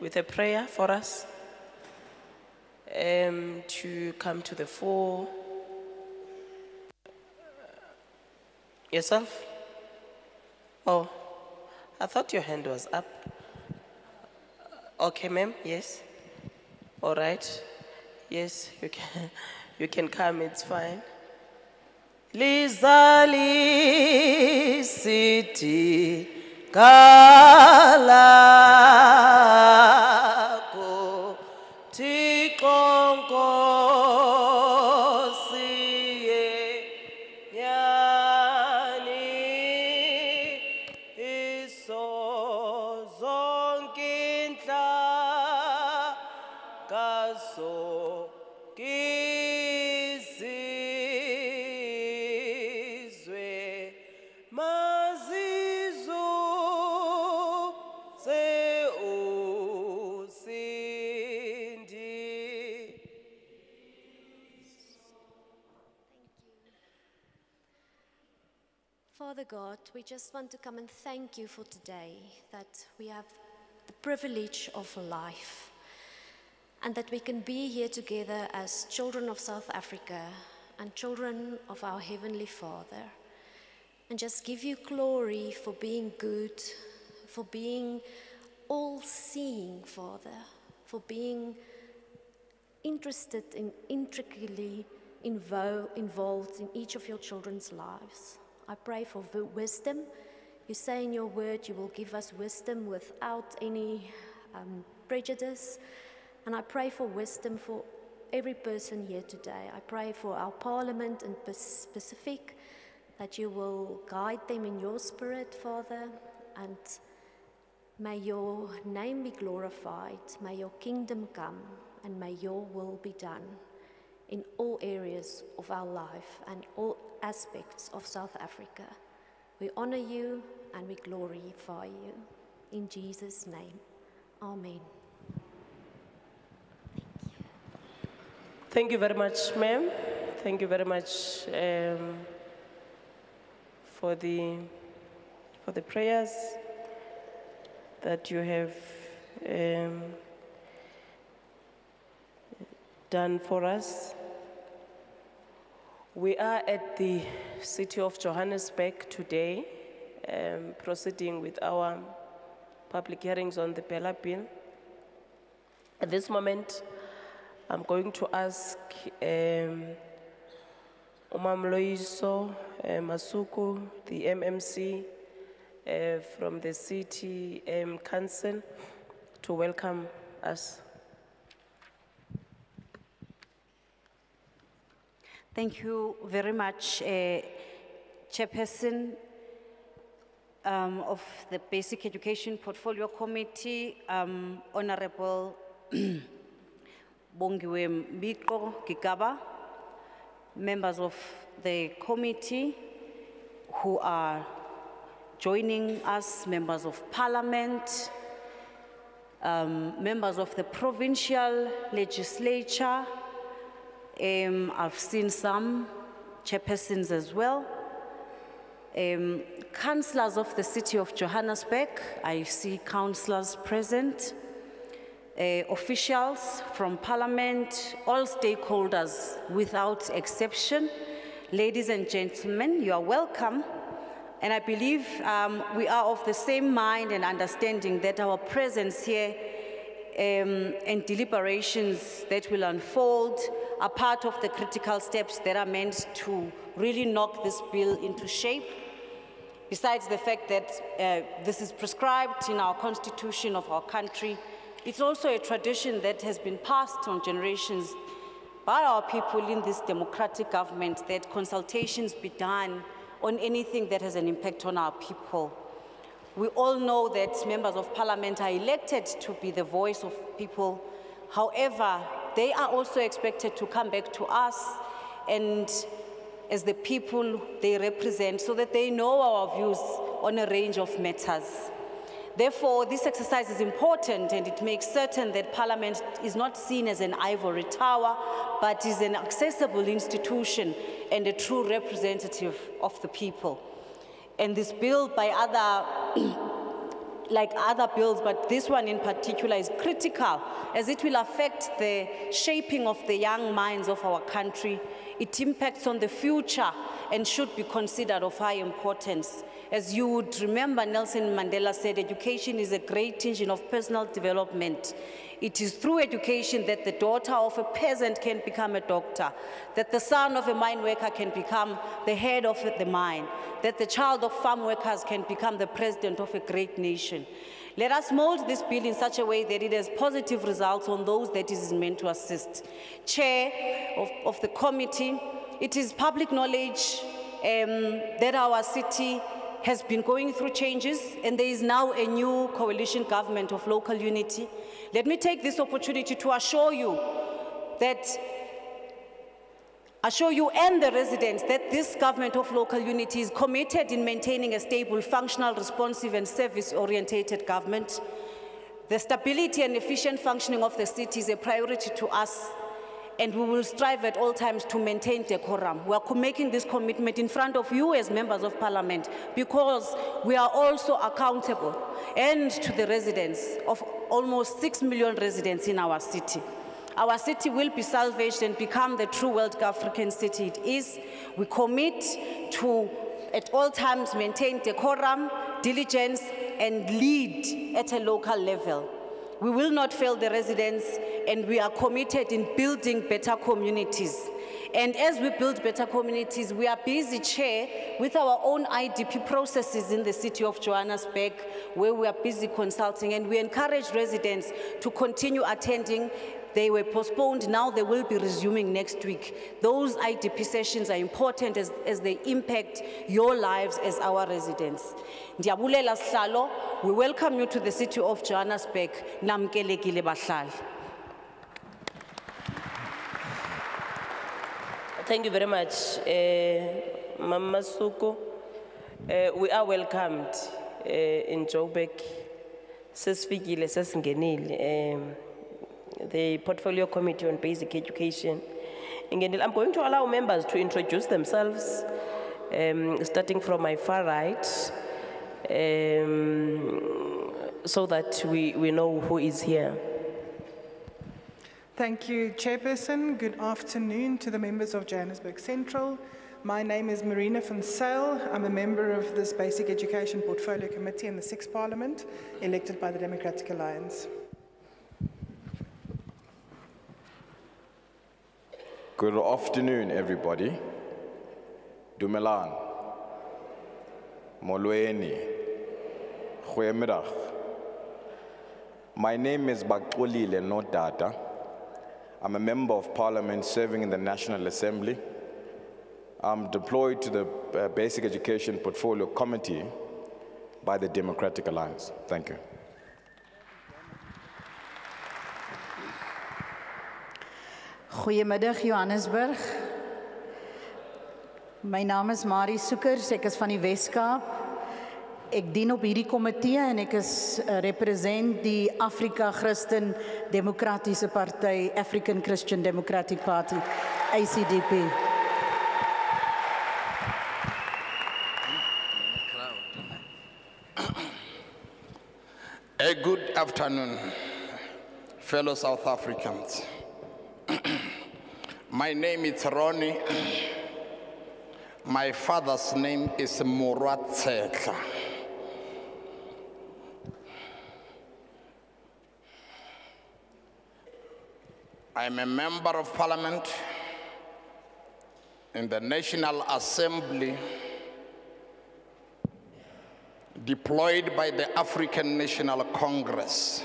with a prayer for us um, to come to the fore. Yourself? Oh, I thought your hand was up. Okay, ma'am, yes. All right. Yes, you can, you can come, it's fine. Lizali City Galako just want to come and thank you for today, that we have the privilege of life, and that we can be here together as children of South Africa and children of our Heavenly Father, and just give you glory for being good, for being all seeing, Father, for being interested in intricately involved in each of your children's lives. I pray for wisdom. You say in your word you will give us wisdom without any um, prejudice. And I pray for wisdom for every person here today. I pray for our parliament in specific that you will guide them in your spirit, Father, and May your name be glorified, may your kingdom come, and may your will be done in all areas of our life and all aspects of South Africa. We honor you and we glorify you. In Jesus' name, Amen. Thank you very much, ma'am. Thank you very much um, for the for the prayers that you have um, done for us. We are at the city of Johannesburg today, um, proceeding with our public hearings on the BELA Bill. At this moment, I'm going to ask um, Umam Loyiso uh, Masuku, the MMC uh, from the City um, Council, to welcome us. Thank you very much, uh, Chairperson um, of the Basic Education Portfolio Committee, um, Honorable Bongiwe Mbiko Gigaba, members of the committee who are joining us, members of parliament, um, members of the provincial legislature. Um, I've seen some chairpersons as well. Um, councillors of the city of Johannesburg, I see councillors present, uh, officials from parliament, all stakeholders without exception. Ladies and gentlemen, you are welcome. And I believe um, we are of the same mind and understanding that our presence here um, and deliberations that will unfold are part of the critical steps that are meant to really knock this bill into shape. Besides the fact that uh, this is prescribed in our constitution of our country, it's also a tradition that has been passed on generations by our people in this democratic government that consultations be done on anything that has an impact on our people. We all know that members of parliament are elected to be the voice of people. However, they are also expected to come back to us and as the people they represent so that they know our views on a range of matters. Therefore, this exercise is important and it makes certain that Parliament is not seen as an ivory tower, but is an accessible institution and a true representative of the people. And this bill by other like other bills, but this one in particular is critical as it will affect the shaping of the young minds of our country. It impacts on the future and should be considered of high importance. As you would remember, Nelson Mandela said, education is a great engine of personal development. It is through education that the daughter of a peasant can become a doctor, that the son of a mine worker can become the head of the mine, that the child of farm workers can become the president of a great nation. Let us mold this bill in such a way that it has positive results on those that it is meant to assist. Chair of, of the committee, it is public knowledge um, that our city has been going through changes and there is now a new coalition government of local unity. Let me take this opportunity to assure you that assure you and the residents that this government of local unity is committed in maintaining a stable, functional, responsive and service-orientated government. The stability and efficient functioning of the city is a priority to us and we will strive at all times to maintain decorum. We are making this commitment in front of you as members of parliament because we are also accountable and to the residents of almost 6 million residents in our city. Our city will be salvaged and become the true world African city it is. We commit to at all times maintain decorum, diligence and lead at a local level. We will not fail the residents and we are committed in building better communities. And as we build better communities, we are busy, Chair, with our own IDP processes in the city of Johannesburg, where we are busy consulting, and we encourage residents to continue attending. They were postponed, now they will be resuming next week. Those IDP sessions are important as, as they impact your lives as our residents. Ndiyabulela Sihlalo, we welcome you to the city of Johannesburg. Namkelekile bahlali. Thank you very much, uh, Mama Suko. Uh, we are welcomed uh, in Joburg. Sesifikile, sesingenile. Um, the Portfolio Committee on Basic Education. I'm going to allow members to introduce themselves, um, starting from my far right, um, so that we, we know who is here. Thank you, Chairperson. Good afternoon to the members of Johannesburg Central. My name is Marina van Zyl. I'm a member of this Basic Education Portfolio Committee in the Sixth Parliament, elected by the Democratic Alliance. Good afternoon, everybody. Dumelan. Molweni. My name is Baxolile Nodada. I'm a member of parliament serving in the National Assembly. I'm deployed to the uh, Basic Education Portfolio Committee by the Democratic Alliance. Thank you. Goeiemiddag Johannesburg. My naam is Marie Soekers, ek is van die Wes-Kaap. Ek dien op hierdie komitee en ek is uh, represent die Afrika Christen Demokratiese Party, African Christian Democratic Party, ACDP. A good afternoon, fellow South Africans. My name is Ronnie. My father's name is Murat Tsekla. I'm a member of parliament in the National Assembly deployed by the African National Congress.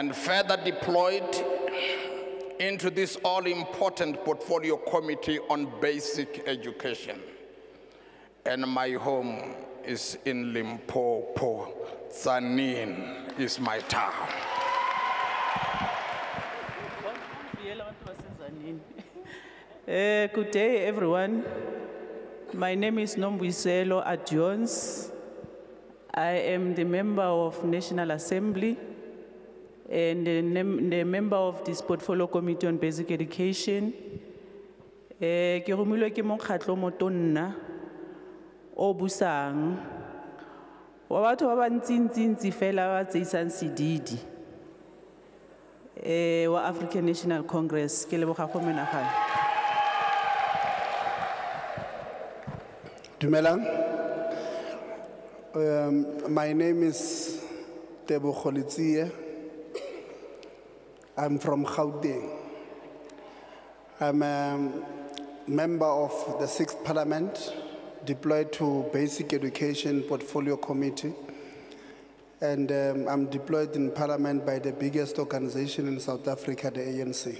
And further deployed into this all-important portfolio committee on basic education. And my home is in Limpopo. Tzaneen is my town. Uh, good day, everyone. My name is Nombuyiselo Adoons. I am the member of National Assembly and the, member of this Portfolio Committee on Basic Education. Eh, ke romilwe ke mokgatlo motonna o busang wa batho ba fela ba tseisang sedidi eh wa African National Congress ke leboga go menagano Dumelang. Um, my name is Tebogo Letsie. I'm from Gauteng. I'm a member of the Sixth Parliament, deployed to Basic Education Portfolio Committee. And um, I'm deployed in Parliament by the biggest organization in South Africa, the ANC.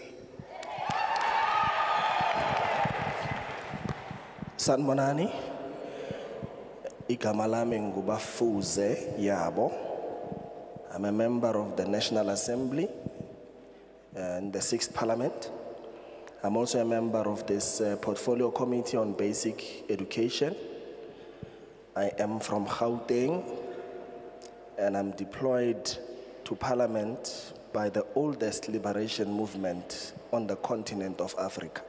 Sanbonani, igama lami ngubafuze Yabo. I'm a member of the National Assembly and the Sixth Parliament. I'm also a member of this uh, Portfolio Committee on Basic Education. I am from Gauteng and I'm deployed to Parliament by the oldest liberation movement on the continent of Africa,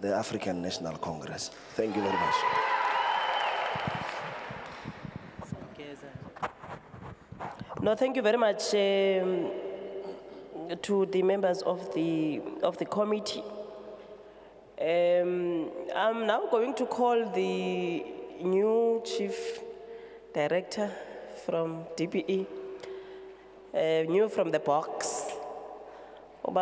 the African National Congress. Thank you very much. No, thank you very much um, to the members of the, of the committee. Um, I'm now going to call the new chief director from DBE, uh, new from the box, um,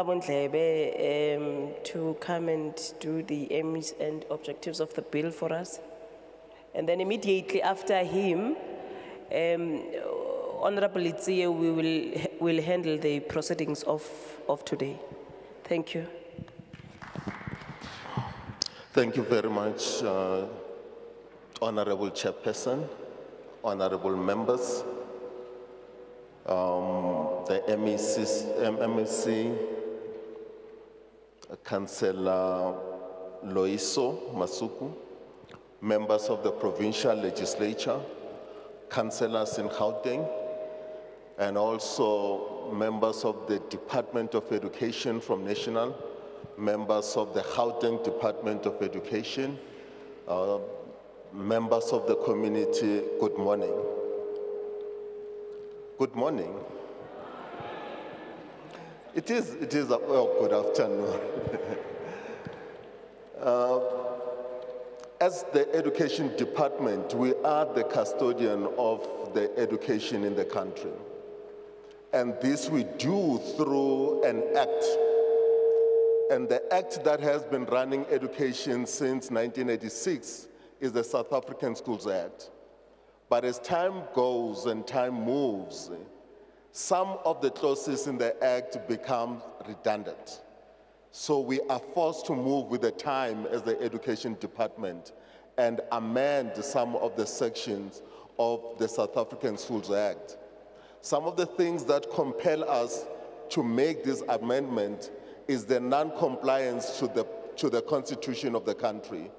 to come and do the aims and objectives of the bill for us. And then immediately after him, um, Honorable Itziye, we will, will handle the proceedings of, of today. Thank you. Thank you very much, uh, Honorable Chairperson, honorable members, um, the MEC, MEC, uh, Councillor Loyiso Masuku, members of the provincial legislature, councillors in Gauteng, and also members of the Department of Education from National, members of the Gauteng Department of Education, uh, members of the community, good morning. Good morning. It is, it is, a- well, good afternoon. Uh, As the Education Department, we are the custodian of the education in the country. And this we do through an act. And the act that has been running education since 1986 is the South African Schools Act. But as time goes and time moves, some of the clauses in the act become redundant. So we are forced to move with the time as the Education Department and amend some of the sections of the South African Schools Act. Some of the things that compel us to make this amendment is the non-compliance to the, to the constitution of the country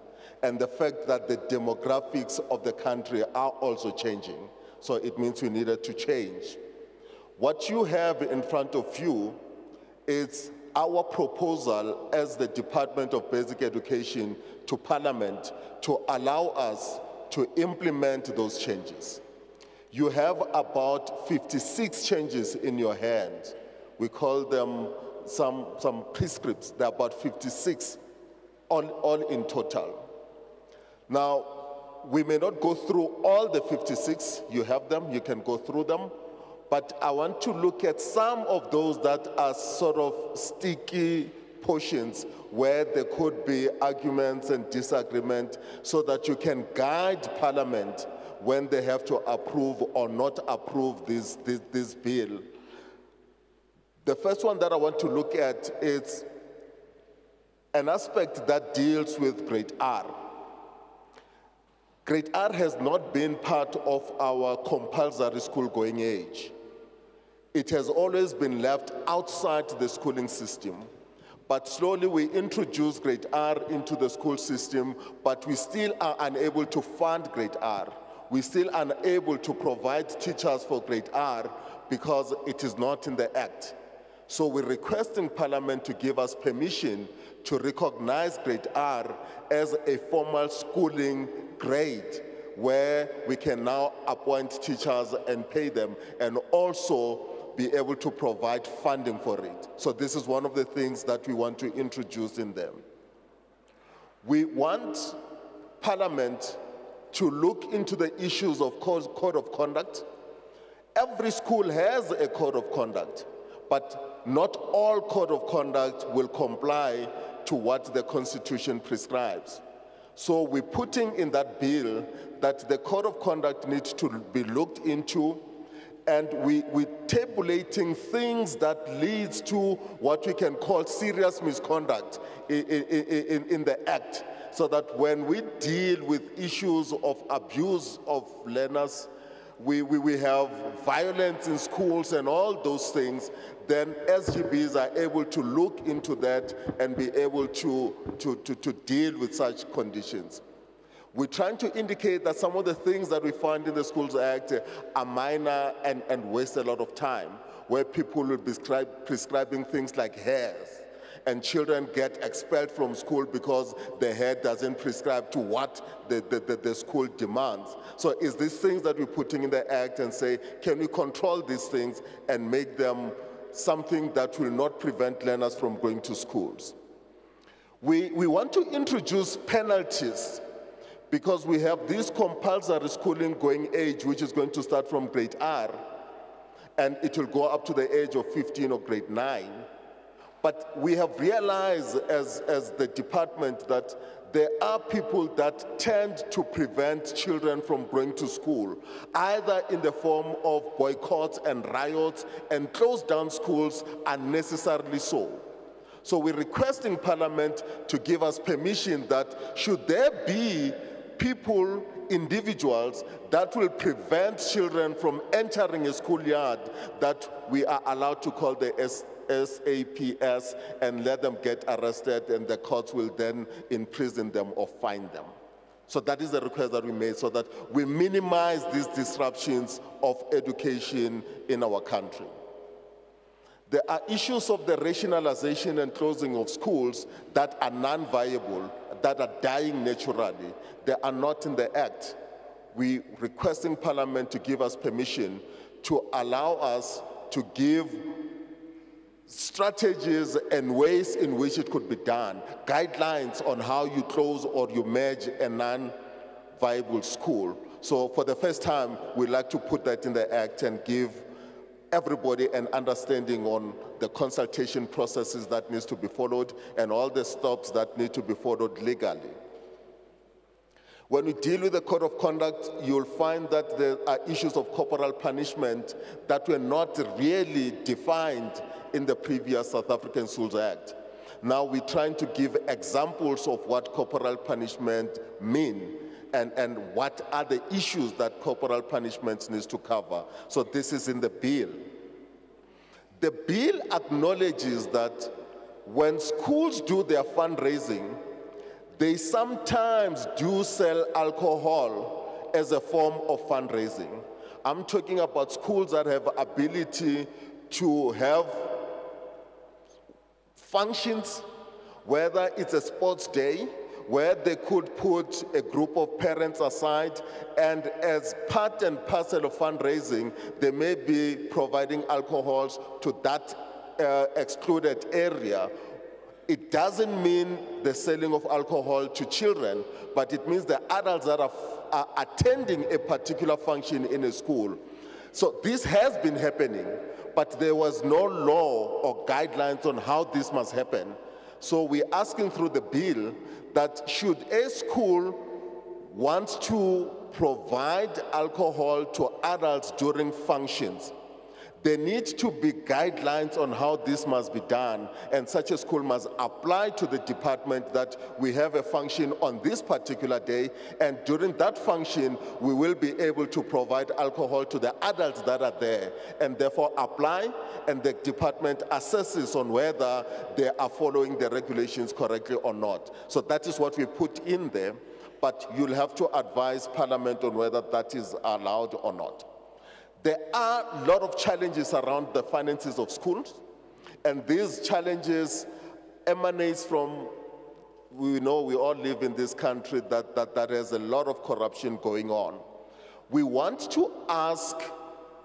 and the fact that the demographics of the country are also changing. So it means we needed to change. What you have in front of you is our proposal as the Department of Basic Education to Parliament to allow us to implement those changes. You have about 56 changes in your hand. We call them some, some prescripts. There are about 56, all, all in total. Now, we may not go through all the 56. You have them, you can go through them. But I want to look at some of those that are sort of sticky portions where there could be arguments and disagreement so that you can guide Parliament when they have to approve or not approve this, this, this bill. The first one that I want to look at is an aspect that deals with grade R. Grade R has not been part of our compulsory school going age. It has always been left outside the schooling system. But slowly we introduce grade R into the school system, but we still are unable to fund grade R. We still unable to provide teachers for grade R because it is not in the act. So we're requesting Parliament to give us permission to recognize grade R as a formal schooling grade where we can now appoint teachers and pay them and also be able to provide funding for it. So this is one of the things that we want to introduce in them. We want Parliament to look into the issues of co- code of conduct. Every school has a code of conduct, but not all code of conduct will comply to what the Constitution prescribes. So we're putting in that bill that the code of conduct needs to be looked into and we, we're tabulating things that leads to what we can call serious misconduct in, in, in, in the act so that when we deal with issues of abuse of learners we, we, we have violence in schools and all those things, then SGBs are able to look into that and be able to, to, to, to deal with such conditions. We're trying to indicate that some of the things that we find in the Schools Act are minor and, and waste a lot of time, where people will be prescribing things like hairs and children get expelled from school because the head doesn't prescribe to what the, the, the, the school demands. So is these things that we're putting in the act and say, can we control these things and make them something that will not prevent learners from going to schools? We, we want to introduce penalties because we have this compulsory schooling going age, which is going to start from grade R, and it will go up to the age of 15 or grade 9. But we have realized as, as the department that there are people that tend to prevent children from going to school, either in the form of boycotts and riots and close down schools unnecessarily so. So we're requesting Parliament to give us permission that should there be people, individuals that will prevent children from entering a schoolyard that we are allowed to call the SAPS and let them get arrested and the courts will then imprison them or fine them. So that is the request that we made so that we minimize these disruptions of education in our country. There are issues of the rationalization and closing of schools that are non-viable, that are dying naturally. They are not in the act. We requesting Parliament to give us permission to allow us to give strategies and ways in which it could be done, guidelines on how you close or you merge a non-viable school. So for the first time, we'd like to put that in the act and give everybody an understanding on the consultation processes that needs to be followed and all the steps that need to be followed legally. When we deal with the code of conduct, you'll find that there are issues of corporal punishment that were not really defined in the previous South African Schools Act. Now we're trying to give examples of what corporal punishment mean and, and what are the issues that corporal punishment needs to cover. So this is in the bill. The bill acknowledges that when schools do their fundraising, they sometimes do sell alcohol as a form of fundraising. I'm talking about schools that have ability to have functions, whether it's a sports day, where they could put a group of parents aside and as part and parcel of fundraising, they may be providing alcohols to that uh, excluded area. It doesn't mean the selling of alcohol to children, but it means the adults that are, are attending a particular function in a school. So this has been happening, but there was no law or guidelines on how this must happen. So we're asking through the bill that should a school want to provide alcohol to adults during functions, there needs to be guidelines on how this must be done, and such a school must apply to the department that we have a function on this particular day, and during that function, we will be able to provide alcohol to the adults that are there, and therefore apply, and the department assesses on whether they are following the regulations correctly or not. So that is what we put in there, but you'll have to advise Parliament on whether that is allowed or not. There are a lot of challenges around the finances of schools. And these challenges emanates from, we know we all live in this country that, that, that a lot of corruption going on. We want to ask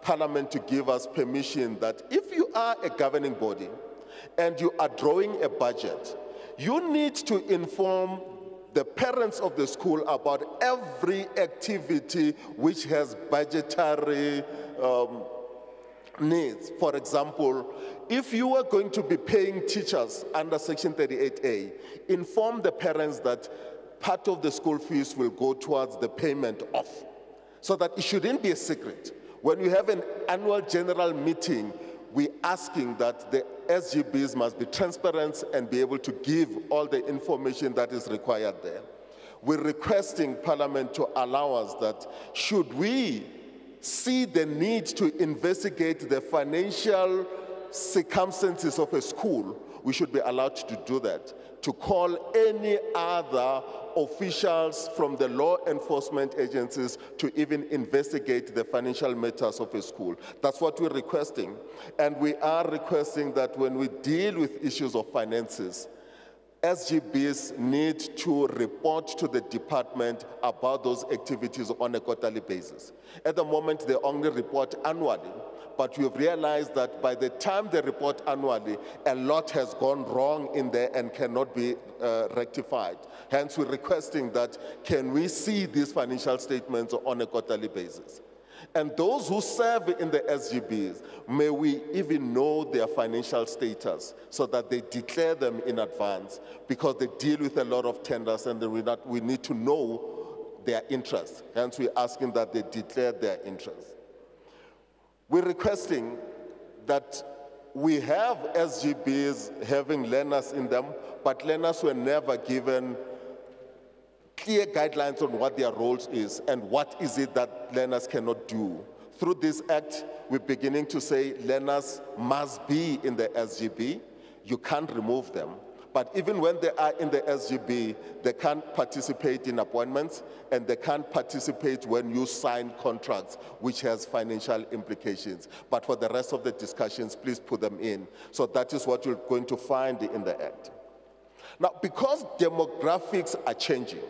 Parliament to give us permission that if you are a governing body and you are drawing a budget, you need to inform the parents of the school about every activity which has budgetary um, needs. For example, if you are going to be paying teachers under Section 38A, inform the parents that part of the school fees will go towards the payment of, so that it shouldn't be a secret. When you have an annual general meeting, we're asking that the SGBs must be transparent and be able to give all the information that is required there. We're requesting Parliament to allow us that should we see the need to investigate the financial circumstances of a school, we should be allowed to do that. To call any other officials from the law enforcement agencies to even investigate the financial matters of a school. That's what we're requesting. And we are requesting that when we deal with issues of finances, SGBs need to report to the department about those activities on a quarterly basis. At the moment, they only report annually, but we've realized that by the time they report annually, a lot has gone wrong in there and cannot be uh, rectified. Hence, we're requesting that can we see these financial statements on a quarterly basis? And those who serve in the SGBs, may we even know their financial status so that they declare them in advance because they deal with a lot of tenders and we, not, we need to know their interests. Hence, we're asking that they declare their interests. We're requesting that we have SGBs having learners in them, but learners were never given clear guidelines on what their roles is and what is it that learners cannot do. Through this act, we're beginning to say learners must be in the SGB. You can't remove them. But even when they are in the SGB, they can't participate in appointments and they can't participate when you sign contracts, which has financial implications. But for the rest of the discussions, please put them in. So that is what you're going to find in the Act. Now, because demographics are changing,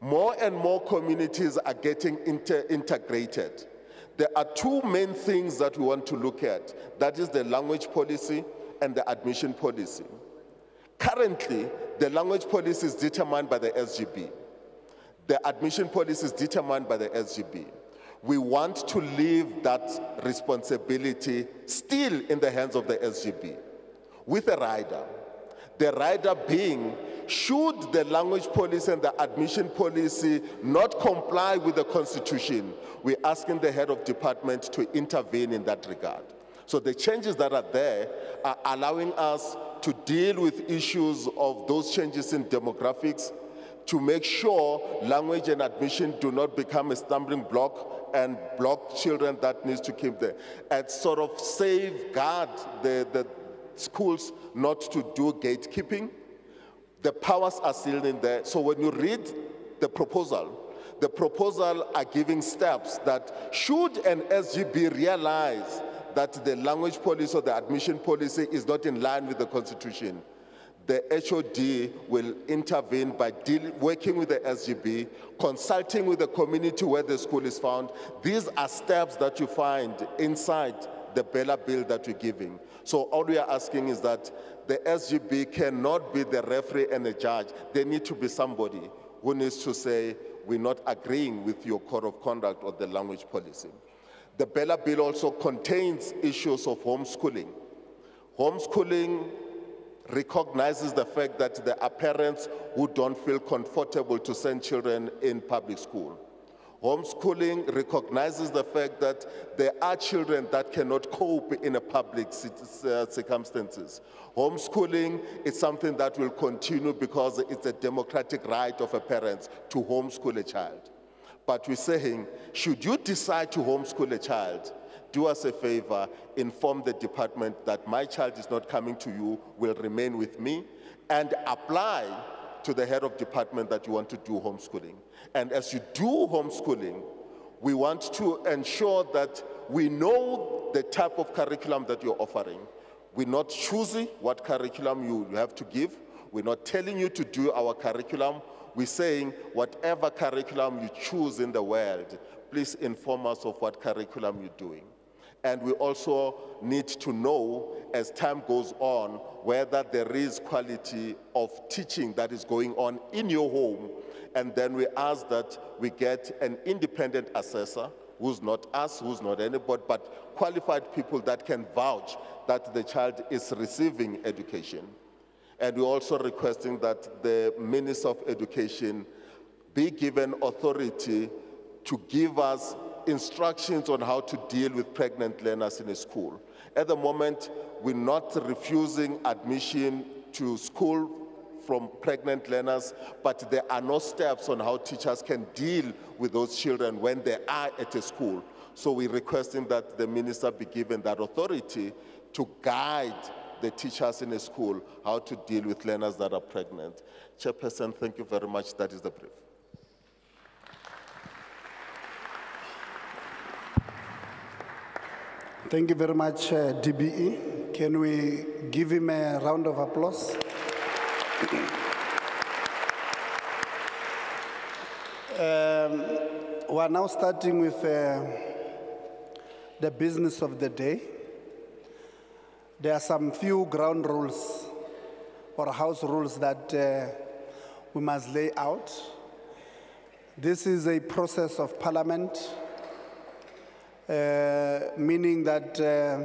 more and more communities are getting integrated. There are two main things that we want to look at. That is the language policy and the admission policy. Currently, the language policy is determined by the SGB. The admission policy is determined by the SGB. We want to leave that responsibility still in the hands of the SGB with a rider. The rider being, should the language policy and the admission policy not comply with the constitution, we're asking the head of department to intervene in that regard. So the changes that are there are allowing us to deal with issues of those changes in demographics, to make sure language and admission do not become a stumbling block and block children that needs to keep there, and sort of safeguard the, the, schools not to do gatekeeping. The powers are still in there. So when you read the proposal, the proposal are giving steps that should an SGB realize that the language policy or the admission policy is not in line with the constitution, the HOD will intervene by deal, working with the SGB, consulting with the community where the school is found. These are steps that you find inside the BELA bill that we're giving. So all we are asking is that the SGB cannot be the referee and the judge. There need to be somebody who needs to say, we're not agreeing with your code of conduct or the language policy. The BELA bill also contains issues of homeschooling. Homeschooling recognizes the fact that there are parents who don't feel comfortable to send children in public school. Homeschooling recognizes the fact that there are children that cannot cope in a public uh, circumstances. Homeschooling is something that will continue because it's a democratic right of a parent to homeschool a child. But we're saying, should you decide to homeschool a child, do us a favor, inform the department that my child is not coming to you, will remain with me, and apply to the head of department that you want to do homeschooling. And as you do homeschooling, we want to ensure that we know the type of curriculum that you're offering. We're not choosing what curriculum you you have to give. We're not telling you to do our curriculum. We're saying whatever curriculum you choose in the world, please inform us of what curriculum you're doing. And we also need to know as time goes on whether there is quality of teaching that is going on in your home. And then we ask that we get an independent assessor who's not us, who's not anybody, but qualified people that can vouch that the child is receiving education. And we're also requesting that the Minister of Education be given authority to give us instructions on how to deal with pregnant learners in a school. At the moment, we're not refusing admission to school from pregnant learners, but there are no steps on how teachers can deal with those children when they are at a school. So we're requesting that the minister be given that authority to guide the teachers in a school how to deal with learners that are pregnant. Chairperson, thank you very much. That is the brief. Thank you very much, uh, DBE. Can we give him a round of applause? um, we are now starting with uh, the business of the day. There are some few ground rules or house rules that uh, we must lay out. This is a process of parliament, uh, meaning that uh,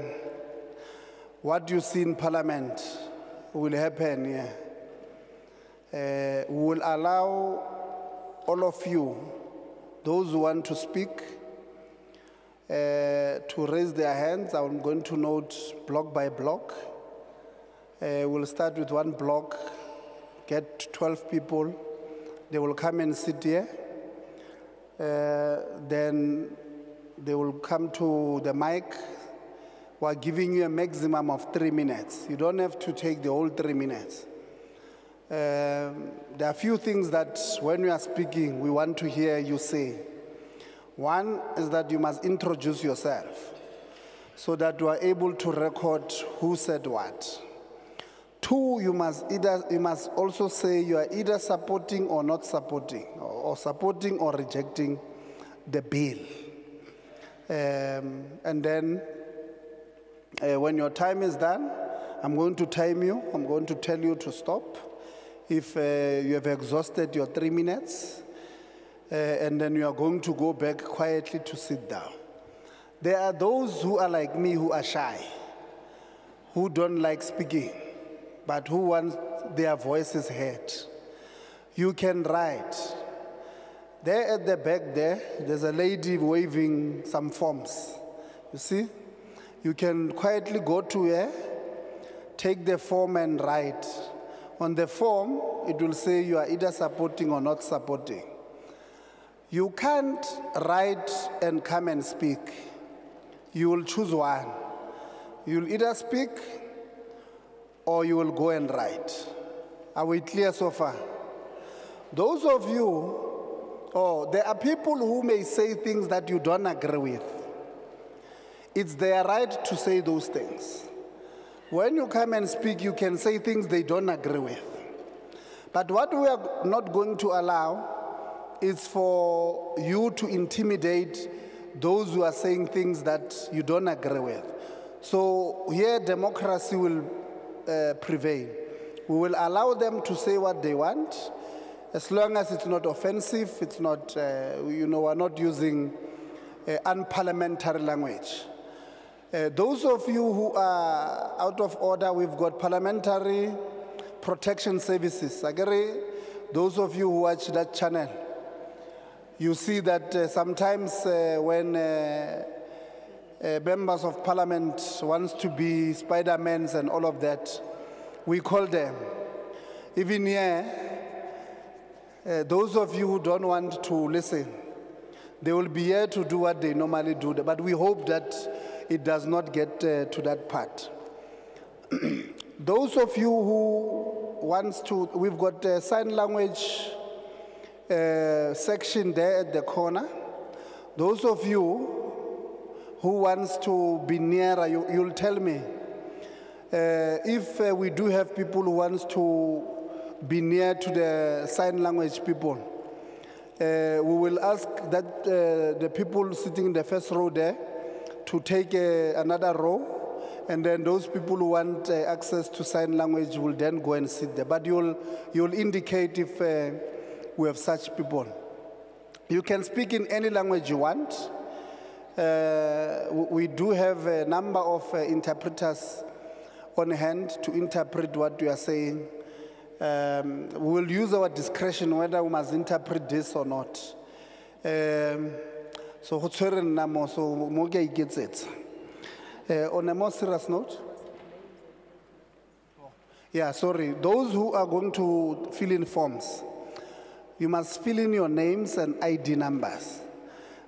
what you see in parliament will happen here. Uh, we will allow all of you, those who want to speak, to raise their hands. I'm going to note block by block. Uh, we'll start with one block, get 12 people. They will come and sit here. Uh, then they will come to the mic. We're giving you a maximum of three minutes. You don't have to take the whole three minutes. Um, there are a few things that when we are speaking, we want to hear you say. One is that you must introduce yourself so that you are able to record who said what. Two, you must, either, you must also say you are either supporting or not supporting, or, or supporting or rejecting the bill. Um, and then uh, when your time is done, I'm going to time you, I'm going to tell you to stop. If uh, you have exhausted your three minutes, uh, and then you are going to go back quietly to sit down. There are those who are like me who are shy, who don't like speaking, but who want their voices heard. You can write. There at the back there, there's a lady waving some forms. You see? You can quietly go to her, take the form and write. On the form, it will say you are either supporting or not supporting. You can't write and come and speak. You will choose one. You'll either speak or you will go and write. Are we clear so far? Those of you, oh, there are people who may say things that you don't agree with. It's their right to say those things. When you come and speak, you can say things they don't agree with. But what we are not going to allow is for you to intimidate those who are saying things that you don't agree with. So here, democracy will uh, prevail. We will allow them to say what they want, as long as it's not offensive, it's not, uh, you know, we're not using uh, unparliamentary language. Uh, those of you who are out of order, we've got parliamentary protection services. Agari, those of you who watch that channel, you see that uh, sometimes uh, when uh, uh, members of parliament wants to be Spider-Mans and all of that, we call them. Even here, uh, those of you who don't want to listen, they will be here to do what they normally do, but we hope that it does not get uh, to that part. those of you who wants to, we've got sign language uh, section there at the corner. Those of you who wants to be nearer, you, you'll tell me. Uh, if uh, we do have people who wants to be near to the sign language people, uh, we will ask that uh, the people sitting in the first row there to take uh, another row, and then those people who want access to sign language will then go and sit there. But you'll, you'll indicate if we have such people. You can speak in any language you want. Uh, we do have a number of uh, interpreters on hand to interpret what you are saying. Um, we will use our discretion whether we must interpret this or not. Um, so go so mo a iketsetsa. Uh, on a more serious note, yeah, sorry, those who are going to fill in forms, you must fill in your names and ID numbers.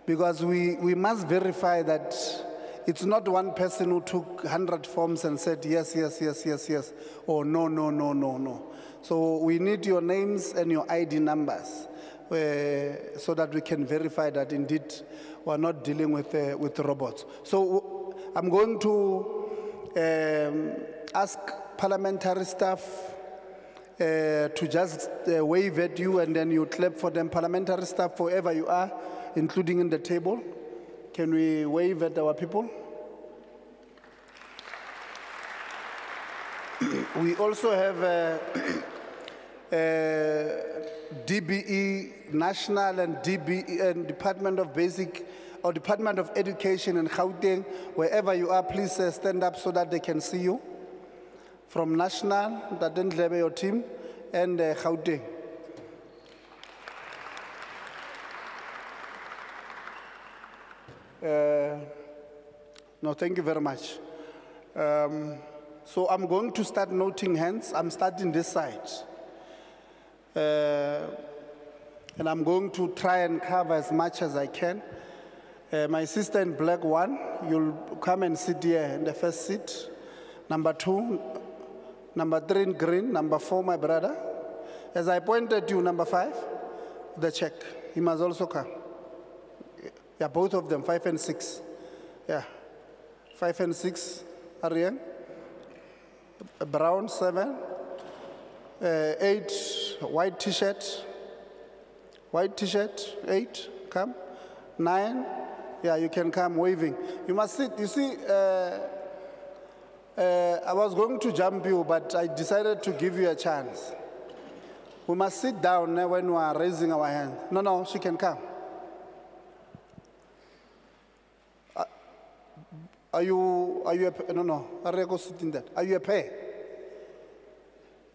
Because we, we must verify that it's not one person who took 100 forms and said yes, yes, yes, yes, yes, or no, no, no, no, no. So we need your names and your ID numbers uh, so that we can verify that indeed we're not dealing with, uh, with robots. So I'm going to um, ask parliamentary staff uh, to just uh, wave at you and then you clap for them. Parliamentary staff, wherever you are, including in the table. Can we wave at our people? we also have uh, uh, DBE National and DBE and Department of Basic or Department of Education in Gauteng. Wherever you are, please uh, stand up so that they can see you. From National, then your team, and uh. Uh, No, thank you very much. Um, So I'm going to start noting hands. I'm starting this side. Uh, And I'm going to try and cover as much as I can. Uh, My sister in black one, you'll come and sit here in the first seat. Number two, number three in green, number four, my brother. As I pointed to you, number five, the check. He must also come. Yeah, both of them, five and six. Yeah, five and six, Ariane. Brown, seven. Uh, eight, white t-shirt. White t-shirt, eight, come. Nine, yeah, you can come waving. You must sit, you see, uh, uh, I was going to jump you, but I decided to give you a chance. We must sit down eh, when we are raising our hand. No, no, she can come. Are- Are you, are you a, no, no, Are go sit in that. Are you a pair?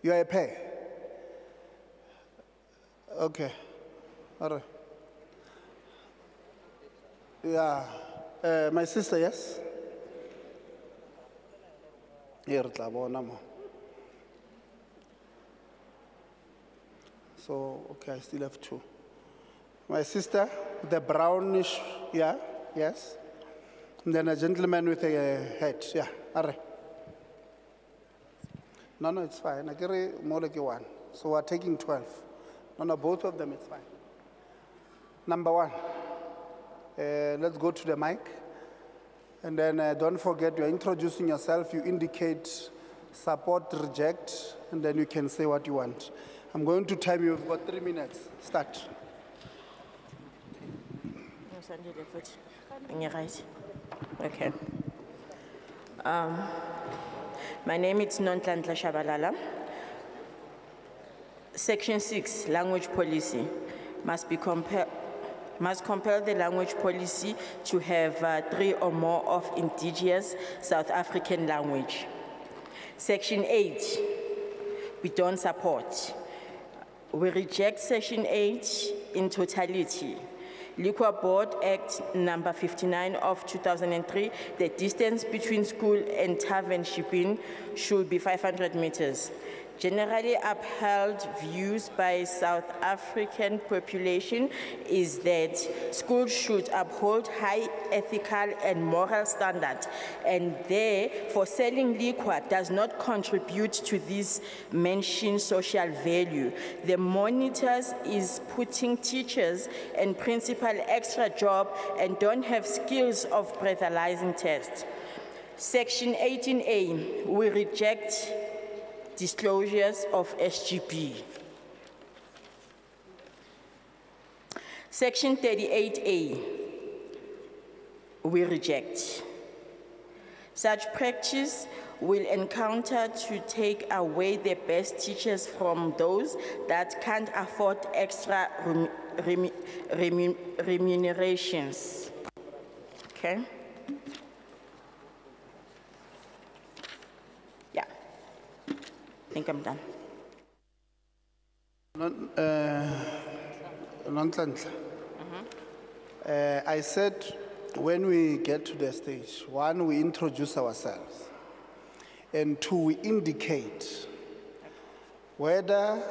You are a pair? Okay, all right. Yeah, uh, my sister, yes? Tla bona mo. So, okay, I still have two. My sister, the brownish, yeah, yes. And then a gentleman with a hat, yeah, right. No, no, it's fine. I carry more like one. So we're taking 12. No, no, both of them, it's fine. Number one, uh, let's go to the mic. And then uh, don't forget, you're introducing yourself. You indicate support, reject, and then you can say what you want. I'm going to time you. You've got three minutes. Start. Okay. Um, my name is Nonhlanhla Shabalala. Section six, language policy, must be compel, must compel the language policy to have uh, three or more of indigenous South African language. Section eight, we don't support. We reject section eight in totality. Liquor Board Act number 59 of 2003, the distance between school and tavern shipping should be 500 meters. Generally upheld views by South African population is that schools should uphold high ethical and moral standards and therefore selling liquor does not contribute to this mentioned social value. The monitors is putting teachers and principal extra job and don't have skills of breathalyzing tests. Section 18A, we reject disclosures of SGB. Section 38A, we reject. Such practice will encounter to take away the best teachers from those that can't afford extra remu- remu- remu- remunerations. Okay? Yeah. I think I'm done. Non- uh. Uh, I said, when we get to the stage, one, we introduce ourselves, and two, we indicate whether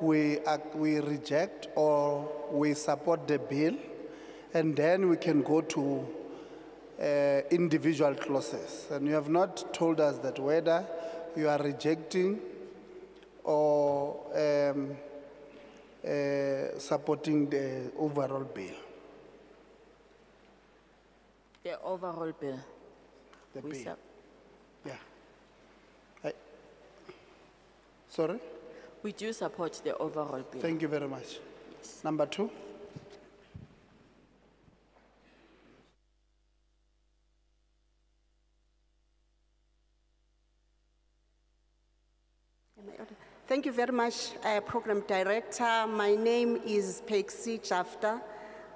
we, we reject or we support the bill, and then we can go to uh, individual clauses. And you have not told us that whether you are rejecting or um, uh, supporting the overall bill. The overall bill. The We bill. sup- Yeah. I- Sorry? We do support the overall bill. Thank you very much. Number two? Thank you very much, uh, Program Director. My name is Pexi Jafta.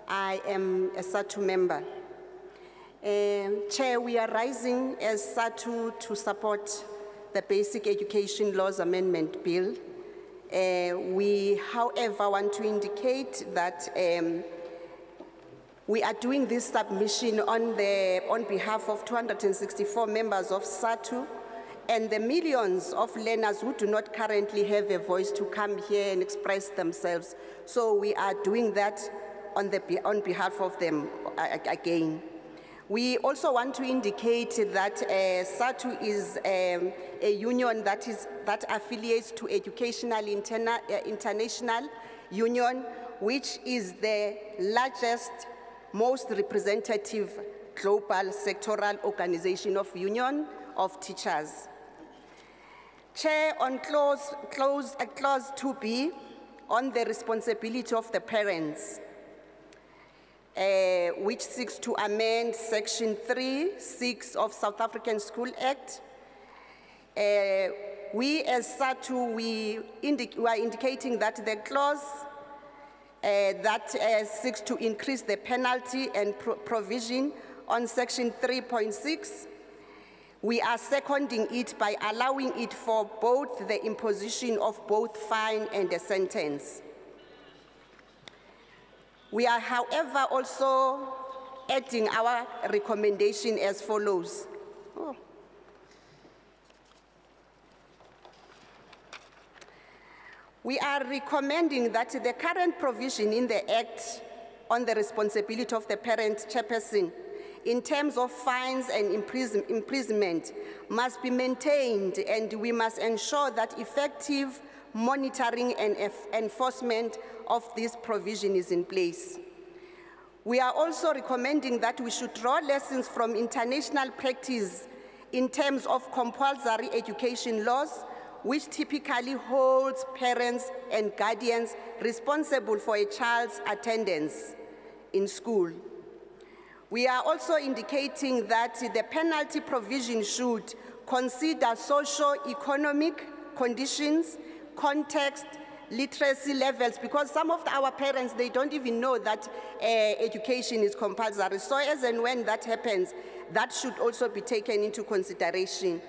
I am a SADTU member. Um, Chair, we are rising as SADTU to support the Basic Education Laws Amendment Bill. Uh, we, however, want to indicate that um, we are doing this submission on, the, on behalf of 264 members of SADTU and the millions of learners who do not currently have a voice to come here and express themselves. So we are doing that on, the, on behalf of them uh, again. We also want to indicate that uh, SADTU is um, a union that, is, that affiliates to Educational Interna- uh, International Union, which is the largest, most representative global sectoral organization of union of teachers. Chair, on clause, clause, uh, clause 2B, on the responsibility of the parents, uh, which seeks to amend Section 3, 6 of South African School Act. Uh, we as SADTU, we, we are indicating that the clause uh, that uh, seeks to increase the penalty and pro- provision on Section 3.6 we are seconding it by allowing it for both the imposition of both fine and a sentence. We are, however, also adding our recommendation as follows. Oh. We are recommending that the current provision in the Act on the responsibility of the parent chairperson in terms of fines and imprisonment must be maintained and we must ensure that effective monitoring and enforcement of this provision is in place. We are also recommending that we should draw lessons from international practice in terms of compulsory education laws, which typically holds parents and guardians responsible for a child's attendance in school. We are also indicating that the penalty provision should consider socio-economic conditions, context, literacy levels, because some of our parents, they don't even know that uh, education is compulsory. So as and when that happens, that should also be taken into consideration.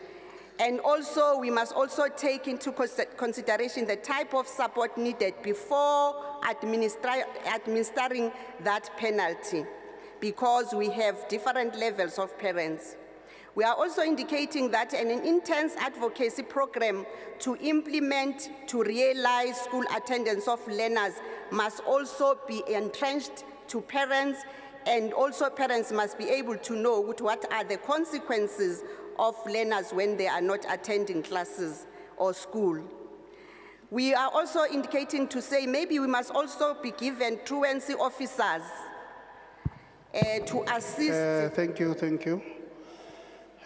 And also, we must also take into consideration the type of support needed before administering that penalty, because we have different levels of parents. We are also indicating that an intense advocacy program to implement, to realize school attendance of learners must also be entrenched to parents, and also parents must be able to know what are the consequences of learners when they are not attending classes or school. We are also indicating to say maybe we must also be given truancy officers uh, to assist Uh, Thank you, thank you.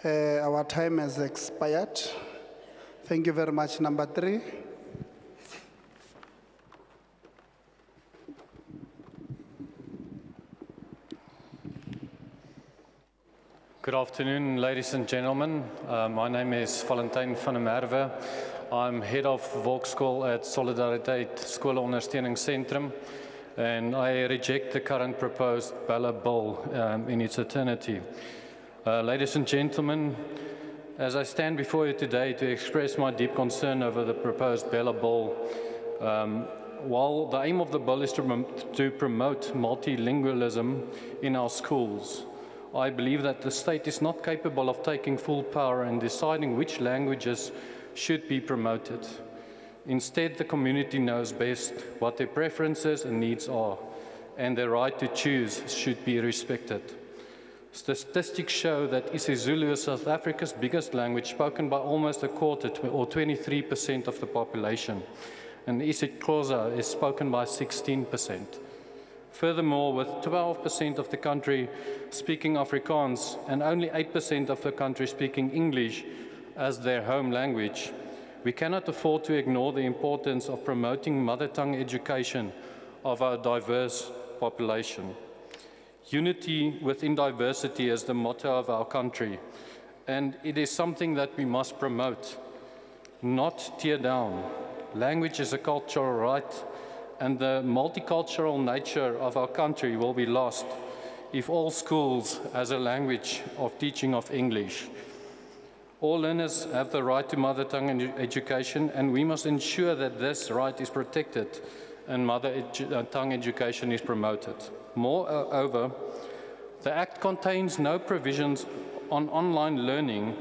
Uh, our time has expired. Thank you very much. Number three. Good afternoon, ladies and gentlemen. Uh, my name is Valentijn van der Merwe. I'm head of Volkschool at Solidariteit Skoolondersteuningssentrum, and I reject the current proposed BELA Bill um, in its eternity. Uh, ladies and gentlemen, as I stand before you today to express my deep concern over the proposed BELA Bill, um, while the aim of the bill is to, to promote multilingualism in our schools, I believe that the state is not capable of taking full power and deciding which languages should be promoted. Instead, the community knows best what their preferences and needs are, and their right to choose should be respected. Statistics show that isiZulu is South Africa's biggest language, spoken by almost a quarter, or 23% of the population, and isiXhosa is spoken by 16%. Furthermore, with 12% of the country speaking Afrikaans and only 8% of the country speaking English as their home language, we cannot afford to ignore the importance of promoting mother tongue education of our diverse population. Unity within diversity is the motto of our country, and it is something that we must promote, not tear down. Language is a cultural right, and the multicultural nature of our country will be lost if all schools as a language of teaching of English. All learners have the right to mother tongue edu- education, and we must ensure that this right is protected and mother edu- uh, tongue education is promoted. Moreover, the Act contains no provisions on online learning,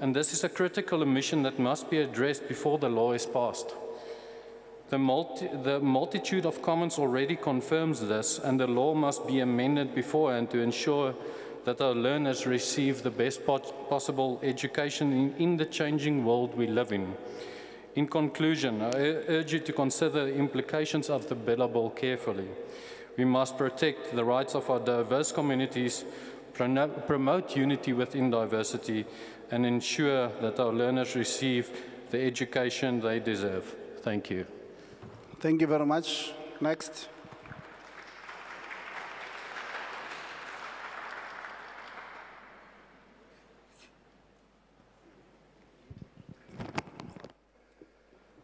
and this is a critical omission that must be addressed before the law is passed. The, multi- the multitude of comments already confirms this, and the law must be amended beforehand to ensure that our learners receive the best possible education in, in the changing world we live in. In conclusion, I urge you to consider the implications of the BELA Bill carefully. We must protect the rights of our diverse communities, promote unity within diversity, and ensure that our learners receive the education they deserve. Thank you. Thank you very much. Next.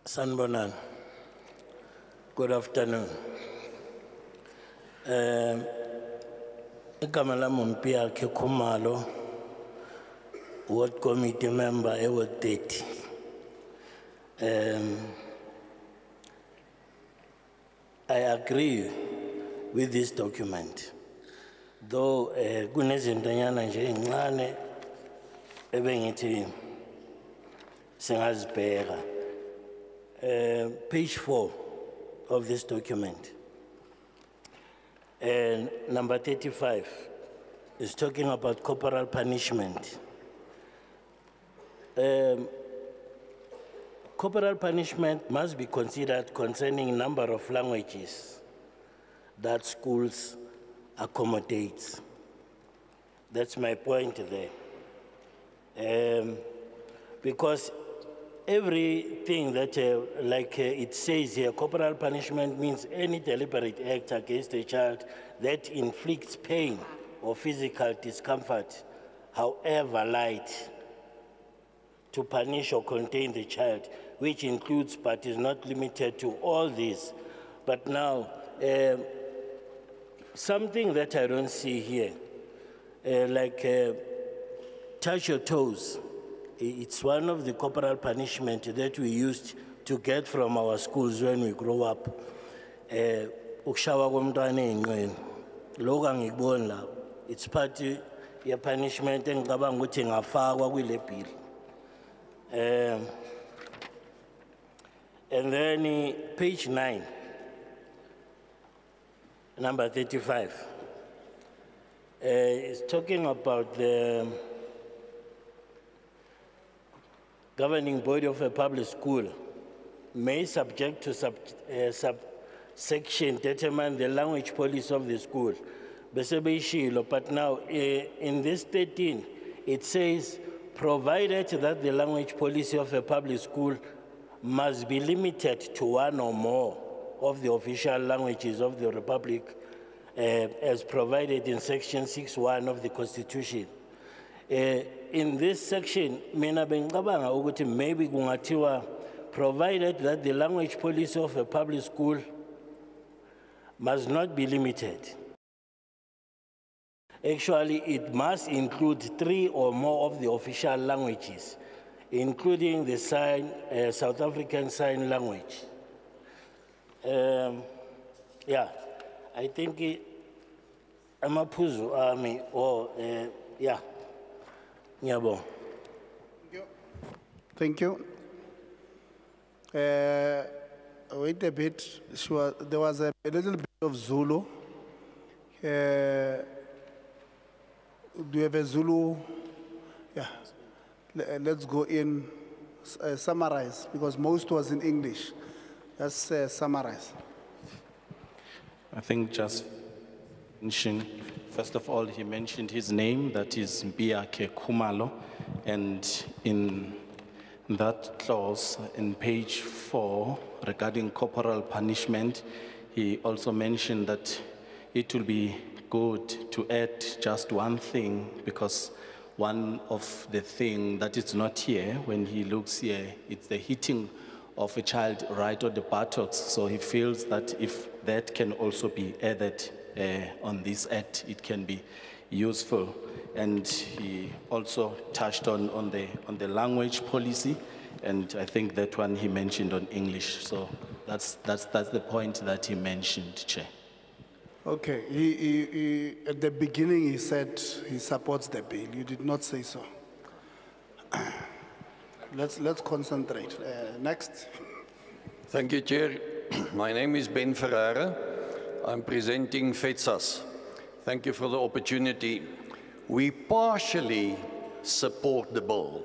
Sanbonan. Good afternoon. Um, igama lami uMpiyakhe Khumalo, Ward Committee member eWard 30. Um, I agree with this document. Though eh kunezintonyana nje ezincane ebengithi singazibheka. Uh, page four of this document. And number 35 is talking about corporal punishment. Um, corporal punishment must be considered concerning number of languages that schools accommodate. That's my point there. Um, because everything that, uh, like uh, it says here, corporal punishment means any deliberate act against a child that inflicts pain or physical discomfort, however light, to punish or contain the child, which includes but is not limited to all these. But now, um, something that I don't see here, uh, like uh, touch your toes. It's one of the corporal punishment that we used to get from our schools when we grow up. Eh, ukushawa komntwana ey'nqweni. Lokhu angikuboni la. It's part ye punishment engicabanga ukuthi ingafakwa kule bill. Um, and then eh, page nine, number 35. Uh, is talking about the governing body of a public school may subject to sub, uh, subsection determine the language policy of the school. But now, uh, in this 13, it says provided that the language policy of a public school must be limited to one or more of the official languages of the Republic uh, as provided in section 6.1 of the Constitution. Uh, in this section, mina bengicabanga ukuthi maybe kungatiwa provided that the language policy of a public school must not be limited. Actually, it must include three or more of the official languages, including the sign, uh, South African Sign Language. Um, yeah, I think it, amaphuzu ami or uh, yeah, ngiyabonga. Thank you. Uh, wait a bit, she was, there was a, a little bit of Zulu. Uh, do you have a Zulu? Yeah. Le- Let's go in, uh, summarize, because most was in English. Let's uh, summarize. I think just mention, first of all, he mentioned his name, that is Mbiake Khumalo. And in that clause, in page four, regarding corporal punishment, he also mentioned that it will be good to add just one thing because one of the thing that is not here, when he looks here, it's the hitting of a child right on the buttocks. So he feels that if that can also be added on this act, it can be useful. And he also touched on, on, the, on the language policy, and I think that one he mentioned on English. So that's, that's, that's the point that he mentioned, Chair. Okay, he, he, he, at the beginning, he said he supports the bill. You did not say so. Let's, let's concentrate. Uh, next. Thank you, Chair. My name is Ben Ferreira. I'm presenting FETSAS. Thank you for the opportunity. We partially support the bill.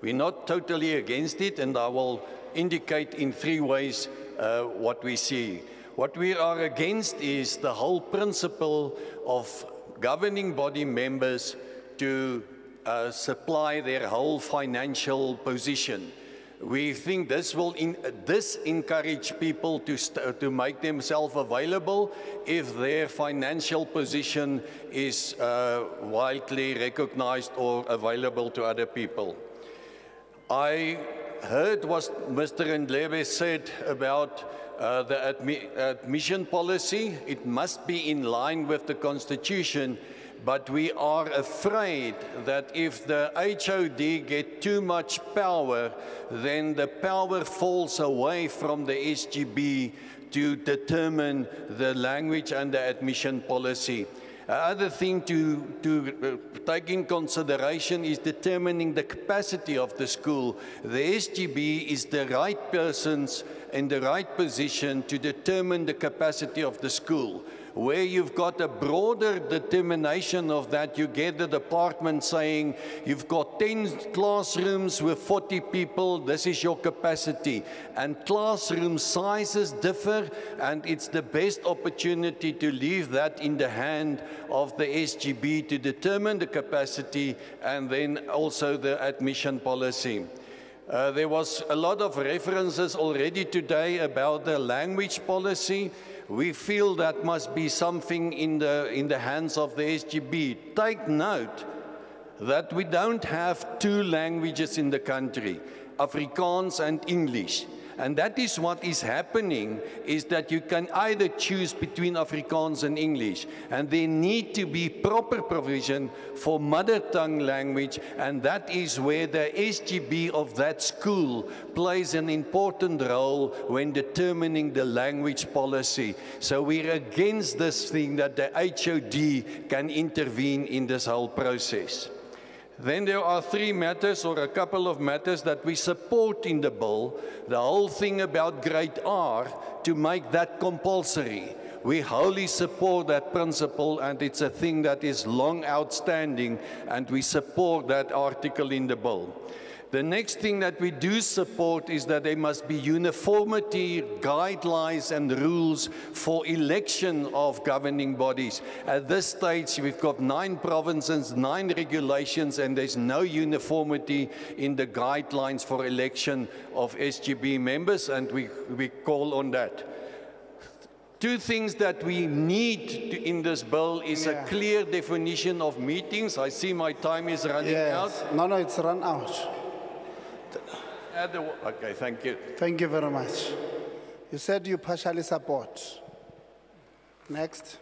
We're not totally against it, and I will indicate in three ways uh, what we see. What we are against is the whole principle of governing body members to uh, supply their whole financial position. We think this will in, this encourage people to, to make themselves available if their financial position is uh, widely recognized or available to other people. I heard what Mr. Ndlebe said about uh, the admi- admission policy. It must be in line with the Constitution, but we are afraid that if the HOD get too much power, then the power falls away from the SGB to determine the language and the admission policy. Another thing to, to uh, take in consideration is determining the capacity of the school. The SGB is the right persons in the right position to determine the capacity of the school. Where you've got a broader determination of that, you get the department saying, you've got 10 classrooms with 40 people, this is your capacity. And classroom sizes differ, and it's the best opportunity to leave that in the hand of the SGB to determine the capacity and then also the admission policy. Uh, there was a lot of references already today about the language policy. We feel that must be something in the, in the hands of the SGB. Take note that we don't have two languages in the country, Afrikaans and English. And that is what is happening, is that you can either choose between Afrikaans and English. And there need to be proper provision for mother tongue language, and that is where the SGB of that school plays an important role when determining the language policy. So we're against this thing that the HOD can intervene in this whole process. Then there are three matters or a couple of matters that we support in the bill. The whole thing about grade R to make that compulsory. We wholly support that principle and it's a thing that is long outstanding and we support that article in the bill. The next thing that we do support is that there must be uniformity, guidelines and rules for election of governing bodies. At this stage, we've got nine provinces, nine regulations, and there's no uniformity in the guidelines for election of SGB members, and we, we call on that. Two things that we need to, in this bill is a clear definition of meetings. I see my time is running out. Yes. No, no, it's run out. Add the- Okay, thank you. Thank you very much. You said you partially support. Next.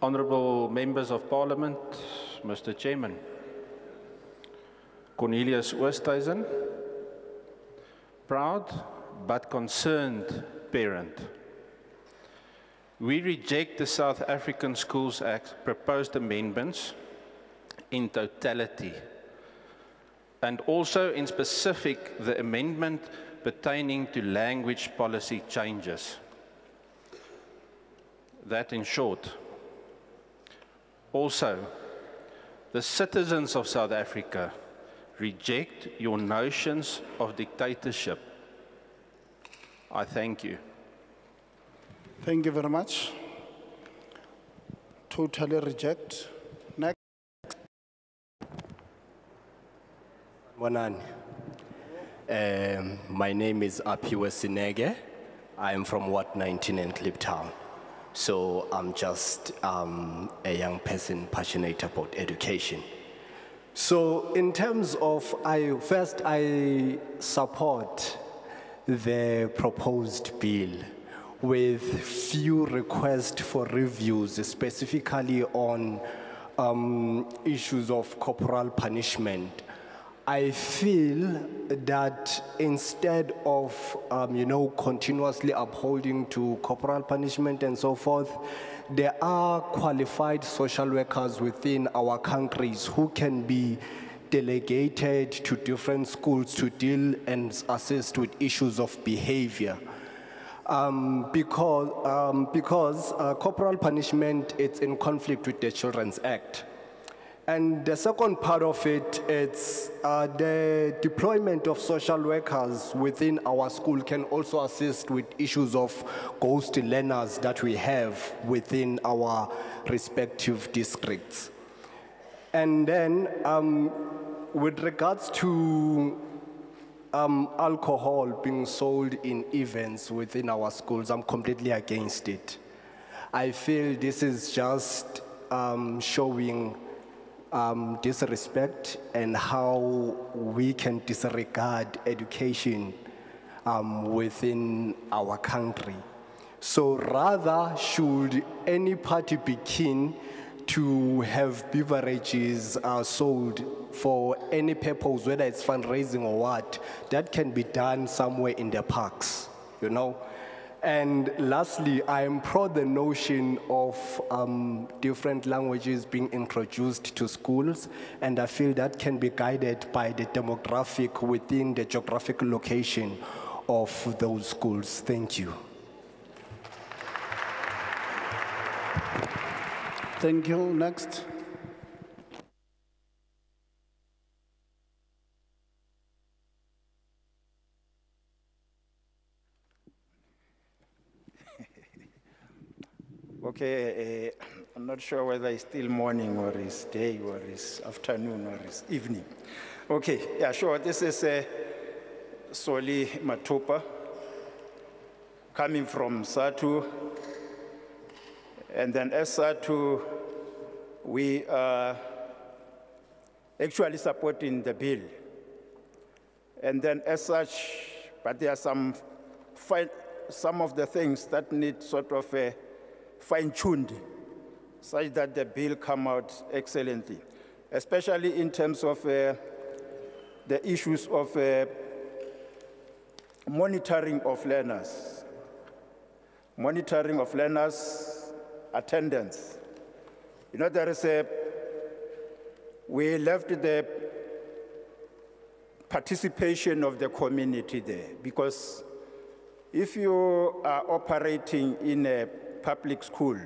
Honourable Members of Parliament, Mr Chairman, Cornelius Oosthuizen, proud but concerned parent. We reject the South African Schools Act proposed amendments in totality and also in specific the amendment pertaining to language policy changes. That in short. Also, the citizens of South Africa reject your notions of dictatorship. I thank you. Thank you very much. Totally reject. Next. Bonani. Um, my name is Apiwe Sinege. I am from Ward 19 in Kliptown. So I'm just um, a young person passionate about education. So in terms of, I, first I support the proposed bill with few requests for reviews specifically on um, issues of corporal punishment. I feel that instead of, um, you know, continuously upholding to corporal punishment and so forth, there are qualified social workers within our countries who can be delegated to different schools to deal and assist with issues of behavior. Um, because um, because uh, corporal punishment it's in conflict with the Children's Act. And the second part of it, it's uh, the deployment of social workers within our school can also assist with issues of ghost learners that we have within our respective districts. And then, um, with regards to um, alcohol being sold in events within our schools, I'm completely against it. I feel this is just um, showing um, disrespect and how we can disregard education um, within our country. So rather, should any party be keen to have beverages uh, sold for any purpose, whether it's fundraising or what, that can be done somewhere in the parks, you know? And lastly, I am pro the notion of um, different languages being introduced to schools, and I feel that can be guided by the demographic within the geographic location of those schools. Thank you. Thank you. Next. Okay, uh, I'm not sure whether it's still morning or it's day or it's afternoon or it's evening. Okay, yeah, sure. This is uh, Soli Matupa coming from SADTU. And then as SADTU, we are actually supporting the bill. And then as such, but there are some, some of the things that need sort of a fine-tuned such that the bill come out excellently, especially in terms of uh, the issues of uh, monitoring of learners, monitoring of learners' attendance. You know, there is a, we left the participation of the community there because If you are operating in a public school,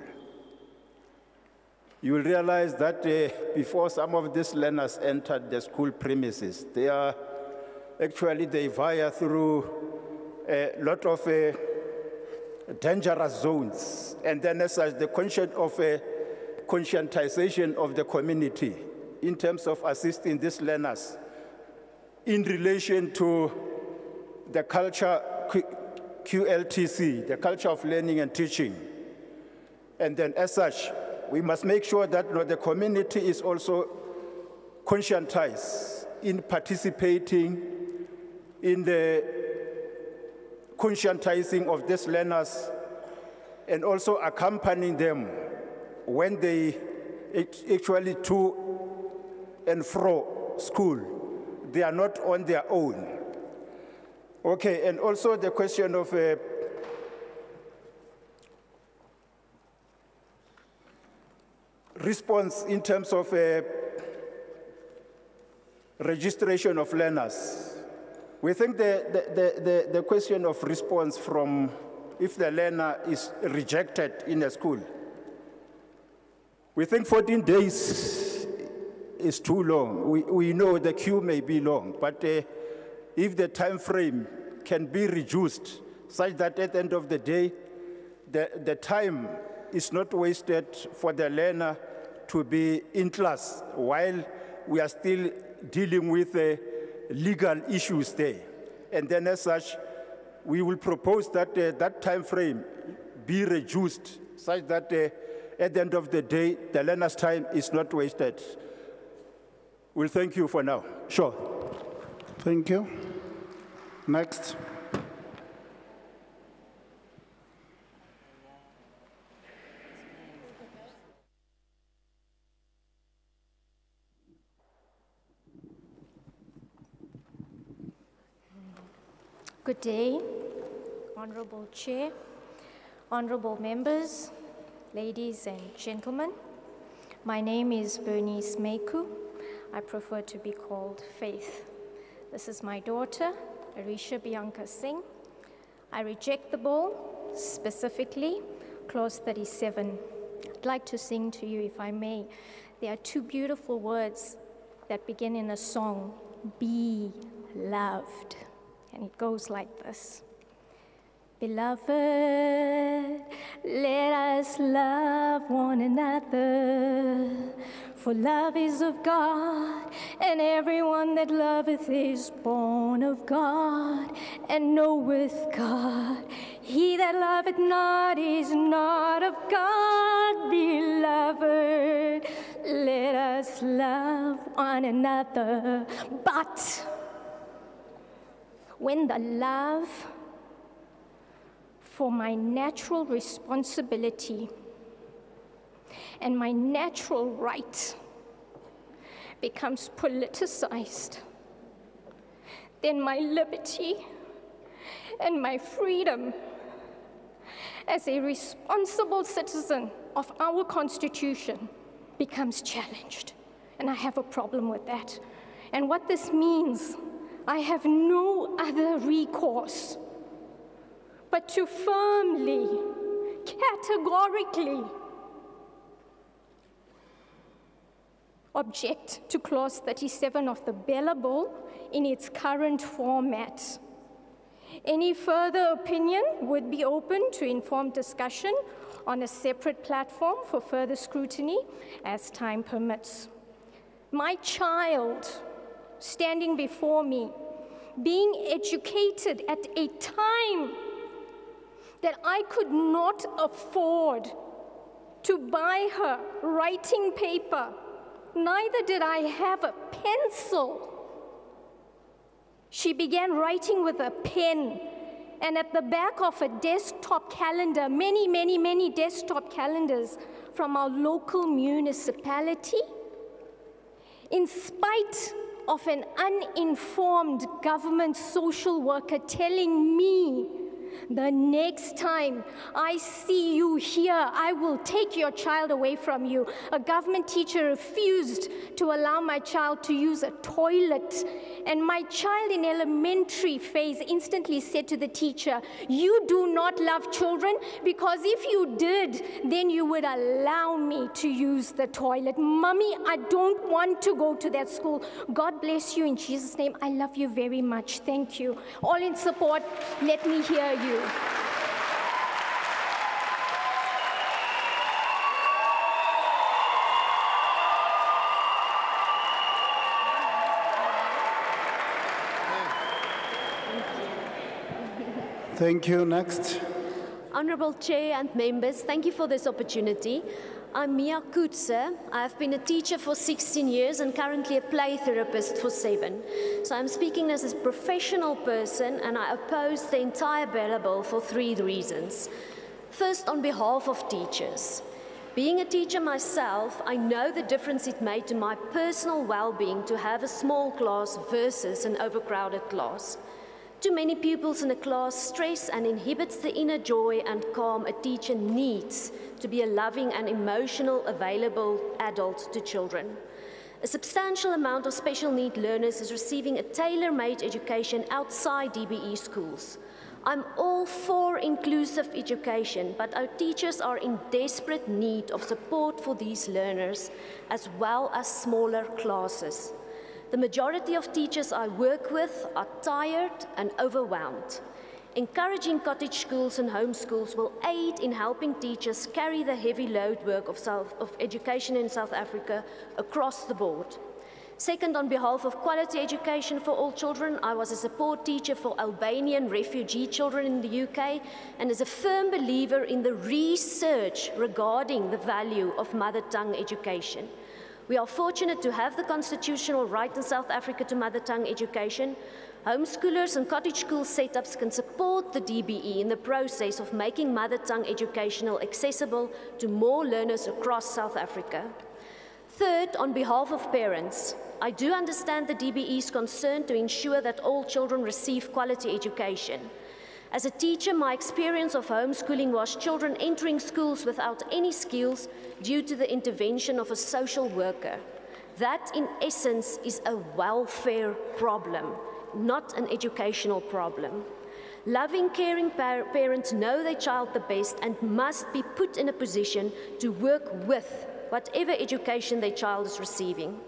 you will realize that uh, before some of these learners entered the school premises, they are actually they via through a lot of uh, dangerous zones, and then as such, the conscient of a conscientization of the community in terms of assisting these learners in relation to the culture QLTC, the culture of learning and teaching. And then as such, we must make sure that you know, the community is also conscientized in participating in the conscientizing of these learners and also accompanying them when they actually to and fro school. They are not on their own. Okay, and also the question of uh, response in terms of uh, registration of learners. We think the, the, the, the, question of response from if the learner is rejected in a school, we think 14 days is too long. We, we know the queue may be long, but uh, if the time frame can be reduced such that at the end of the day, the, the time is not wasted for the learner to be in class while we are still dealing with uh, legal issues there. And then as such, we will propose that uh, that time frame be reduced such that uh, at the end of the day, the learner's time is not wasted. Well, thank you for now. Sure. Thank you. Next. Good day, Honorable Chair, Honorable members, ladies and gentlemen. My name is Bernice Meku. I prefer to be called Faith. This is my daughter, Arisha Bianca Singh. I reject the bill, specifically Clause 37. I'd like to sing to you, if I may. There are two beautiful words that begin in a song Be loved. And it goes like this Beloved, let us love one another. For love is of God, and everyone that loveth is born of God, and knoweth God. He that loveth not is not of God, beloved. Let us love one another. But when the love for my natural responsibility and my natural right becomes politicized, then my liberty and my freedom as a responsible citizen of our Constitution becomes challenged. And I have a problem with that. And what this means, I have no other recourse but to firmly, categorically object to Clause 37 of the BELA in its current format. Any further opinion would be open to informed discussion on a separate platform for further scrutiny as time permits. My child standing before me, being educated at a time that I could not afford to buy her writing paper, neither did I have a pencil. She began writing with a pen, and at the back of a desktop calendar, many, many, many desktop calendars from our local municipality, in spite of an uninformed government social worker telling me The next time I see you here, I will take your child away from you. A government teacher refused to allow my child to use a toilet. And my child in elementary phase instantly said to the teacher, You do not love children because if you did, then you would allow me to use the toilet. Mummy, I don't want to go to that school. God bless you in Jesus' name. I love you very much. Thank you. All in support, let me hear you. Thank you. Next. Honourable Chair and members, thank you for this opportunity. I'm Mia Kutse. I've been a teacher for 16 years and currently a play therapist for seven. So I'm speaking as a professional person and I oppose the entire bill for three reasons. First, on behalf of teachers. Being a teacher myself, I know the difference it made to my personal well-being to have a small class versus an overcrowded class. Too many pupils in a class stress and inhibits the inner joy and calm a teacher needs to be a loving and emotional, available adult to children. A substantial amount of special need learners is receiving a tailor-made education outside DBE schools. I'm all for inclusive education, but our teachers are in desperate need of support for these learners, as well as smaller classes. The majority of teachers I work with are tired and overwhelmed. Encouraging cottage schools and homeschools will aid in helping teachers carry the heavy load work of, South, of education in South Africa across the board. Second, on behalf of quality education for all children, I was a support teacher for Albanian refugee children in the UK and is a firm believer in the research regarding the value of mother tongue education. We are fortunate to have the constitutional right in South Africa to mother tongue education. Homeschoolers and cottage school setups can support the DBE in the process of making mother tongue educational accessible to more learners across South Africa. Third, on behalf of parents, I do understand the DBE's concern to ensure that all children receive quality education. As a teacher, my experience of homeschooling was children entering schools without any skills due to the intervention of a social worker. That, in essence, is a welfare problem, not an educational problem. Loving, caring par parents know their child the best and must be put in a position to work with whatever education their child is receiving.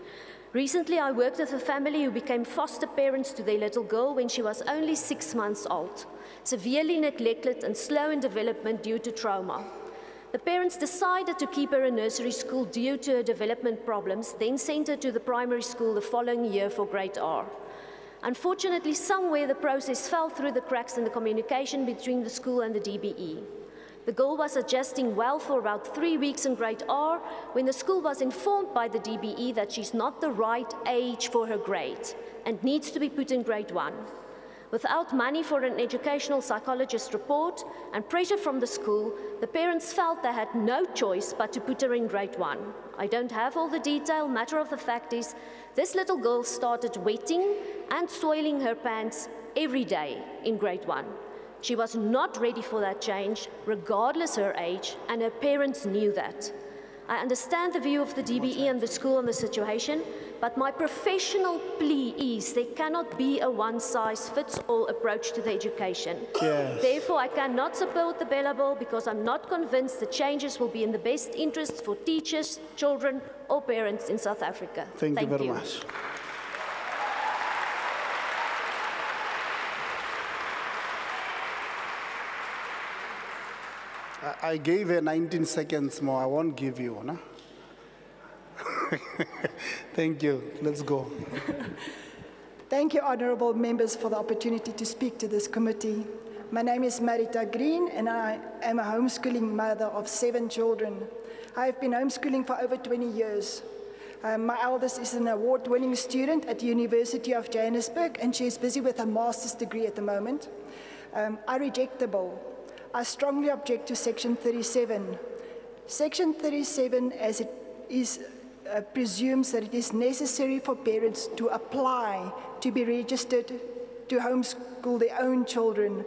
Recently, I worked with a family who became foster parents to their little girl when she was only six months old severely neglected and slow in development due to trauma. The parents decided to keep her in nursery school due to her development problems, then sent her to the primary school the following year for grade R. Unfortunately, somewhere the process fell through the cracks in the communication between the school and the DBE. The girl was adjusting well for about three weeks in grade R when the school was informed by the DBE that she's not the right age for her grade and needs to be put in grade one. Without money for an educational psychologist report and pressure from the school, the parents felt they had no choice but to put her in grade one. I don't have all the detail, matter of the fact is, this little girl started wetting and soiling her pants every day in grade one. She was not ready for that change, regardless her age, and her parents knew that. I understand the view of the DBE and the school on the situation, but my professional plea is there cannot be a one-size-fits-all approach to the education. Yes. Therefore, I cannot support the BELA Bill because I'm not convinced the changes will be in the best interests for teachers, children, or parents in South Africa. Thank, you very much. I- I gave her 19 seconds more. I won't give you, no? Thank you. Let's go. Thank you, honourable members, for the opportunity to speak to this committee. My name is Marita Green, and I am a homeschooling mother of seven children. I have been homeschooling for over 20 years. Um, my eldest is an award-winning student at the University of Johannesburg, and she is busy with her master's degree at the moment. Um, I reject the bill. I strongly object to Section 37. Section 37, as it is, uh, presumes that it is necessary for parents to apply to be registered to homeschool their own children.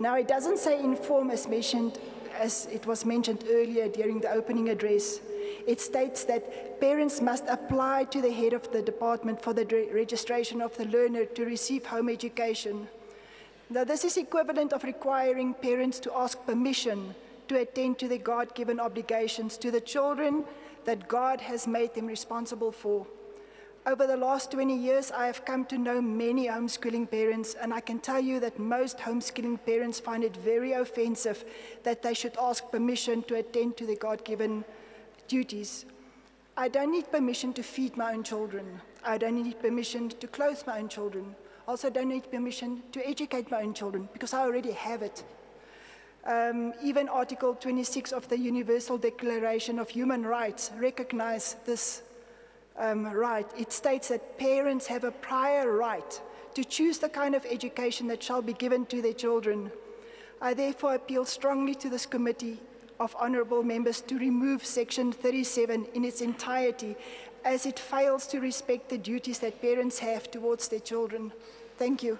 Now, it doesn't say inform as mentioned, as it was mentioned earlier during the opening address. It states that parents must apply to the head of the department for the registration of the learner to receive home education. Now, this is equivalent of requiring parents to ask permission to attend to their God given obligations to the children that God has made them responsible for. Over the last 20 years, I have come to know many homeschooling parents, and I can tell you that most homeschooling parents find it very offensive that they should ask permission to attend to their God given duties. I don't need permission to feed my own children. I don't need permission to clothe my own children. I Also, don't need permission to educate my own children because I already have it. Um, even Article 26 of the Universal Declaration of Human Rights recognize this um, right. It states that parents have a prior right to choose the kind of education that shall be given to their children. I therefore appeal strongly to this committee of honourable members to remove section 37 in its entirety as it fails to respect the duties that parents have towards their children. Thank you.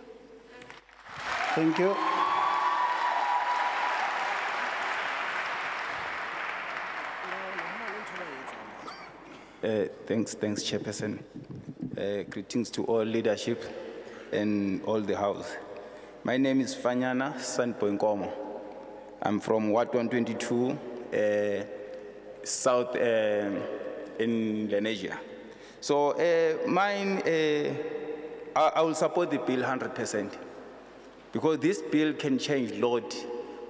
Thank you. Uh, thanks, thanks, Chairperson. Uh, greetings to all leadership and all the house. My name is Fanyana Sanpoinkomo. I'm from Ward 122, uh, South uh, in Lenasia. So uh, mine, uh, I, I will support the bill 100% because this bill can change a lot.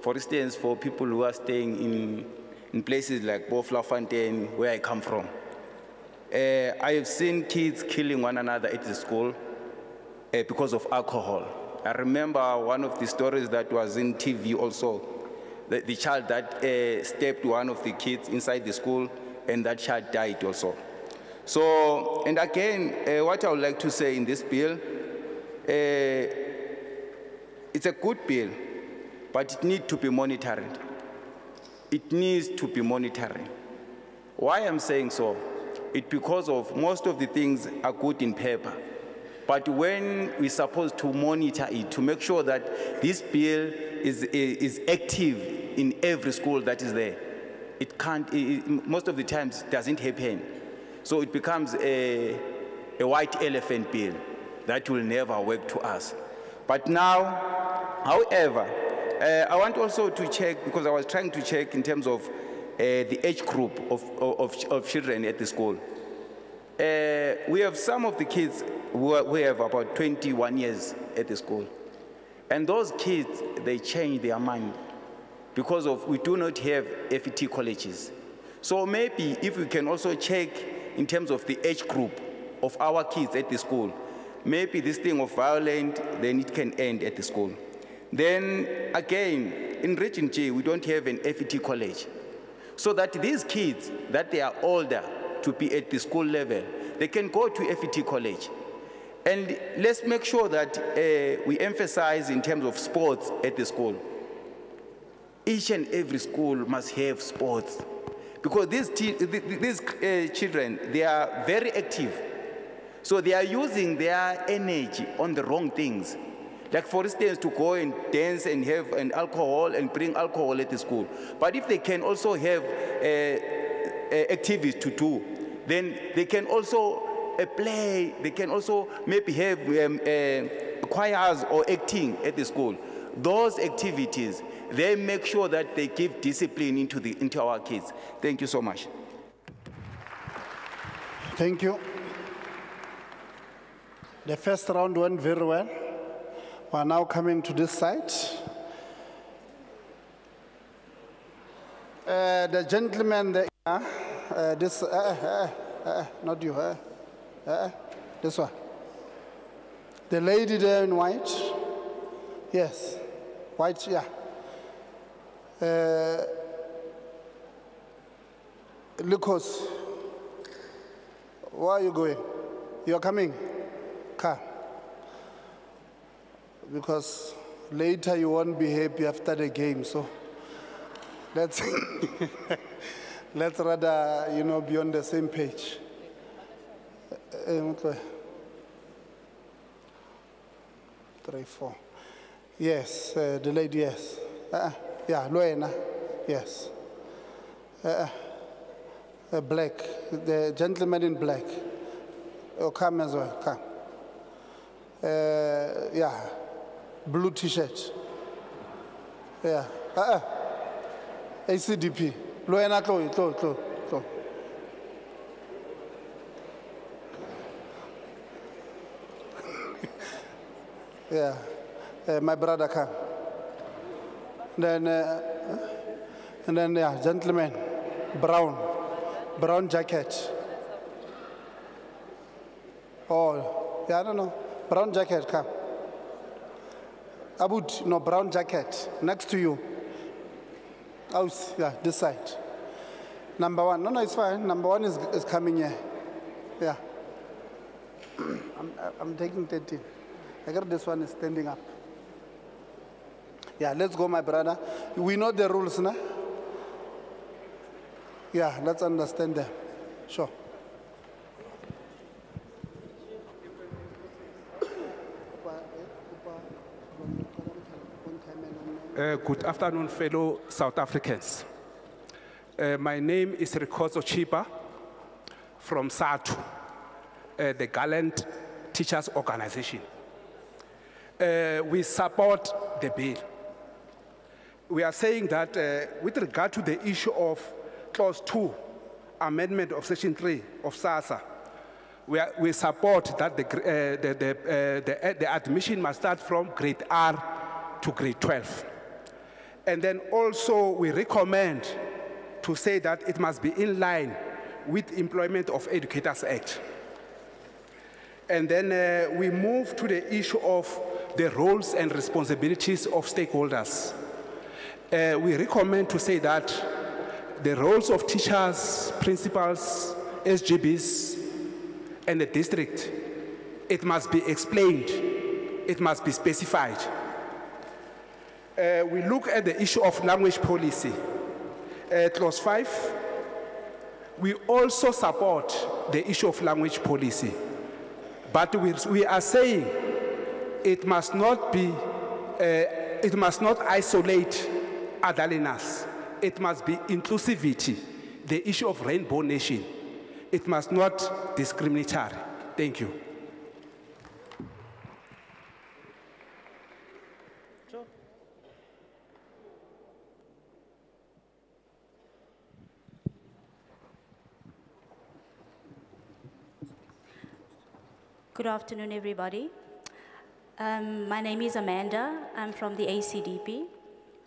For instance, for people who are staying in, in places like Boflafontein, where I come from. Uh, I have seen kids killing one another at the school uh, because of alcohol. I remember one of the stories that was in TV also, the, the child that uh, stepped one of the kids inside the school and that child died also. So, and again, uh, what I would like to say in this bill, uh, it's a good bill, but it needs to be monitored. It needs to be monitored. Why I'm saying so? It's because of most of the things are good in paper. But when we're supposed to monitor it, to make sure that this bill is, is active in every school that is there, it can't, it, most of the times doesn't happen. So it becomes a, a white elephant bill that will never work to us. But now, however, uh, I want also to check, because I was trying to check in terms of the age group of, of, of children at the school. Uh, we have some of the kids who, are, who have about 21 years at the school. And those kids, they change their mind because of we do not have FET colleges. So maybe if we can also check in terms of the age group of our kids at the school, maybe this thing of violence, then it can end at the school. Then again, in Region J, we don't have an FET college. So that these kids, that they are older to be at the school level, they can go to FET college. And let's make sure that uh, we emphasize in terms of sports at the school. Each and every school must have sports. Because these, th- th- these uh, children, they are very active. So they are using their energy on the wrong things. Like for instance, to go and dance and have an alcohol and bring alcohol at the school. But if they can also have uh, uh, activities to do, then they can also uh, play, they can also maybe have um, uh, choirs or acting at the school. Those activities, they make sure that they give discipline into, the, into our kids. Thank you so much. Thank you. The first round went very well. We are now coming to this side. Uh, the gentleman there, uh, uh, this, uh, uh, uh, not you, this one. The lady there in white. Yes, white, yeah. Uh, Lucas, where are you going? You are coming? Come. Because later you won't be happy after the game, so let's, let's rather, you know, be on the same page. Uh, uh, Three, four. Yes, uh, the lady, yes. Uh, yeah, Luena, yes. Uh, uh, black, the gentleman in black. Oh, come as well, come. Uh, yeah, blue t-shirt. Yeah, uh, uh. ACDP. Luena, Chloe, Chloe, Chloe. Yeah, uh, my brother come. Then, uh, and then, yeah, gentleman, brown, brown jacket. Oh, yeah, I don't know. Brown jacket, come. Abud, no, brown jacket, next to you. House, yeah, this side. Number one, no, no, it's fine. Number one is, is coming here. Yeah. I'm, I'm taking 13. I got this one is standing up. Yeah, let's go, my brother. We know the rules, na? Yeah, let's understand them. Sure. Uh, good afternoon, fellow South Africans. Uh, my name is Rikozo Chiba from SADTU, uh, the Gallant Teachers Organization. We support the bill. We are saying that with regard to the issue of Clause 2, Amendment of Section 3 of SASA, we, are, we support that the, the, the, the, the admission must start from grade R to grade 12. And then also we recommend to say that it must be in line with Employment of Educators Act. And then uh, we move to the issue of the roles and responsibilities of stakeholders. Uh, we recommend to say that the roles of teachers, principals, SGBs, and the district, it must be explained, it must be specified. Uh, we look at the issue of language policy. Uh, clause 5, we also support the issue of language policy. But we, we are saying it must not be, uh, it must not isolate otherliness. It must be inclusivity, the issue of rainbow nation. It must not discriminatory. Thank you. Good afternoon, everybody. Um, my name is Amanda. I'm from the ACDP.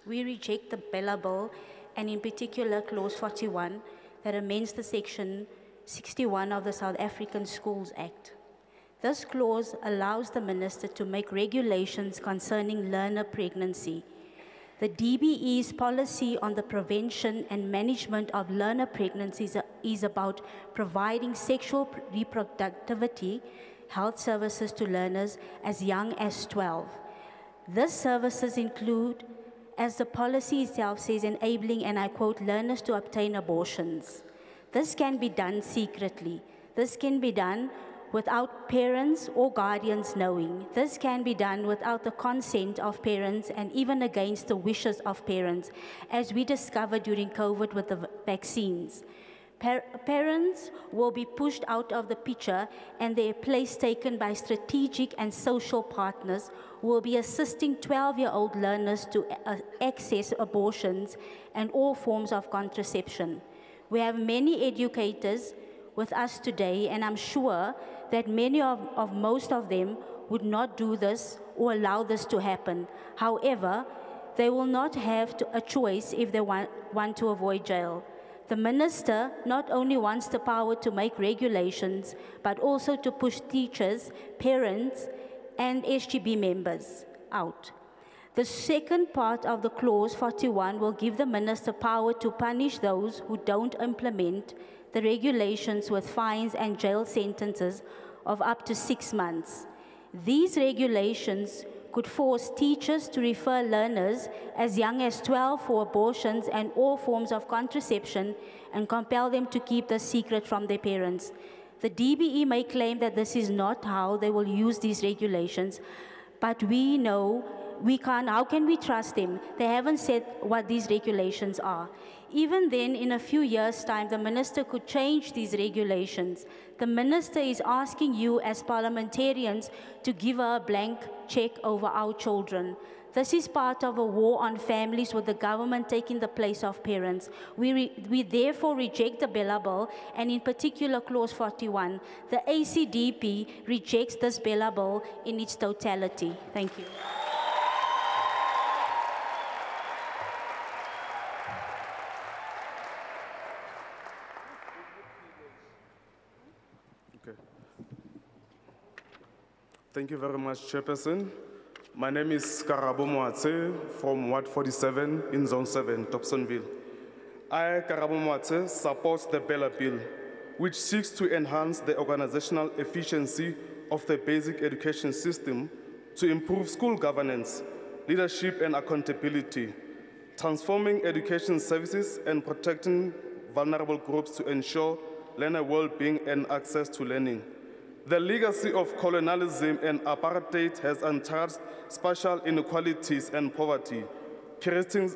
We reject the BELA Bill, and in particular, Clause 41, that amends the Section 61 of the South African Schools Act. This clause allows the minister to make regulations concerning learner pregnancy. The DBE's policy on the prevention and management of learner pregnancies is about providing sexual reproductivity health services to learners as young as 12. These services include, as the policy itself says, enabling, and I quote, learners to obtain abortions. This can be done secretly. This can be done without parents or guardians knowing. This can be done without the consent of parents and even against the wishes of parents, as we discovered during COVID with the vaccines. Par- parents will be pushed out of the picture and their place taken by strategic and social partners will be assisting 12 year old learners to uh, access abortions and all forms of contraception. We have many educators with us today, and I'm sure that many of, of most of them would not do this or allow this to happen. However, they will not have to, a choice if they want, want to avoid jail. The minister not only wants the power to make regulations, but also to push teachers, parents, and SGB members out. The second part of the clause 41 will give the minister power to punish those who don't implement the regulations with fines and jail sentences of up to six months. These regulations could force teachers to refer learners as young as 12 for abortions and all forms of contraception and compel them to keep the secret from their parents. The DBE may claim that this is not how they will use these regulations, but we know we can't, how can we trust them? They haven't said what these regulations are. Even then, in a few years' time, the minister could change these regulations. The minister is asking you as parliamentarians to give her a blank check over our children. This is part of a war on families with the government taking the place of parents. We, we therefore reject the BELA Bill and in particular clause 41. The ACDP rejects this BELA Bill in its totality. Thank you. Thank you very much, Chairperson. My name is Karabo Moatse from Ward 47 in Zone 7, Thompsonville. I, Karabo Moatse, support the BELA Bill, which seeks to enhance the organizational efficiency of the basic education system to improve school governance, leadership, and accountability, transforming education services and protecting vulnerable groups to ensure learner well-being and access to learning. The legacy of colonialism and apartheid has uncharged spatial inequalities and poverty, creating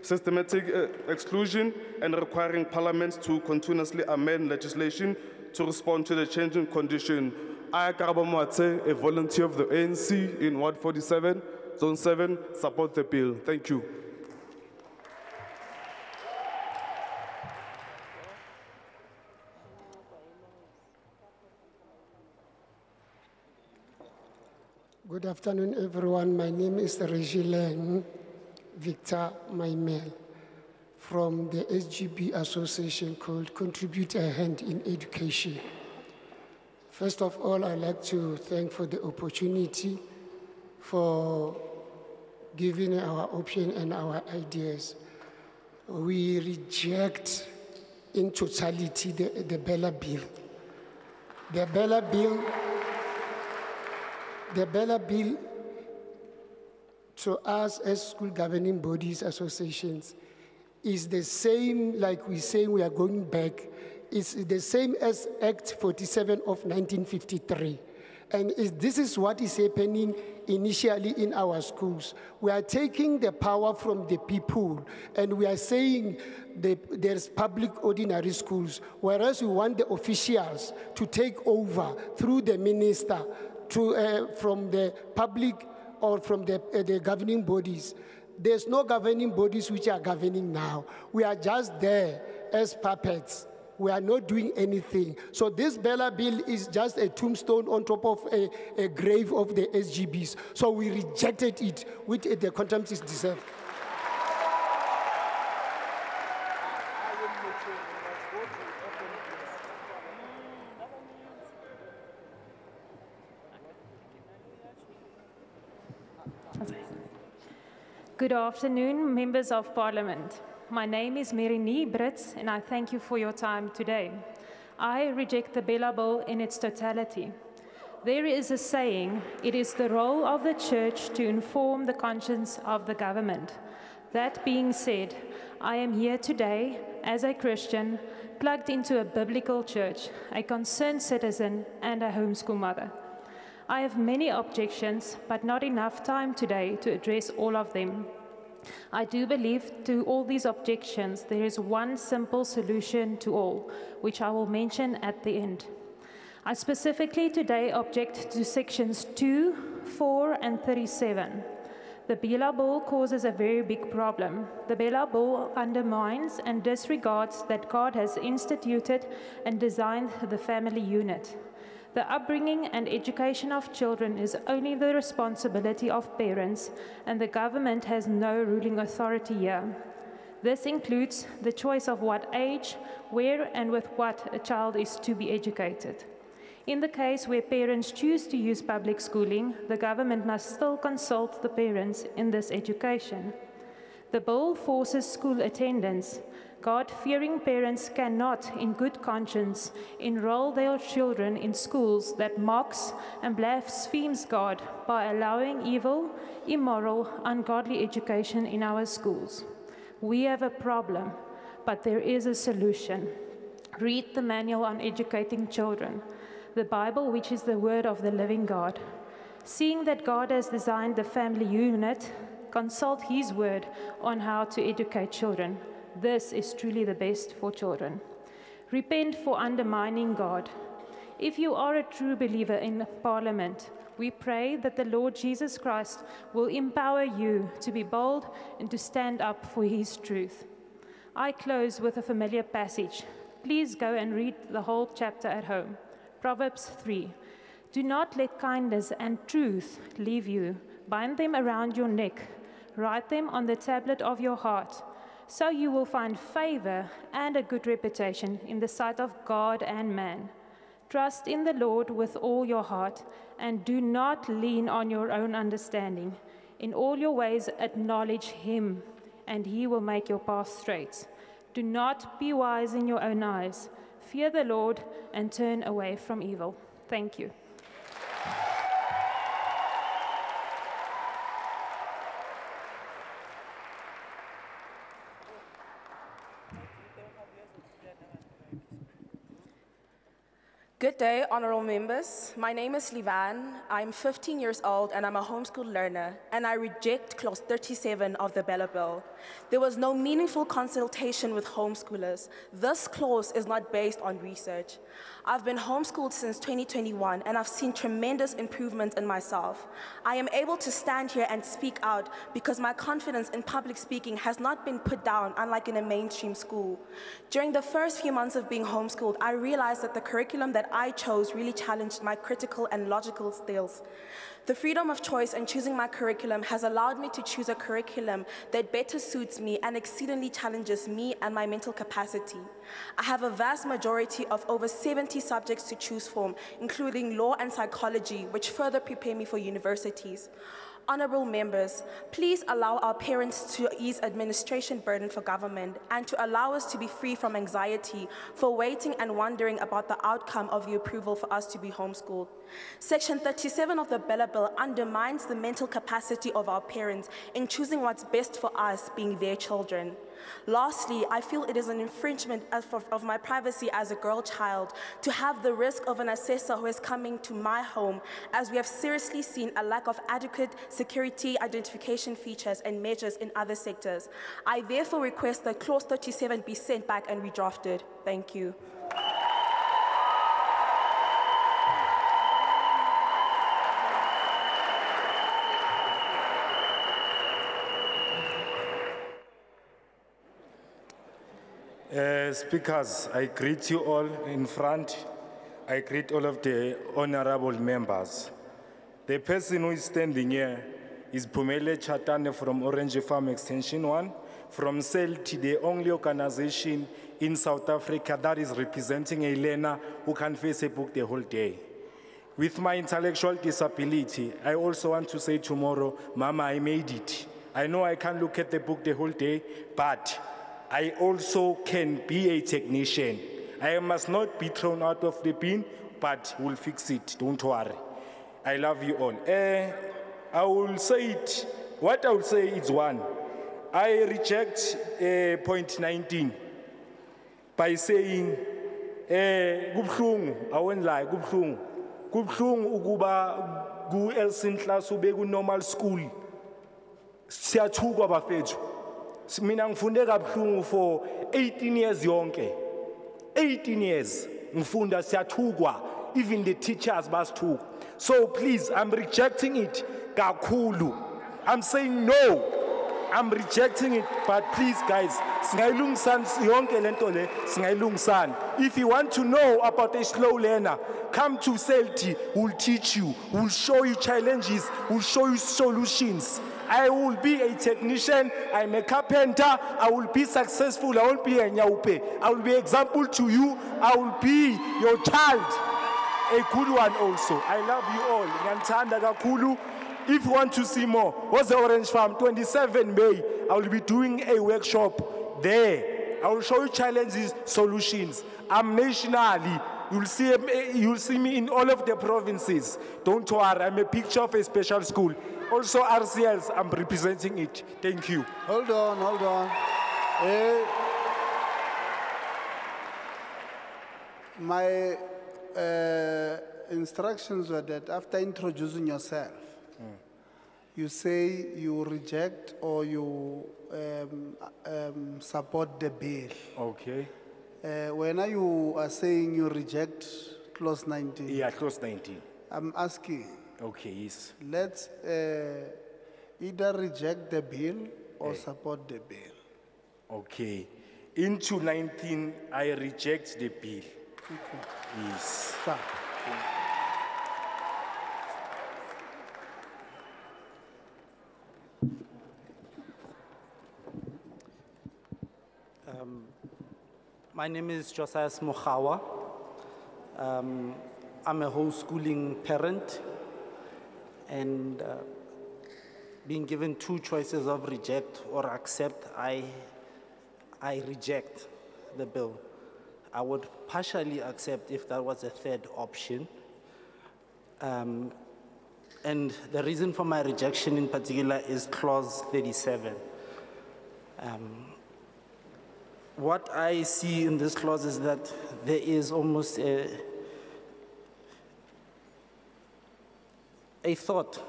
systematic uh, exclusion and requiring parliaments to continuously amend legislation to respond to the changing condition. I, Karabo Moatse, a volunteer of the ANC in Ward 47, Zone 7, support the bill. Thank you. Good afternoon, everyone. My name is Regileng Victor Maimel from the SGB Association called Contribute a Hand in Education. First of all, I'd like to thank for the opportunity for giving our opinion and our ideas. We reject in totality the, the BELA Bill. The BELA Bill the BELA Bill to us as school governing bodies, associations, is the same like we say we are going back. It's the same as Act 47 of 1953. And this is what is happening initially in our schools. We are taking the power from the people and we are saying the, there's public ordinary schools, whereas we want the officials to take over through the minister to, uh, from the public or from the, uh, the governing bodies. There's no governing bodies which are governing now. We are just there as puppets. We are not doing anything. So this BELA Bill is just a tombstone on top of a, a grave of the SGBs. So we rejected it with the contempt it deserved. Good afternoon, members of parliament. My name is Mary Nee Brits, and I thank you for your time today. I reject the BELA Bill in its totality. There is a saying, it is the role of the church to inform the conscience of the government. That being said, I am here today as a Christian, plugged into a biblical church, a concerned citizen, and a homeschool mother. I have many objections, but not enough time today to address all of them. I do believe to all these objections there is one simple solution to all, which I will mention at the end. I specifically today object to sections 2, 4, and 37. The BELA Bill causes a very big problem. The BELA Bill undermines and disregards that God has instituted and designed the family unit. The upbringing and education of children is only the responsibility of parents, and the government has no ruling authority here. This includes the choice of what age, where, and with what a child is to be educated. In the case where parents choose to use public schooling, the government must still consult the parents in this education. The bill forces school attendance, God fearing parents cannot, in good conscience, enroll their children in schools that mocks and blasphemes God by allowing evil, immoral, ungodly education in our schools. We have a problem, but there is a solution. Read the manual on educating children, the Bible, which is the word of the living God. Seeing that God has designed the family unit, consult His word on how to educate children. This is truly the best for children. Repent for undermining God. If you are a true believer in Parliament, we pray that the Lord Jesus Christ will empower you to be bold and to stand up for His truth. I close with a familiar passage. Please go and read the whole chapter at home. Proverbs 3. Do not let kindness and truth leave you. Bind them around your neck. Write them on the tablet of your heart. So you will find favor and a good reputation in the sight of God and man. Trust in the Lord with all your heart and do not lean on your own understanding. In all your ways, acknowledge Him, and He will make your path straight. Do not be wise in your own eyes. Fear the Lord and turn away from evil. Thank you. Good day, honorable members. My name is Livan. I'm 15 years old and I'm a homeschool learner, and I reject clause 37 of the BELA Bill. There was no meaningful consultation with homeschoolers. This clause is not based on research. I've been homeschooled since 2021 and I've seen tremendous improvement in myself. I am able to stand here and speak out because my confidence in public speaking has not been put down, unlike in a mainstream school. During the first few months of being homeschooled, I realized that the curriculum that I chose really challenged my critical and logical skills. The freedom of choice in choosing my curriculum has allowed me to choose a curriculum that better suits me and exceedingly challenges me and my mental capacity. I have a vast majority of over 70 subjects to choose from, including law and psychology, which further prepare me for universities. Honorable members, please allow our parents to ease administration burden for government and to allow us to be free from anxiety for waiting and wondering about the outcome of the approval for us to be homeschooled. Section 37 of the BELA Bill undermines the mental capacity of our parents in choosing what's best for us, being their children. Lastly, I feel it is an infringement of, my privacy as a girl child to have the risk of an assessor who is coming to my home, as we have seriously seen a lack of adequate security identification features and measures in other sectors. I therefore request that clause 37 be sent back and redrafted. Thank you. Speakers, I greet you all in front. I greet all of the honorable members. The person who is standing here is Pumele Chatane from Orange Farm Extension 1, from CELT, the only organization in South Africa that is representing a learner who can face a book the whole day. With my intellectual disability, I also want to say tomorrow, Mama, I made it. I know I can't look at the book the whole day, but I also can be a technician. I must not be thrown out of the bin, but we'll fix it, don't worry. I love you all. Eh, I will say it, what I will say is one. I reject uh, point 19 by saying, eh, kubhlungu, I won't lie, kubhlungu. Kubhlungu ukuba ku LSEN class ube ku normal school. Siyathukwa bafethu. Mina ngifunde kabuhlungu for 18 years yonke. 18 years ngifunda siyathukwa even the teachers basithuka. So please i'm rejecting it kakhulu. I'm saying no. I'm rejecting it but please guys singayilungisani yonke lento le singayilungisani. If you want to know about a slow learner come to CELT we'll teach you. We'll show you challenges. We'll show you solutions I will be a technician, I'm a carpenter, I will be successful, I won't be a nyaope. I will be example to you, I will be your child. A good one also. I love you all. Ngiyanithanda kakhulu. If you want to see more, what's the Orange Farm? 27 May, I will be doing a workshop there. I will show you challenges, solutions. I'm nationally. You'll see, you'll see me in all of the provinces. Don't worry, I'm a picture of a special school. Also RCLs, I'm representing it. Thank you. Hold on, hold on. Eh, my uh, instructions were that after introducing yourself, you say you reject or you um, um, support the bill. Okay. Uh, when are you are saying you reject clause 19? Yeah, clause 19. I'm asking, Okay, yes. let's uh, either reject the bill or support the bill. Okay. Into 19, I reject the bill. Yes. Sir. Um, My name is Josias Smochawa. Um, I'm a homeschooling parent and uh, being given two choices of reject or accept, I, I reject the bill. I would partially accept if that was a third option. Um, and the reason for my rejection in particular is clause 37. Um, what I see in this clause is that there is almost a, a thought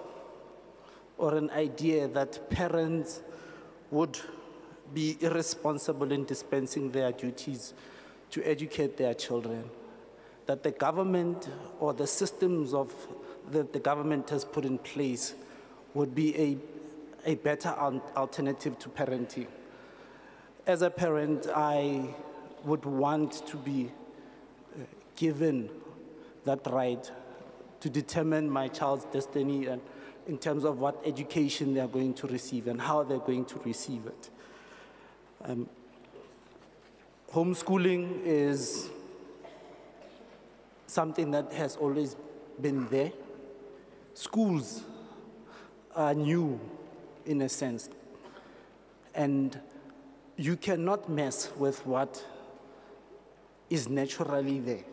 or an idea that parents would be irresponsible in dispensing their duties to educate their children. That the government or the systems of that the government has put in place would be a, a better al- alternative to parenting. As a parent, I would want to be uh, given that right to determine my child's destiny and in terms of what education they're going to receive and how they're going to receive it. Um, homeschooling is something that has always been there. Schools are new in a sense. And you cannot mess with what is naturally there.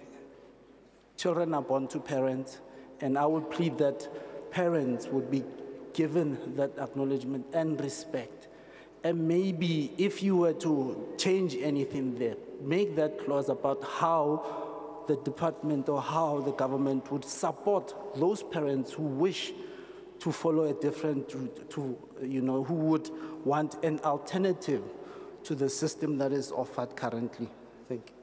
Children are born to parents, and I would plead that parents would be given that acknowledgement and respect. And maybe if you were to change anything there, make that clause about how the department or how the government would support those parents who wish to follow a different route, to, you know, who would want an alternative to the system that is offered currently. Thank you.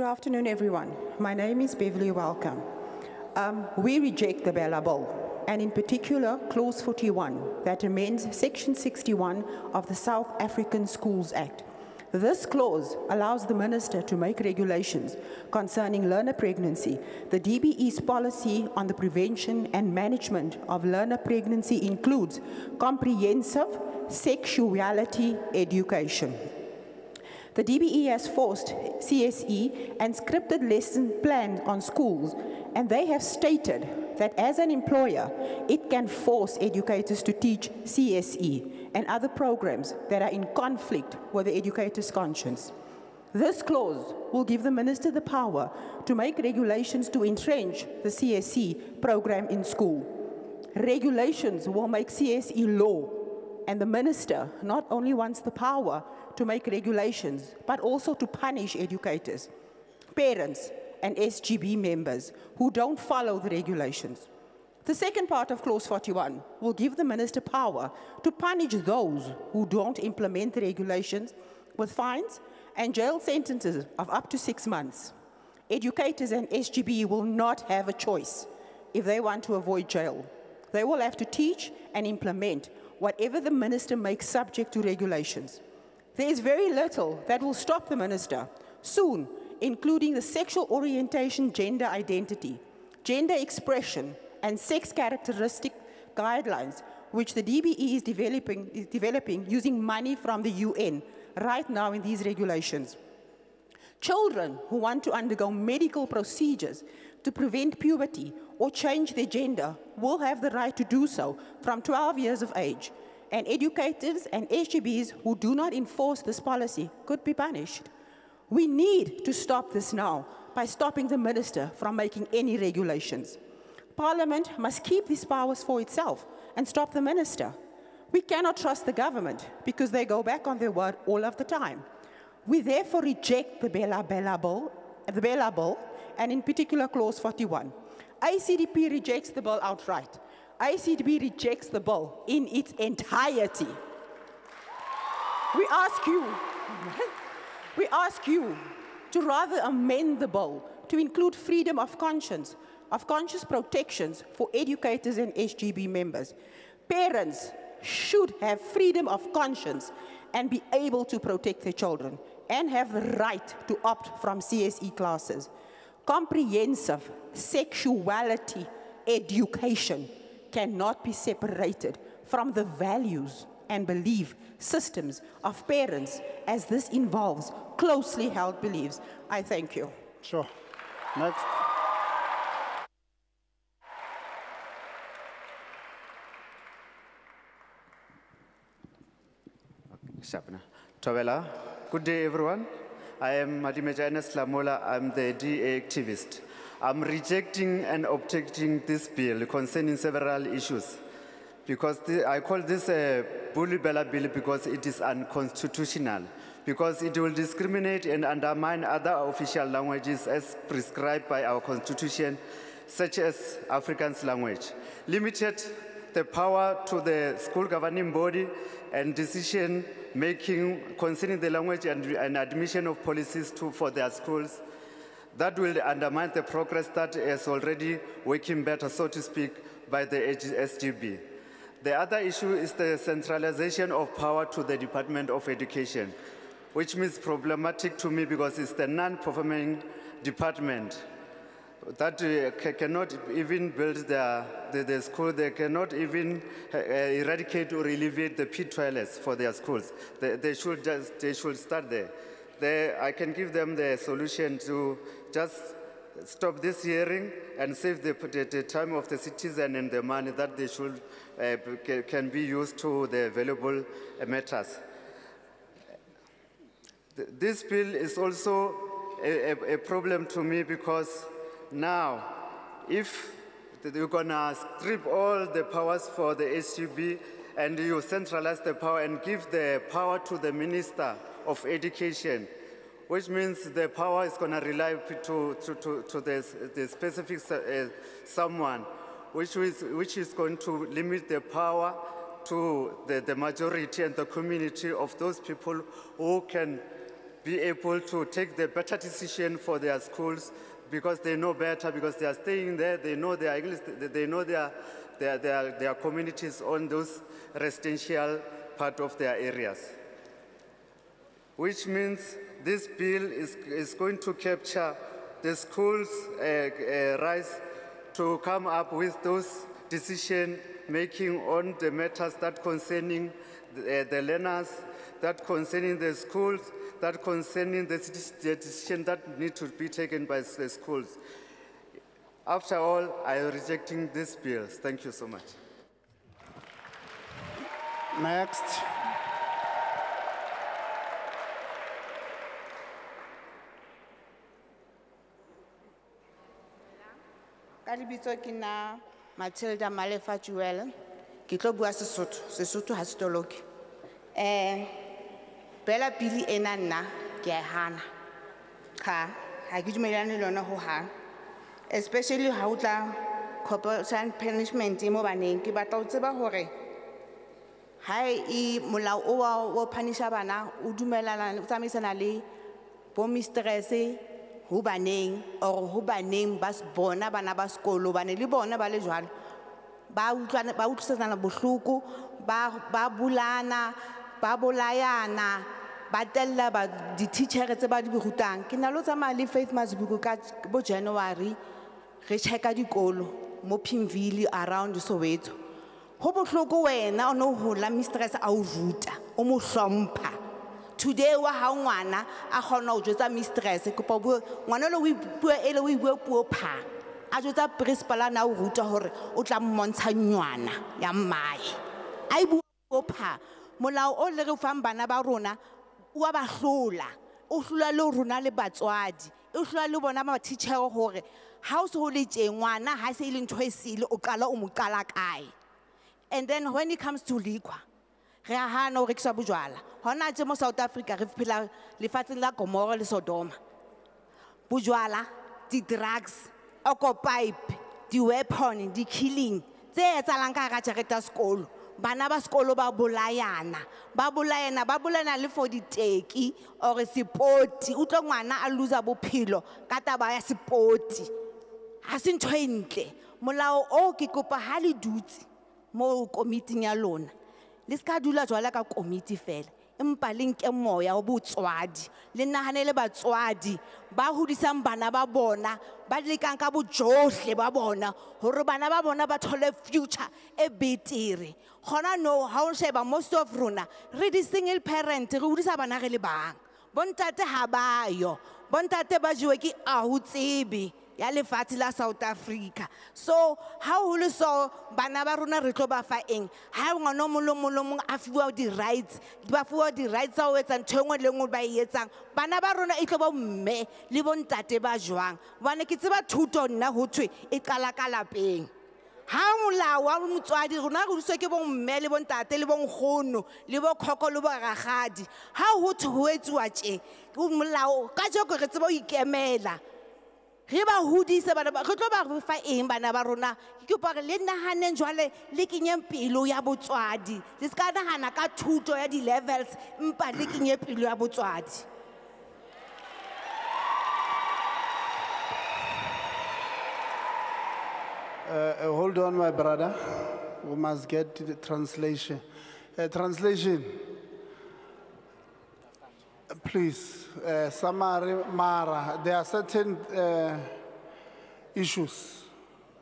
Good afternoon, everyone. My name is Beverly Welcome. Um, we reject the BELA Bill, and in particular, Clause 41, that amends Section 61 of the South African Schools Act. This clause allows the minister to make regulations concerning learner pregnancy. The DBE's policy on the prevention and management of learner pregnancy includes comprehensive sexuality education. The DBE has forced CSE and scripted lesson plans on schools, and they have stated that as an employer, it can force educators to teach CSE and other programs that are in conflict with the educator's conscience. This clause will give the minister the power to make regulations to entrench the CSE program in school. Regulations will make CSE law, and the minister not only wants the power to make regulations, but also to punish educators, parents, and SGB members who don't follow the regulations. The second part of Clause 41 will give the minister power to punish those who don't implement the regulations with fines and jail sentences of up to six months. Educators and SGB will not have a choice if they want to avoid jail. They will have to teach and implement whatever the minister makes subject to regulations. There is very little that will stop the minister soon, including the sexual orientation, gender identity, gender expression, and sex characteristic guidelines, which the DBE is developing, is developing using money from the UN right now in these regulations. Children who want to undergo medical procedures to prevent puberty or change their gender will have the right to do so from 12 years of age. And educators and SGBs who do not enforce this policy could be punished. We need to stop this now by stopping the minister from making any regulations. Parliament must keep these powers for itself and stop the minister. We cannot trust the government because they go back on their word all of the time. We therefore reject the BELA BELA Bill, the BELA Bill, and in particular Clause 41. ACDP rejects the bill outright. ACDP rejects the bill in its entirety. We ask you, we ask you to rather amend the bill to include freedom of conscience, of conscious protections for educators and SGB members. Parents should have freedom of conscience and be able to protect their children and have the right to opt from CSE classes. Comprehensive sexuality education cannot be separated from the values and belief systems of parents as this involves closely held beliefs. I thank you. Sure. Next. Shabna. Tawela. Good day, everyone. I am Madimeja Ernest Lamola. I'm the DA activist. I'm rejecting and objecting this bill concerning several issues because the, I call this a bully BELA bill because it is unconstitutional because it will discriminate and undermine other official languages as prescribed by our constitution such as Afrikaans language. Limited the power to the school governing body and decision making concerning the language and, and admission of policies to, for their schools. That will undermine the progress that is already working better, so to speak, by the SGB. The other issue is the centralization of power to the Department of Education, which means problematic to me because it's the non-performing department that uh, cannot even build their, the, the school, they cannot even uh, eradicate or alleviate the pit toilets for their schools. They, they should just, they should start there. They, I can give them the solution to just stop this hearing and save the, the, the time of the citizen and the money that they should, uh, can be used to the available uh, matters. This bill is also a, a, a problem to me because now, if you're gonna strip all the powers for the SGB and you centralize the power and give the power to the Minister of Education, which means the power is gonna rely to, to, to, to the, the specific uh, someone, which is, which is going to limit the power to the, the majority and the community of those people who can be able to take the better decision for their schools because they know better, because they are staying there, they know their English, they know their, their, their, their communities on those residential part of their areas. Which means this bill is, is going to capture the schools' uh, uh, rights to come up with those decision making on the matters that concerning the, uh, the learners, that concerning the schools, that concerning the, the decision that need to be taken by the schools. After all, I am rejecting these bills. Thank you so much. Next. Ka lebitso ke nna matilda malefa jewel ke tlo bua sesotho sesotho ha se toloke um bela pele ena nna ke a e hana. Ga ga ke dumelane le yona hohang especially ha o tla corporation punishment mo baneng ke batla ho tseba hore ha e molao o wa punisha bana o dumelana o tsamaisana le bo mistress ho baneng or ho baneng ba bona bana ba sekolo bane le bona ba le jwalo ba utlwana ba utlwisetsana bohloko ba ba bulana ba bolayana ba tella ba di-teachere tse ba di rutang. Ke na le ho faith masbuku ka bo january re checka dikolo mo pimville around soweto. Go botlhoko wena o ne o gola mistress a o ruta o mo hlompha today wa ga ngwana a kgona go jwetsa mistress. Kopa o bue ngwana ole o e bue ele o e puo phang a jwetsa principal na o ruta gore o tla mmontsha nywana ya mmae. A e bua puo phang molao o le re fang bana ba rona o a ba hlola. O hlola le rona le batswadi. O hlola le bona matitšhere gore ga o se go le teng ngwana ga se e le ntho e sele o qala o mo qala kae. And then when it comes to liquor re a hana ho rekisa bojwala. Tje mo south africa re phela lefatsheng la gomora le sodoma. Bojwala di-drugs okopipe di-weapon di-killing tse etsalang ka hara jarete ya sekolo. Bana ba sekolo ba bolayana ba bolayana ba bolayana le for diteki or sepoti. O tlo ngwana a loser bophelo ka taba ya sepoti. Ga se ntho e ntle. Molao o ke kopa ha le dutse mo komiting ya lona le se ka dula jwala ka komiti fela empa le nke moya wa botswadi le nahanele batswadi ba hodisang bana ba bona ba lekang ka bojohle ba bona hore bana ba bona ba thole future e betere. Gona no ha o sheba most of rona re di-single parent re hodisa bana re le bang. Bontate ha bayo bontate ba jewe ke ahu tsebe ya lefatshe la south africa. So ha ho le so bana ba rona re tlo ba fa eng? Ha ngwana o mong le mong a fiwa di-rights ba fiwa di-rights tsa ho etsa ntho e nngwe le nngwe ba e etsang. Bana ba rona e tlo bo mme le bontate ba jwang? Bane ke tseba thuto nna ho thwe e qala ka lapeng. Ha molao wa motswadi rona re duswe ke bomme le bontate le bonkgono le bokhoko le boragadi ha ho thwe ho etsuwa tje molao ka jeko re tseba ho ikemela re ba re tlo ba fa eng bana ba rona ke le jwale le kenyeng pelo ya botswadi le se ka ka thuto ya di-levels mpa le kenye pelo ya botswadi Uh, uh, hold on, my brother. We must get the translation. Uh, translation. Please, uh, Mara. There are certain uh, issues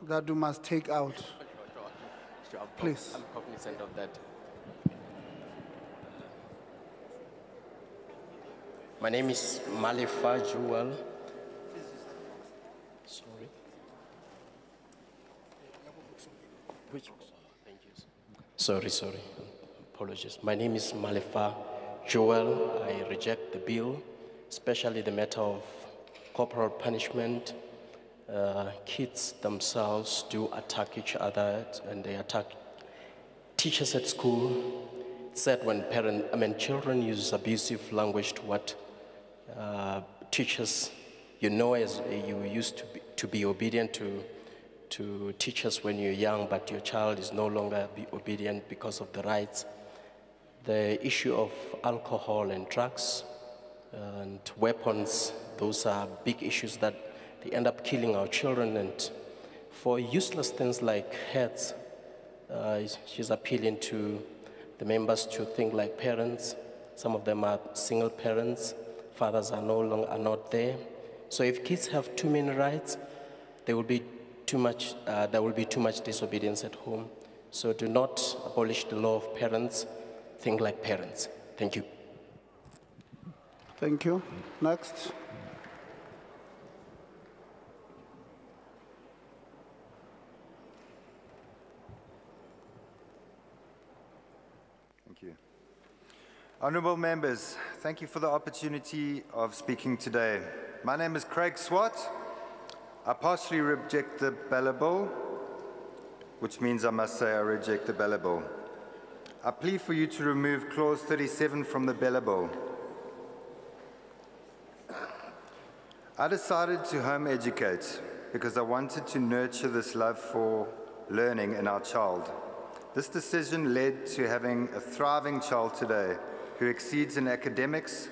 that you must take out. Please. I'm cognizant of that. My name is Malifa Jewel. Sorry. Which? Thank you. Sorry, sorry. Apologies. My name is Malifa Joel. I reject the bill, especially the matter of corporal punishment. Uh, kids themselves do attack each other and they attack teachers at school. It's said when parent, I mean, children use abusive language to what uh, teachers, you know, as you used to be, to be obedient to, to teachers when you're young, but your child is no longer be obedient because of the rights. The issue of alcohol and drugs and weapons, those are big issues that they end up killing our children. And for useless things like heads, uh, she's appealing to the members to think like parents. Some of them are single parents. Fathers are no longer are not there. So if kids have too many rights, there will be too much. Uh, there will be too much disobedience at home. So do not abolish the law of parents. Think like parents. Thank you. Thank you. Next. Thank you. Honourable members, thank you for the opportunity of speaking today. My name is Craig Swat. I partially reject the BELA Bill, which means I must say I reject the BELA Bill. I plead for you to remove clause 37 from the BELA Bill. I decided to home educate because I wanted to nurture this love for learning in our child. This decision led to having a thriving child today who exceeds in academics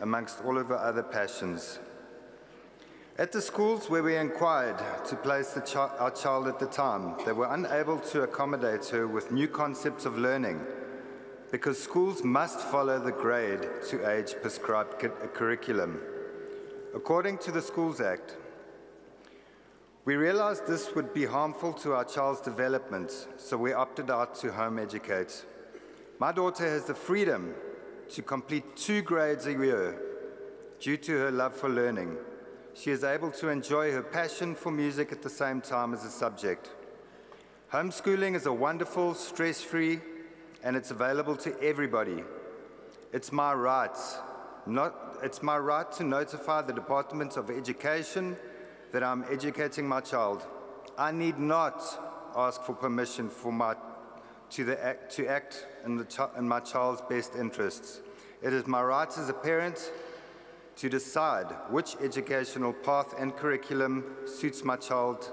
amongst all of her other passions. At the schools where we inquired to place chi- our child at the time, they were unable to accommodate her with new concepts of learning because schools must follow the grade to age prescribed cu- curriculum. According to the Schools Act, we realized this would be harmful to our child's development, so we opted out to home educate. My daughter has the freedom to complete two grades a year due to her love for learning. She is able to enjoy her passion for music at the same time as the subject. Homeschooling is a wonderful, stress free, and it's available to everybody. It's my right, not, it's my right to notify the Department of Education that I'm educating my child. I need not ask for permission for my to, the act, to act in, the in my child's best interests. It is my right as a parent to decide which educational path and curriculum suits my child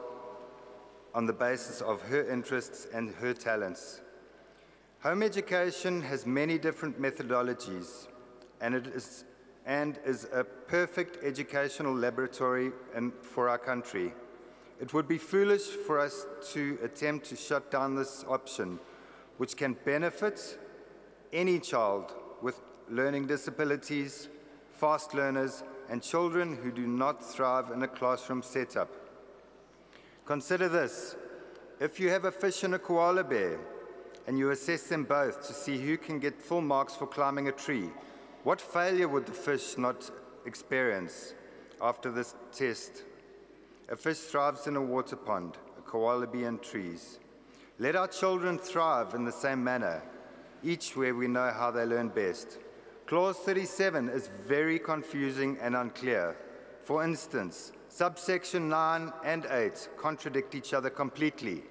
on the basis of her interests and her talents. Home education has many different methodologies and it is, and is a perfect educational laboratory in, for our country. It would be foolish for us to attempt to shut down this option, which can benefit any child with learning disabilities, fast learners, and children who do not thrive in a classroom setup. Consider this. If you have a fish and a koala bear, and you assess them both to see who can get full marks for climbing a tree, what failure would the fish not experience after this test? A fish thrives in a water pond, a koala bee in trees. Let our children thrive in the same manner, each where we know how they learn best. Clause 37 is very confusing and unclear. For instance, subsection 9 and 8 contradict each other completely.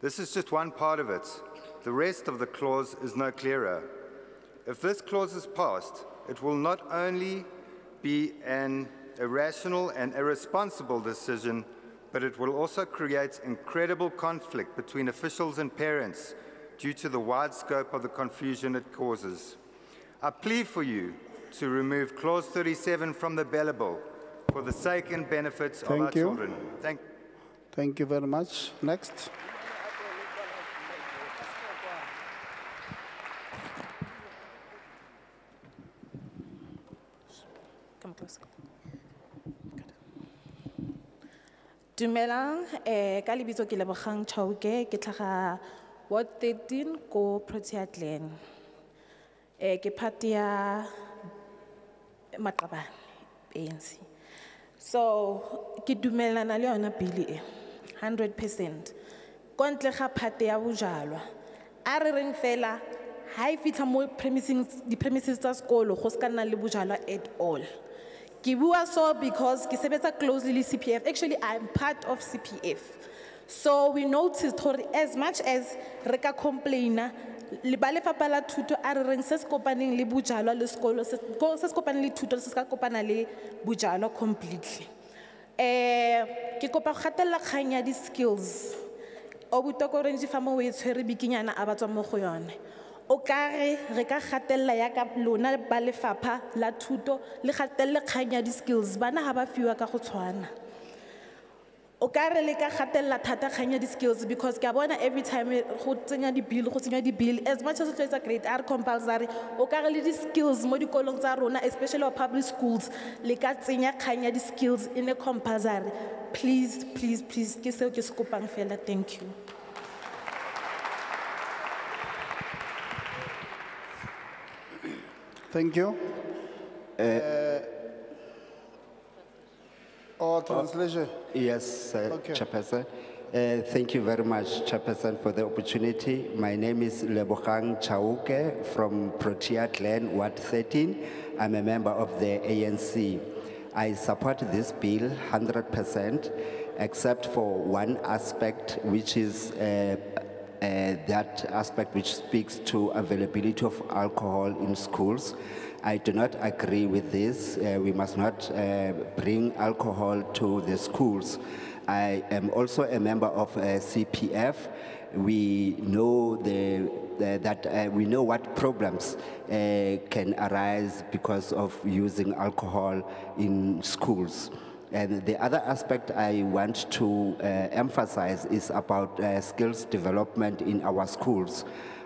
This is just one part of it. The rest of the clause is no clearer. If this clause is passed, it will not only be an irrational and irresponsible decision, but it will also create incredible conflict between officials and parents due to the wide scope of the confusion it causes. I plead for you to remove clause 37 from the BELA Bill for the sake and benefits of our Thank you. children. Thank Thank you very much. Next. Come close. Dumelang, eh, ka lebitso ke Lebogang Chauke, ke tlhaga Ward 13 ko Protea Glen. Eh, ke part ya Maqabane, ANC. So, ke dumelana le yona bill e, 100%. Ko ntle ga part ya bojalwa. A re reng fela, ha e fitlha mo premises, di premises tsa sekolo, go ska nna le bojalwa at all. Ke bua so because ke sebetsa closely le CPF. Actually, I'm part of CPF. So we noticed gore as much as re ka complaina, ba lefapha la thuto a re reng se se kopaneng le bojalwa le sekolo, se se kopaneng le thuto se se ka kopana le bojalwa completely. Eh, ke kopa go gatelela kgang ya di-skills. O butoko orange farm o e tshwere bikinyana a batswa mo go yone. O ka re re ka gatelela yaka lona ba lefapha la thuto le gatelele kgang ya di-skills bana ga ba fiwa ka go tshwana. O ka re le ka gatelela thata kgang ya di-skills because ke a bona every time go tsenya di-bill go tsenya di-bill as much as o tlo etsa grade r compulsory o ka re le di-skills mo dikolong tsa rona especially wa public schools le ka tsenya kgang ya di-skills e ne compulsory. Please please please ke seo ke se kopang fela. Thank you. Thank you. Uh, or translation? Yes, uh, Okay. Chairperson. Uh, Thank you very much, Chairperson, for the opportunity. My name is Lebogang Chauke from Protea Glen, Ward 13. I'm a member of the ANC. I support this bill 100%, except for one aspect, which is uh, uh, that aspect which speaks to availability of alcohol in schools. I do not agree with this. Uh, we must not uh, bring alcohol to the schools. I am also a member of uh, CPF. We know the, that uh, we know what problems uh, can arise because of using alcohol in schools. And the other aspect I want to uh, emphasize is about uh, skills development in our schools.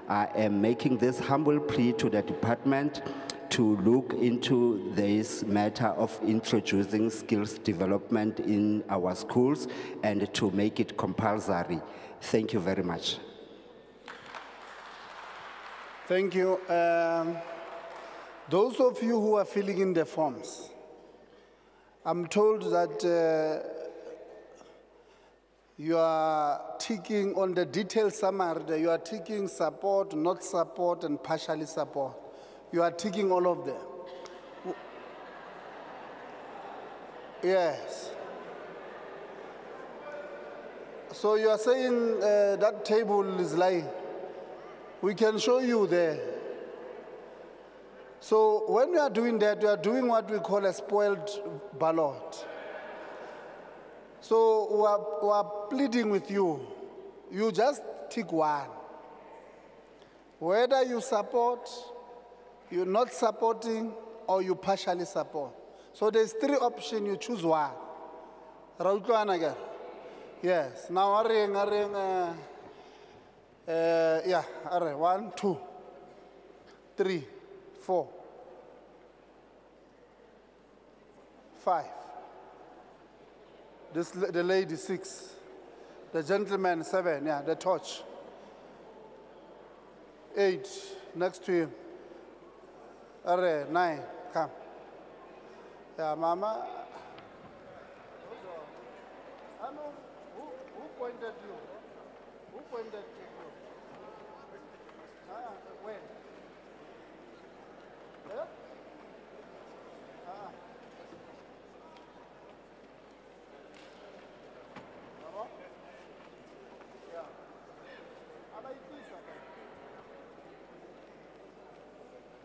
I am making this humble plea to the department to look into this matter of introducing skills development in our schools and to make it compulsory. Thank you very much. Thank you. Um, those of you who are filling in the forms, I'm told that uh, you are ticking on the detailed summary, that you are ticking support, not support, and partially support. You are ticking all of them. Yes. So you are saying uh, that table is lying? We can show you there. So when we are doing that, we are doing what we call a spoiled ballot. So we are, we are pleading with you. You just take one. Whether you support, you're not supporting, or you partially support. So there's three options, you choose one. Ra utlwana ke? Yes, now a ring, ring, uh, uh, yeah, a re, one, two, three, four, five. This, the lady, six. The gentleman, seven, yeah, the torch. Eight, next to him. Right, nine, come. Yeah, mama. Who pointed you? Who pointed you? Ah, when? Yeah? Ah. Hello? Yeah. Abayiphisa ke?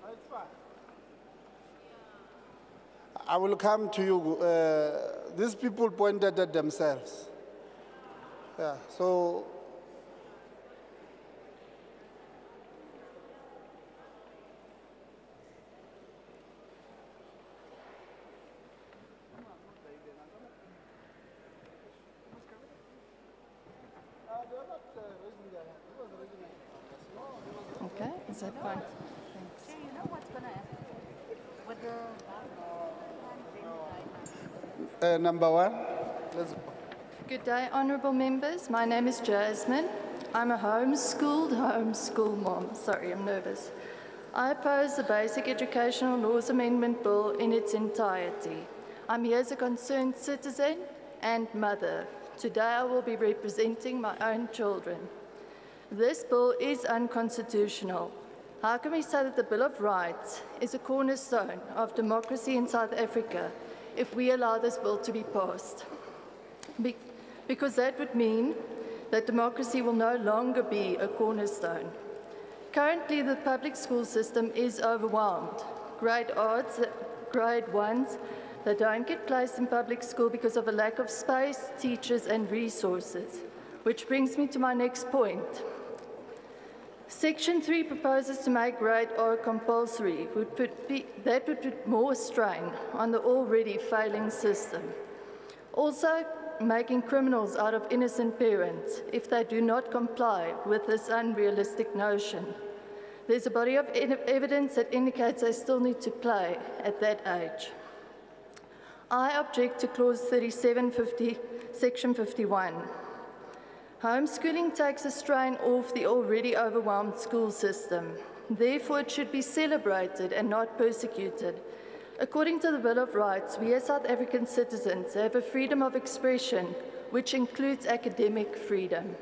Ah, It's fine. I will come to you. Uh, these people pointed at themselves. Yeah, so Okay, is that fine? Thanks. Number one. Good day, honourable members. My name is Jasmine. I'm a homeschooled homeschool mom. Sorry, I'm nervous. I oppose the Basic Educational Laws Amendment Bill in its entirety. I'm here as a concerned citizen and mother. Today I will be representing my own children. This bill is unconstitutional. How can we say that the Bill of Rights is a cornerstone of democracy in South Africa if we allow this bill to be passed? Be- because that would mean that democracy will no longer be a cornerstone. Currently, the public school system is overwhelmed. Grade odds, grade ones that don't get placed in public school because of a lack of space, teachers, and resources. Which brings me to my next point. Section 3 proposes to make grade R compulsory, would put that would put more strain on the already failing system. Also, making criminals out of innocent parents if they do not comply with this unrealistic notion. There's a body of evidence that indicates they still need to play at that age. I object to clause 3750, section 51. Homeschooling takes a strain off the already overwhelmed school system. Therefore, it should be celebrated and not persecuted. According to the Bill of Rights, we as South African citizens have a freedom of expression, which includes academic freedom.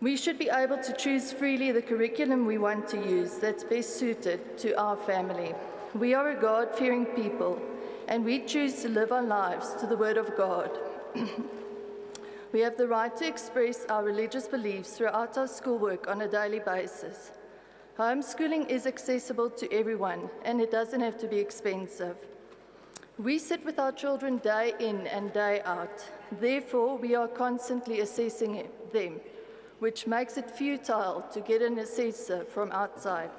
We should be able to choose freely the curriculum we want to use that's best suited to our family. We are a God fearing people, and we choose to live our lives to the Word of God. we have the right to express our religious beliefs throughout our schoolwork on a daily basis. Homeschooling is accessible to everyone, and it doesn't have to be expensive. We sit with our children day in and day out. Therefore, we are constantly assessing them, which makes it futile to get an assessor from outside.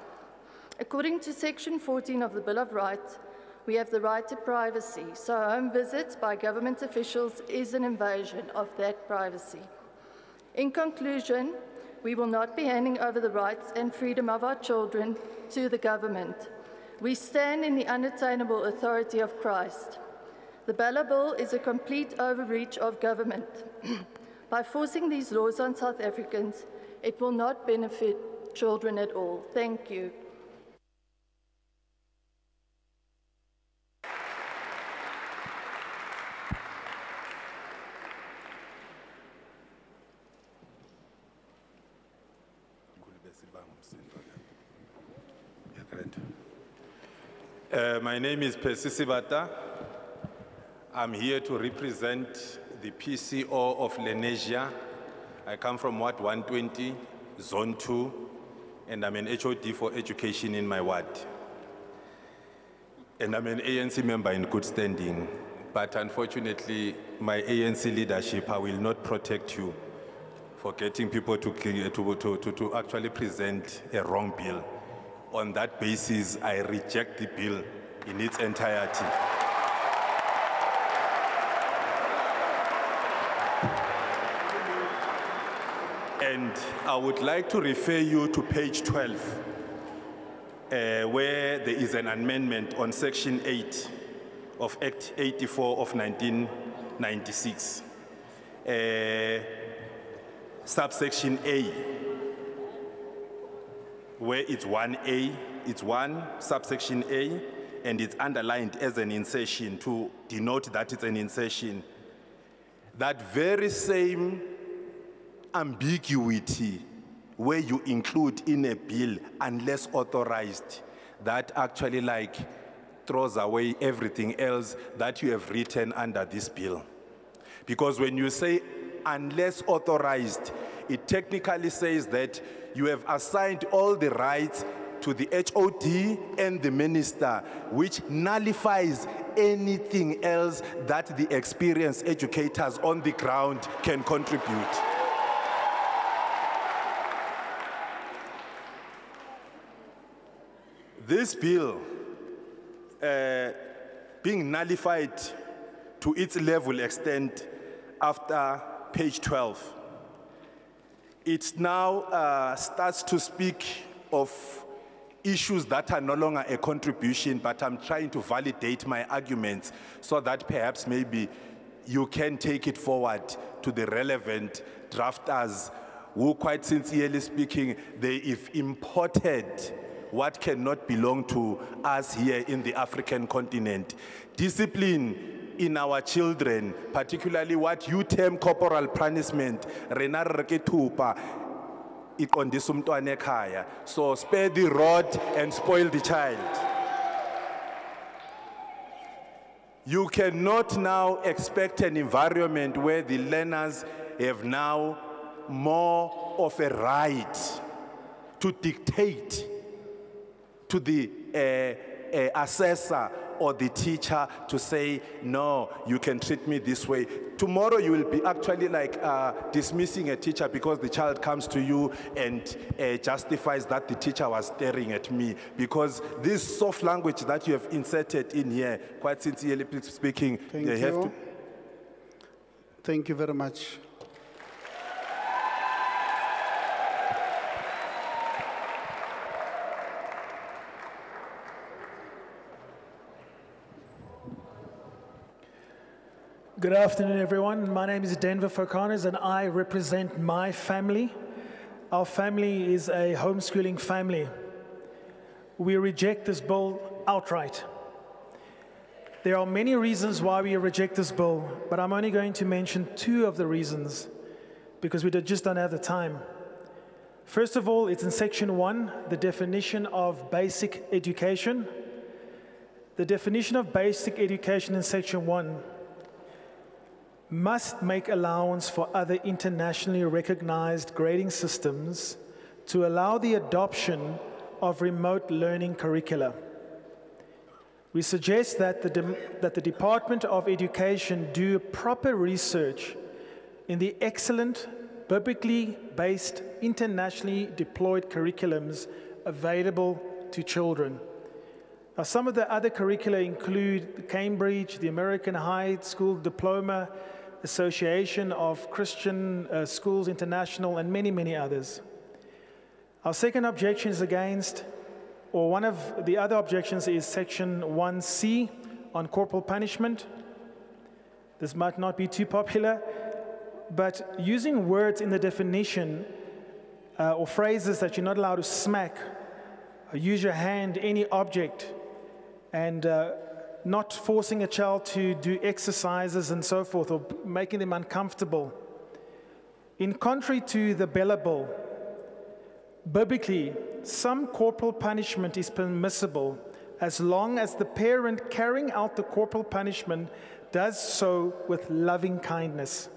According to Section 14 of the Bill of Rights, we have the right to privacy, so home visits by government officials is an invasion of that privacy. In conclusion, we will not be handing over the rights and freedom of our children to the government. We stand in the unattainable authority of Christ. The BELA Bill is a complete overreach of government. By forcing these laws on South Africans, it will not benefit children at all. Thank you. Uh, my name is Percy Sibata. I'm here to represent the PCO of Lenasia. I come from Ward 120, Zone 2. and I'm an HOD for education in my ward. And I'm an ANC member in good standing, but unfortunately, my ANC leadership, I will not protect you for getting people to, to, to, to, to actually present a wrong bill. On that basis, I reject the bill in its entirety. And I would like to refer you to page 12, uh, where there is an amendment on section 8 of Act 84 of 1996. Uh, subsection A, where it's 1A, it's 1 subsection A, and it's underlined as an insertion to denote that it's an insertion. That very same ambiguity where you include in a bill unless authorized, that actually like throws away everything else that you have written under this bill. Because when you say unless authorized, it technically says that you have assigned all the rights to the HOD and the minister, which nullifies anything else that the experienced educators on the ground can contribute. This bill, uh, being nullified to its level extent after page 12, it now uh, starts to speak of issues that are no longer a contribution, but I'm trying to validate my arguments so that perhaps maybe you can take it forward to the relevant drafters who, quite sincerely speaking, they have imported what cannot belong to us here in the African continent. Discipline in our children, particularly what you term corporal punishment, rena re ke thupa. So spare the rod and spoil the child. You cannot now expect an environment where the learners have now more of a right to dictate to the uh, uh, assessor or the teacher to say, no, you can treat me this way. Tomorrow you will be actually like uh, dismissing a teacher because the child comes to you and uh, justifies that the teacher was staring at me. Because this soft language that you have inserted in here, quite sincerely speaking, Thank they have you. to. Thank you very much. Good afternoon, everyone. My name is Denver Fokanes, and I represent my family. Our family is a homeschooling family. We reject this bill outright. There are many reasons why we reject this bill, but I'm only going to mention two of the reasons because we just don't have the time. First of all, it's in section one, the definition of basic education. The definition of basic education in section one must make allowance for other internationally recognized grading systems to allow the adoption of remote learning curricula. We suggest that the, dem- that the Department of Education do proper research in the excellent, biblically based, internationally deployed curriculums available to children. Now, some of the other curricula include Cambridge, the American High School Diploma, Association of Christian uh, Schools International, and many, many others. Our second objection is against, or one of the other objections is section 1C on corporal punishment. This might not be too popular, but using words in the definition uh, or phrases that you're not allowed to smack, or use your hand, any object, and uh, not forcing a child to do exercises and so forth, or making them uncomfortable. In contrary to the BELA Bill, biblically, some corporal punishment is permissible as long as the parent carrying out the corporal punishment does so with loving kindness.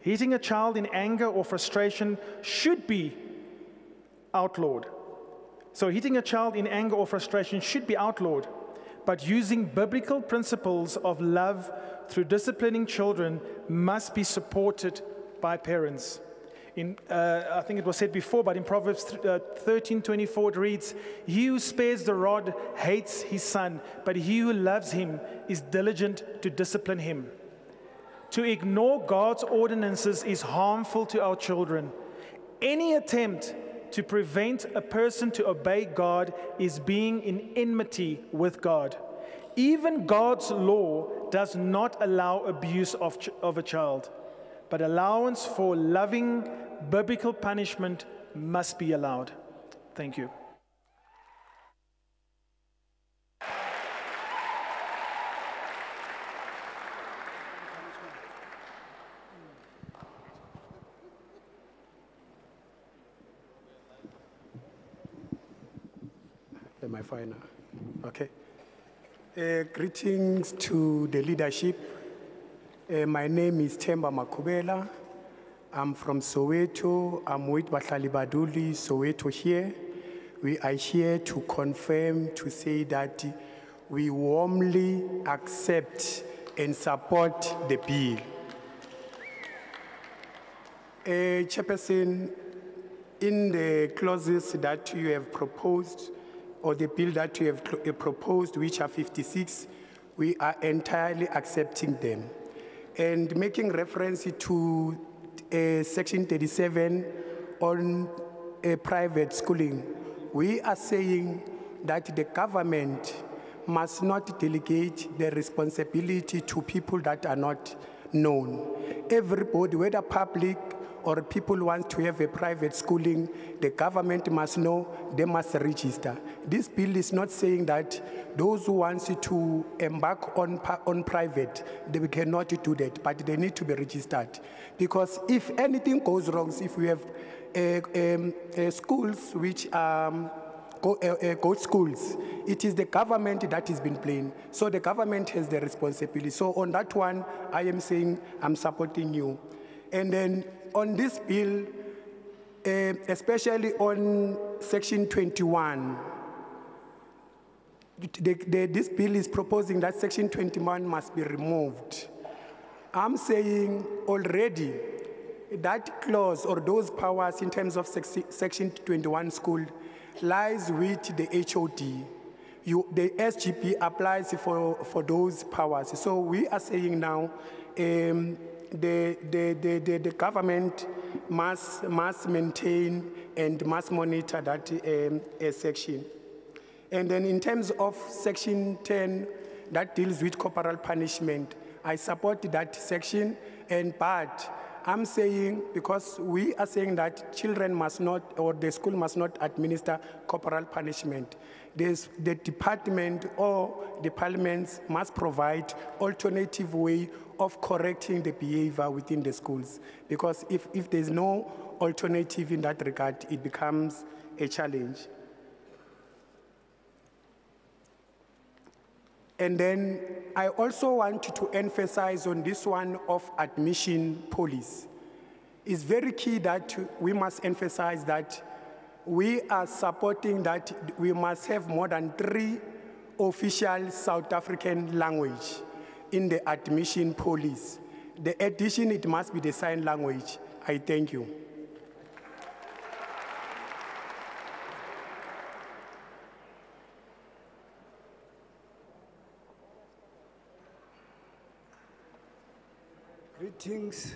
Hitting a child in anger or frustration should be outlawed. So hitting a child in anger or frustration should be outlawed, but using biblical principles of love through disciplining children must be supported by parents. In, uh, I think it was said before, but in Proverbs th- uh, 13 24, it reads, He who spares the rod hates his son, but he who loves him is diligent to discipline him. To ignore God's ordinances is harmful to our children. Any attempt to prevent a person to obey God is being in enmity with God. Even God's law does not allow abuse of, ch- of a child, but allowance for loving biblical punishment must be allowed. Thank you. Am I final? Okay. Uh, greetings to the leadership. Uh, my name is Temba Makubela. I'm from Soweto. I'm with Bahlali Baduli, Soweto here. We are here to confirm, to say that we warmly accept and support the bill. Uh, Chairperson, in the clauses that you have proposed, or the bill that you have proposed, which are 56, we are entirely accepting them. And making reference to uh, section 37 on uh, private schooling, we are saying that the government must not delegate the responsibility to people that are not known. Everybody, whether public or people want to have a private schooling, the government must know, they must register. This bill is not saying that those who want to embark on, on private, they cannot do that, but they need to be registered. Because if anything goes wrong, if we have uh, um, uh, schools which um, go, uh, uh, good schools. It is the government that has been playing. So the government has the responsibility. So on that one, I am saying I'm supporting you. And then on this bill, uh, especially on section 21, the, the, this bill is proposing that section 21 must be removed. I'm saying already that clause or those powers in terms of section 21 school lies with the HOD. You, the SGB applies for, for those powers. So we are saying now um, the, the, the, the, the government must, must maintain and must monitor that um, section. And then in terms of section 10 that deals with corporal punishment, I support that section and but I'm saying because we are saying that children must not or the school must not administer corporal punishment. The department or the parliaments must provide alternative way of correcting the behavior within the schools because if, if there's no alternative in that regard, it becomes a challenge. And then I also want to emphasize on this one of admission police. It's very key that we must emphasize that we are supporting that we must have more than three official South African language in the admission police. The addition, it must be the sign language. I thank you. Greetings.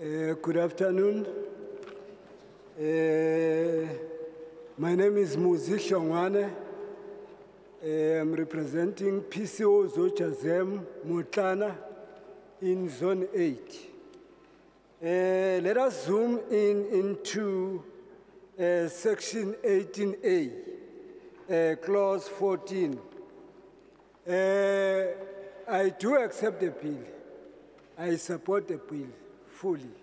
Uh, good afternoon. Uh, my name is Muzi Hlongwane. I'm representing PCO Zochazem Mutlana in Zone 8. Uh, let us zoom in into uh, Section 18A, uh, Clause 14. Uh, I do accept the bill. I support the bill fully.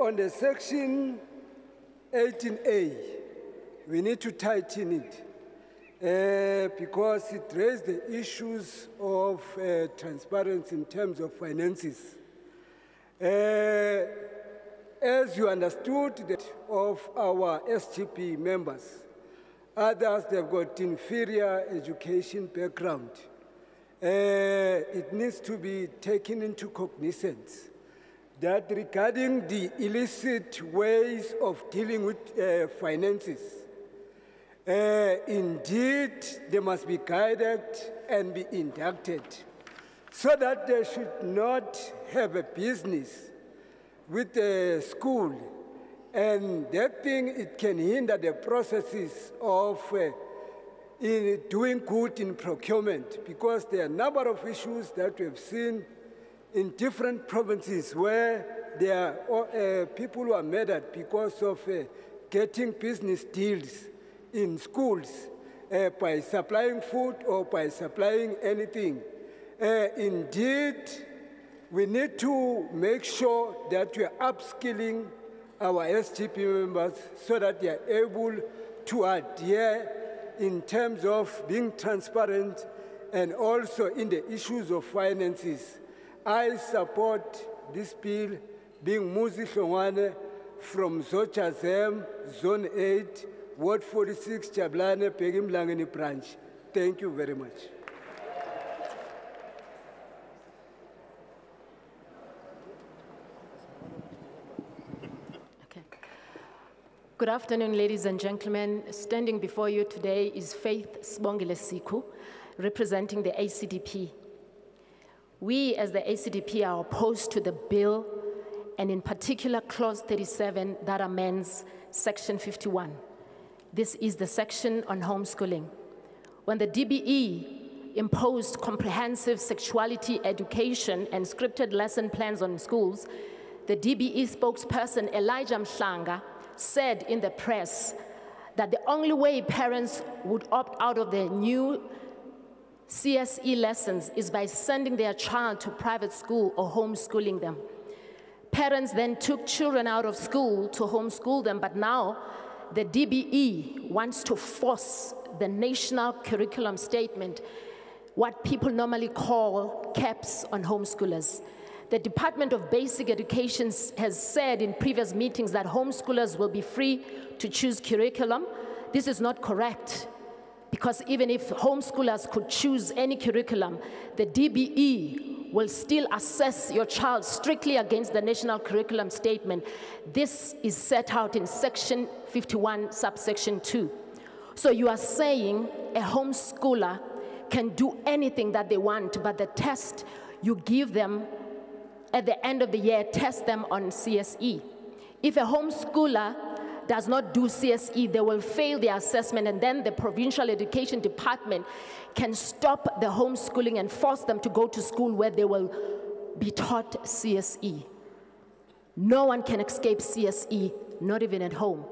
On the section 18A, we need to tighten it uh, because it raised the issues of uh, transparency in terms of finances. Uh, As you understood that of our SGB members, others they've got inferior education background. Uh, it needs to be taken into cognizance that regarding the illicit ways of dealing with uh, finances, indeed they must be guided and be inducted so that they should not have a business with the school. And that thing it can hinder the processes of uh, in doing good in procurement because there are a number of issues that we have seen in different provinces where there are uh, people who are murdered because of uh, getting business deals in schools uh, by supplying food or by supplying anything. Uh, indeed, we need to make sure that we are upskilling our SGB members so that they are able to adhere in terms of being transparent and also in the issues of finances. I support this bill being Muzi Hlongwane from Zochazem, Zone 8, Ward 46, Chablane, Pegim Langeni branch. Thank you very much. Good afternoon, ladies and gentlemen. Standing before you today is Faith Sbongile Siku, representing the ACDP. We, as the ACDP, are opposed to the bill, and in particular, Clause 37 that amends Section 51. This is the section on homeschooling. When the DBE imposed comprehensive sexuality education and scripted lesson plans on schools, the DBE spokesperson Elijah Mhlanga said in the press that the only way parents would opt out of the new CSE lessons is by sending their child to private school or homeschooling them. Parents then took children out of school to homeschool them, but now the DBE wants to force the national curriculum statement, what people normally call CAPS on homeschoolers. The Department of Basic Education has said in previous meetings that homeschoolers will be free to choose curriculum. This is not correct because even if homeschoolers could choose any curriculum, the DBE will still assess your child strictly against the national curriculum statement. This is set out in section 51, subsection 2. So you are saying a homeschooler can do anything that they want, but the test you give them at the end of the year test them on CSE. If a homeschooler does not do CSE, they will fail the assessment, and then the provincial education department can stop the homeschooling and force them to go to school where they will be taught CSE. No one can escape CSE, not even at home.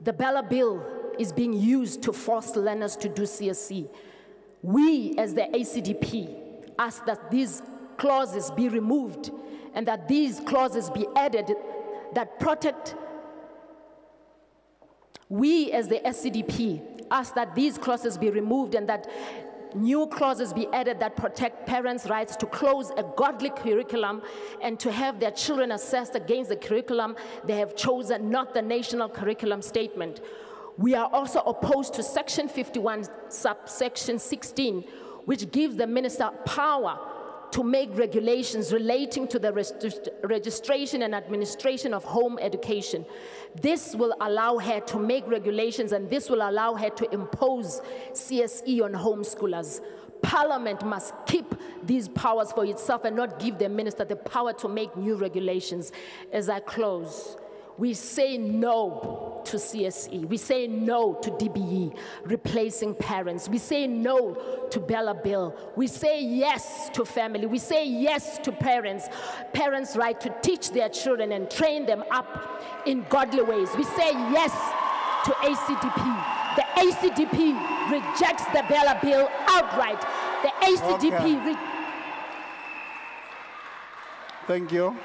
The BELA Bill is being used to force learners to do CSE. We, as the ACDP, ask that these clauses be removed and that these clauses be added that protect we as the ACDP ask that these clauses be removed and that new clauses be added that protect parents' rights to close a godly curriculum and to have their children assessed against the curriculum they have chosen, not the national curriculum statement. We are also opposed to Section 51, subsection 16, which gives the minister power to make regulations relating to the registration and administration of home education. This will allow her to make regulations and this will allow her to impose CSE on homeschoolers. Parliament must keep these powers for itself and not give the minister the power to make new regulations. As I close, we say no to CSE. We say no to DBE, replacing parents. We say no to BELA Bill. We say yes to family. We say yes to parents. Parents' right to teach their children and train them up in godly ways. We say yes to ACDP. The ACDP rejects the BELA Bill outright. The ACDP. Okay. Thank you.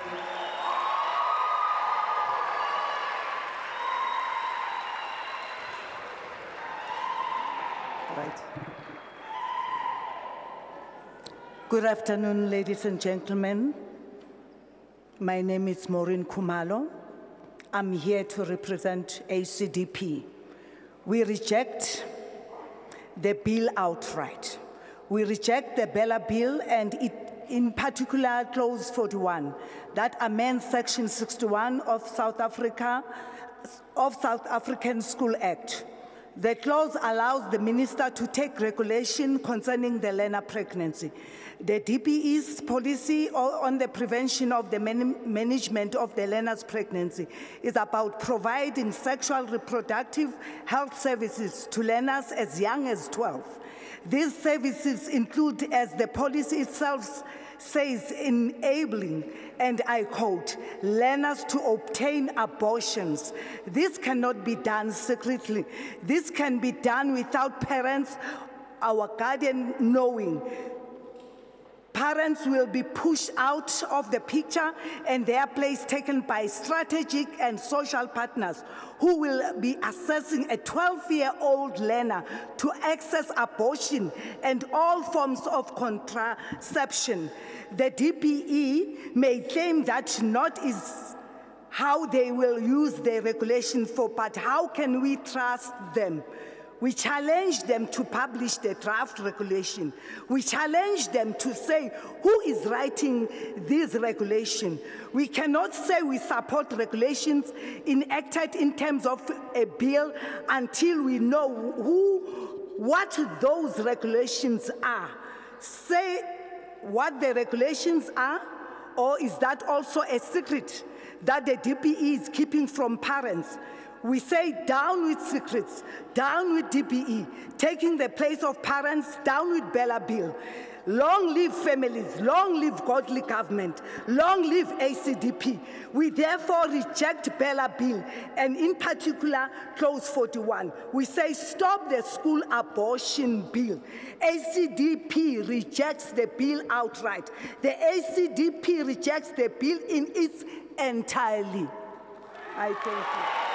Right. Good afternoon, ladies and gentlemen. My name is Maureen Kumalo. I'm here to represent ACDP. We reject the bill outright. We reject the BELA Bill and it, in particular, Clause 41, that amends Section 61 of South Africa, of South African School Act. The clause allows the minister to take regulation concerning the learner pregnancy. The DBE's policy on the prevention of the man- management of the learner's pregnancy is about providing sexual reproductive health services to learners as young as 12. These services include, as the policy itself says, enabling, and I quote, learners to obtain abortions. This cannot be done secretly. This can be done without parents, our guardian knowing. Parents will be pushed out of the picture and their place taken by strategic and social partners who will be assessing a 12 year old learner to access abortion and all forms of contraception. The DBE may claim that not is how they will use the regulation for, but how can we trust them? We challenge them to publish the draft regulation. We challenge them to say who is writing this regulation. We cannot say we support regulations enacted in terms of a bill until we know who, what those regulations are. Say what the regulations are, or is that also a secret that the DBE is keeping from parents? We say down with secrets, down with DBE, taking the place of parents, down with BELA Bill. Long live families, long live godly government, long live ACDP. We therefore reject BELA Bill and in particular clause 41. We say stop the school abortion bill. ACDP rejects the bill outright. The ACDP rejects the bill in its entirely. I thank you.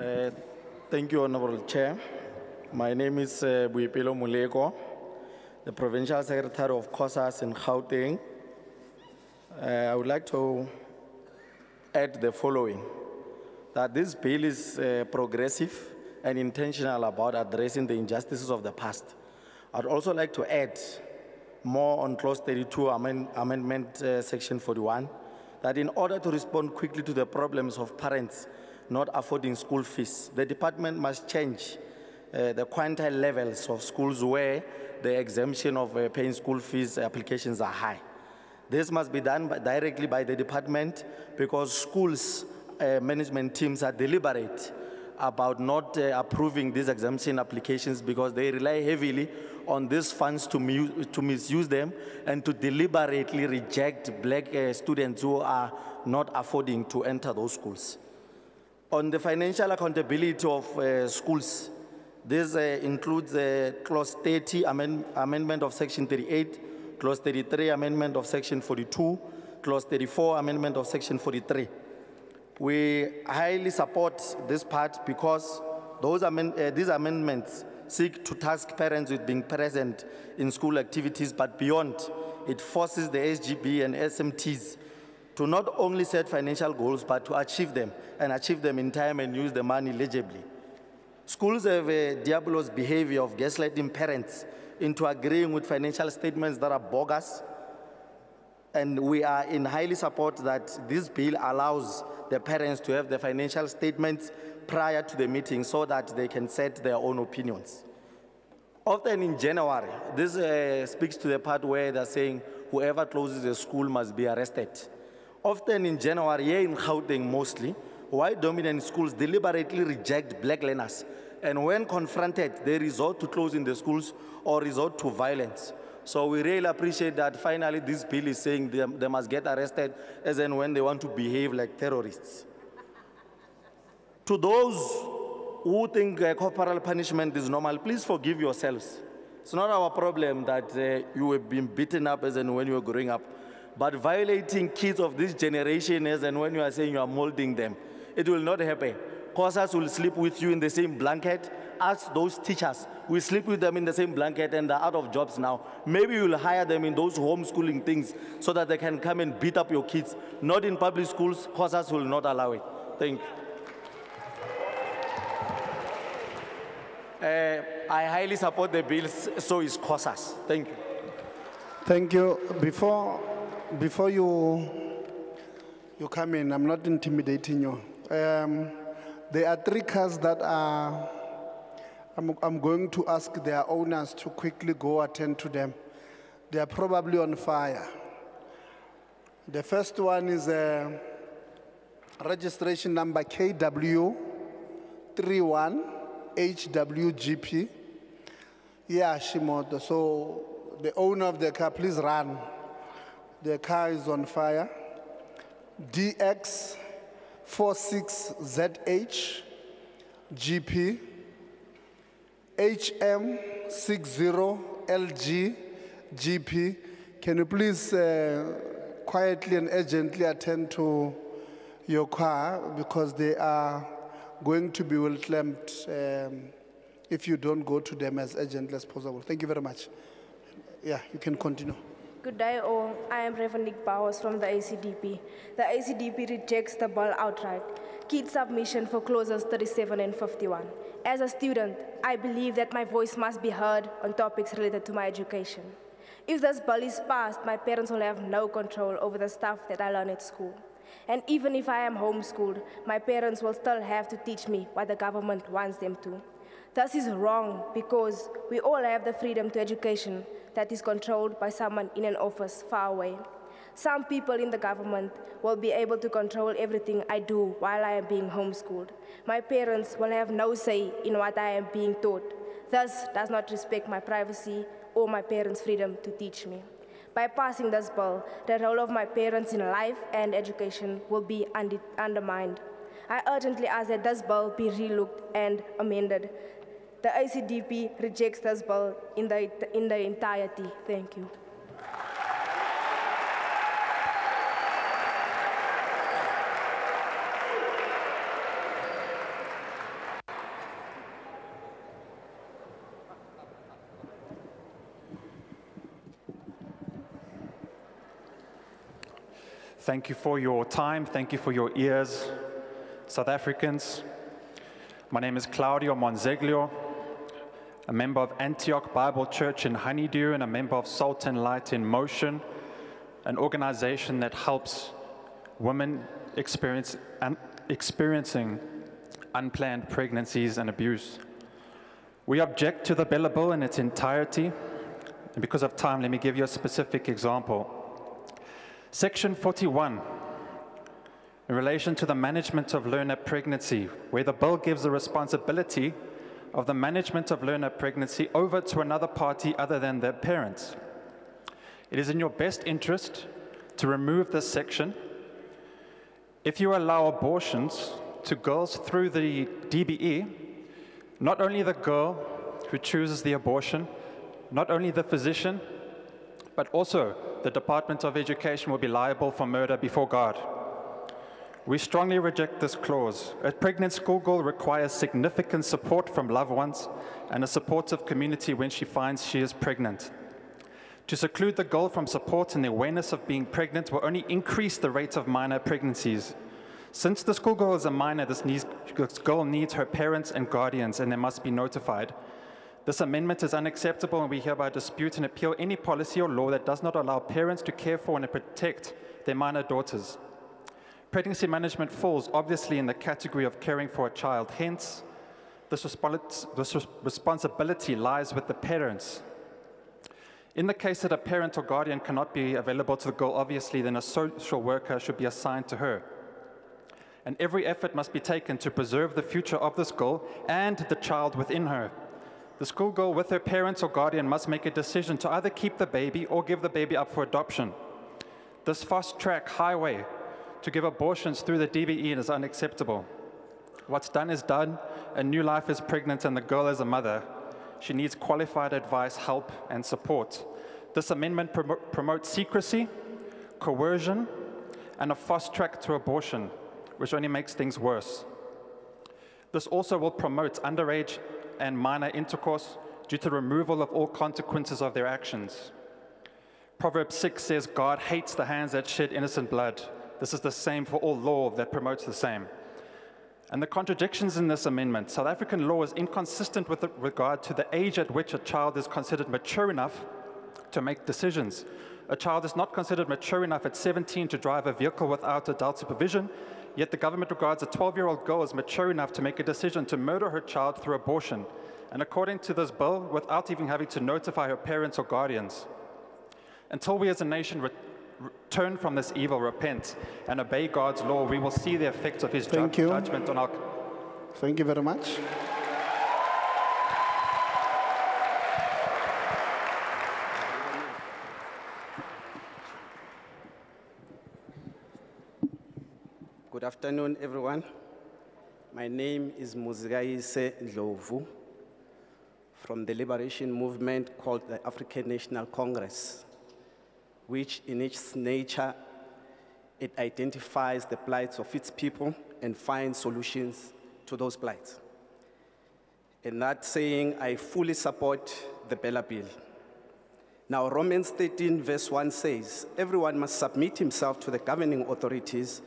Uh, Thank you, Honorable Chair. My name is uh, Buipelo Muleko, the Provincial Secretary of COSAS in Gauteng. Uh, I would like to add the following, that this bill is uh, progressive and intentional about addressing the injustices of the past. I'd also like to add more on clause 32 amend- amendment uh, section 41, that in order to respond quickly to the problems of parents not affording school fees, the department must change uh, the quintile levels of schools where the exemption of uh, paying school fees applications are high. This must be done by- directly by the department because schools' uh, management teams are deliberate about not uh, approving these exemption applications because they rely heavily on these funds to, mu- to misuse them and to deliberately reject black uh, students who are not affording to enter those schools. On the financial accountability of uh, schools, this uh, includes uh, clause 30 amend- amendment of section 38, clause 33 amendment of section 42, clause 34 amendment of section 43. We highly support this part because those amend- uh, these amendments seek to task parents with being present in school activities, but beyond, it forces the SGB and SMTs to not only set financial goals, but to achieve them and achieve them in time and use the money legibly. Schools have a diabolous behavior of gaslighting parents into agreeing with financial statements that are bogus. And we are in highly support that this bill allows the parents to have the financial statements prior to the meeting so that they can set their own opinions. Often in January, this uh, speaks to the part where they're saying whoever closes a school must be arrested. Often in January, here in Gauteng mostly, white dominant schools deliberately reject black learners. And when confronted, they resort to closing the schools or resort to violence. So we really appreciate that finally this bill is saying they, they must get arrested as and when they want to behave like terrorists. To those who think uh, corporal punishment is normal, please forgive yourselves. It's not our problem that uh, you have been beaten up as and when you were growing up, but violating kids of this generation as and when you are saying you are molding them It will not happen. COSAS will sleep with you in the same blanket. As those teachers, we sleep with them in the same blanket and they're out of jobs now. Maybe you'll hire them in those homeschooling things so that they can come and beat up your kids. Not in public schools, COSAS will not allow it. Thank you. Uh, I highly support the bills, so is COSAS. Thank you. Thank you. Before, before you, you come in, I'm not intimidating you. Um, there are three cars that are, I'm, I'm going to ask their owners to quickly go attend to them. They are probably on fire. The first one is a registration number KW 31HWGP. Yeah, Shimoto. So the owner of the car, please run. The car is on fire. DX 46ZH GP HM 60LG GP. Can you please uh, quietly and urgently attend to your car because they are going to be well clamped um, if you don't go to them as urgently as possible. Thank you very much. Yeah, you can continue. Good day all. I am Reverend Nick Bowers from the ACDP. The ACDP rejects the bill outright. Kid submission for clauses 37 and 51. As a student, I believe that my voice must be heard on topics related to my education. If this bill is passed, my parents will have no control over the stuff that I learn at school. And even if I am homeschooled, my parents will still have to teach me what the government wants them to. This is wrong because we all have the freedom to education that is controlled by someone in an office far away. Some people in the government will be able to control everything I do while I am being homeschooled. My parents will have no say in what I am being taught. Thus, does not respect my privacy or my parents' freedom to teach me. By passing this bill, the role of my parents in life and education will be undermined. I urgently ask that this bill be relooked and amended. The ACDP rejects this bill in the, in the entirety. Thank you. Thank you for your time. Thank you for your ears, South Africans. My name is Claudio Monzeglio, a member of Antioch Bible Church in Honeydew and a member of Salt and Light in Motion, an organization that helps women experience, un, experiencing unplanned pregnancies and abuse. We object to the BELA Bill in its entirety, and because of time, let me give you a specific example. Section 41, in relation to the management of learner pregnancy, where the bill gives the responsibility of the management of learner pregnancy over to another party other than their parents. It is in your best interest to remove this section. If you allow abortions to girls through the DBE, not only the girl who chooses the abortion, not only the physician, but also the Department of Education will be liable for murder before God. We strongly reject this clause. A pregnant schoolgirl requires significant support from loved ones and a supportive community when she finds she is pregnant. To seclude the girl from support and the awareness of being pregnant will only increase the rate of minor pregnancies. Since the schoolgirl is a minor, this, needs, this girl needs her parents and guardians and they must be notified. This amendment is unacceptable and we hereby dispute and appeal any policy or law that does not allow parents to care for and protect their minor daughters. Pregnancy management falls obviously in the category of caring for a child. Hence, this, respo this responsibility lies with the parents. In the case that a parent or guardian cannot be available to the girl, obviously, then a social worker should be assigned to her. And every effort must be taken to preserve the future of this girl and the child within her. The schoolgirl with her parents or guardian must make a decision to either keep the baby or give the baby up for adoption. This fast track highway to give abortions through the DBE is unacceptable. What's done is done. A new life is pregnant and the girl is a mother. She needs qualified advice, help, and support. This amendment prom promotes secrecy, coercion, and a fast track to abortion. which only makes things worse. This also will promote underage and minor intercourse due to removal of all consequences of their actions. Proverbs 6 says, God hates the hands that shed innocent blood. This is the same for all law that promotes the same. And the contradictions in this amendment South African law is inconsistent with regard to the age at which a child is considered mature enough to make decisions. A child is not considered mature enough at 17 to drive a vehicle without adult supervision, yet the government regards a 12 year old girl as mature enough to make a decision to murder her child through abortion. And according to this bill, without even having to notify her parents or guardians. Until we as a nation turn from this evil, repent, and obey God's law, we will see the effects of his ju- Thank you. judgment on our. Thank you very much. Good afternoon, everyone. My name is Muzigaise Ndlovu from the liberation movement called the African National Congress, which in its nature, it identifies the plights of its people and finds solutions to those plights. In that saying, I fully support the BELA Bill. Now, Romans 13, verse 1 says, Everyone must submit himself to the governing authorities,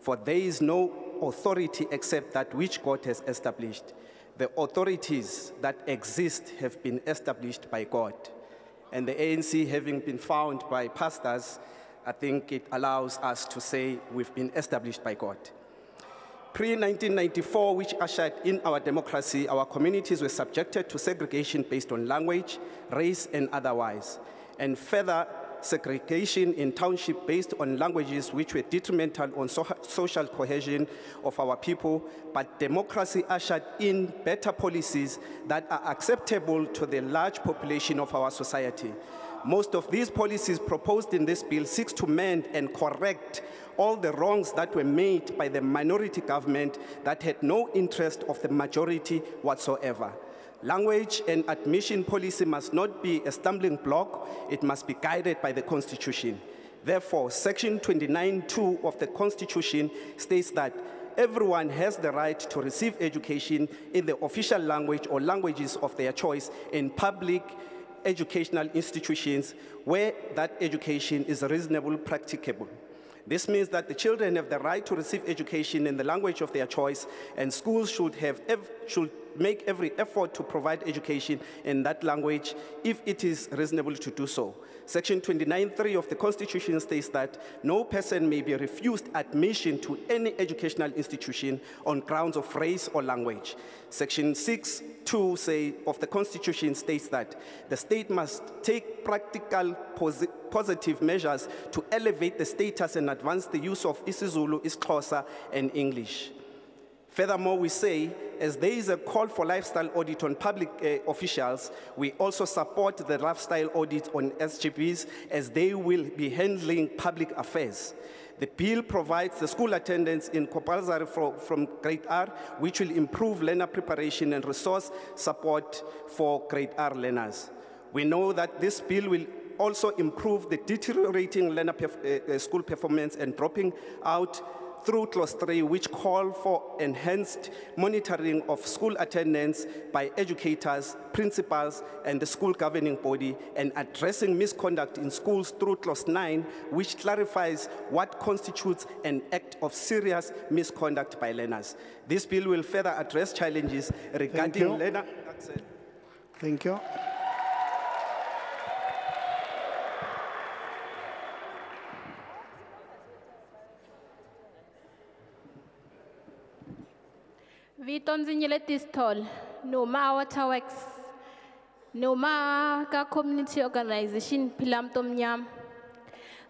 for there is no authority except that which God has established. The authorities that exist have been established by God. And the ANC, having been found by pastors, I think it allows us to say we've been established by God. Pre 1994, which ushered in our democracy, our communities were subjected to segregation based on language, race, and otherwise, and further segregation in township based on languages which were detrimental on so- social cohesion of our people. But democracy ushered in better policies that are acceptable to the large population of our society. Most of these policies proposed in this bill seeks to mend and correct all the wrongs that were made by the minority government that had no interest of the majority whatsoever. Language and admission policy must not be a stumbling block, it must be guided by the Constitution. Therefore, Section 29.2 of the Constitution states that everyone has the right to receive education in the official language or languages of their choice in public educational institutions where that education is reasonable practicable. This means that the children have the right to receive education in the language of their choice, and schools should, have should make every effort to provide education in that language if it is reasonable to do so. Section 29.3 of the Constitution states that no person may be refused admission to any educational institution on grounds of race or language. Section 6.2 say, of the Constitution states that the state must take practical posi- positive measures to elevate the status and advance the use of isiZulu, isiXhosa, and English. Furthermore, we say, as there is a call for lifestyle audit on public uh, officials, we also support the lifestyle audit on SGBs as they will be handling public affairs. The bill provides the school attendance in compulsory from, grade R, which will improve learner preparation and resource support for grade R learners. We know that this bill will also improve the deteriorating learner perf- uh, uh, school performance and dropping out through clause 3 which call for enhanced monitoring of school attendance by educators principals and the school governing body and addressing misconduct in schools through clause 9 which clarifies what constitutes an act of serious misconduct by learners this bill will further address challenges regarding learner it. Thank you. Vito ndzi nyile Tistol, noma Waterworks, noma ka community organization Philam Tomnyam.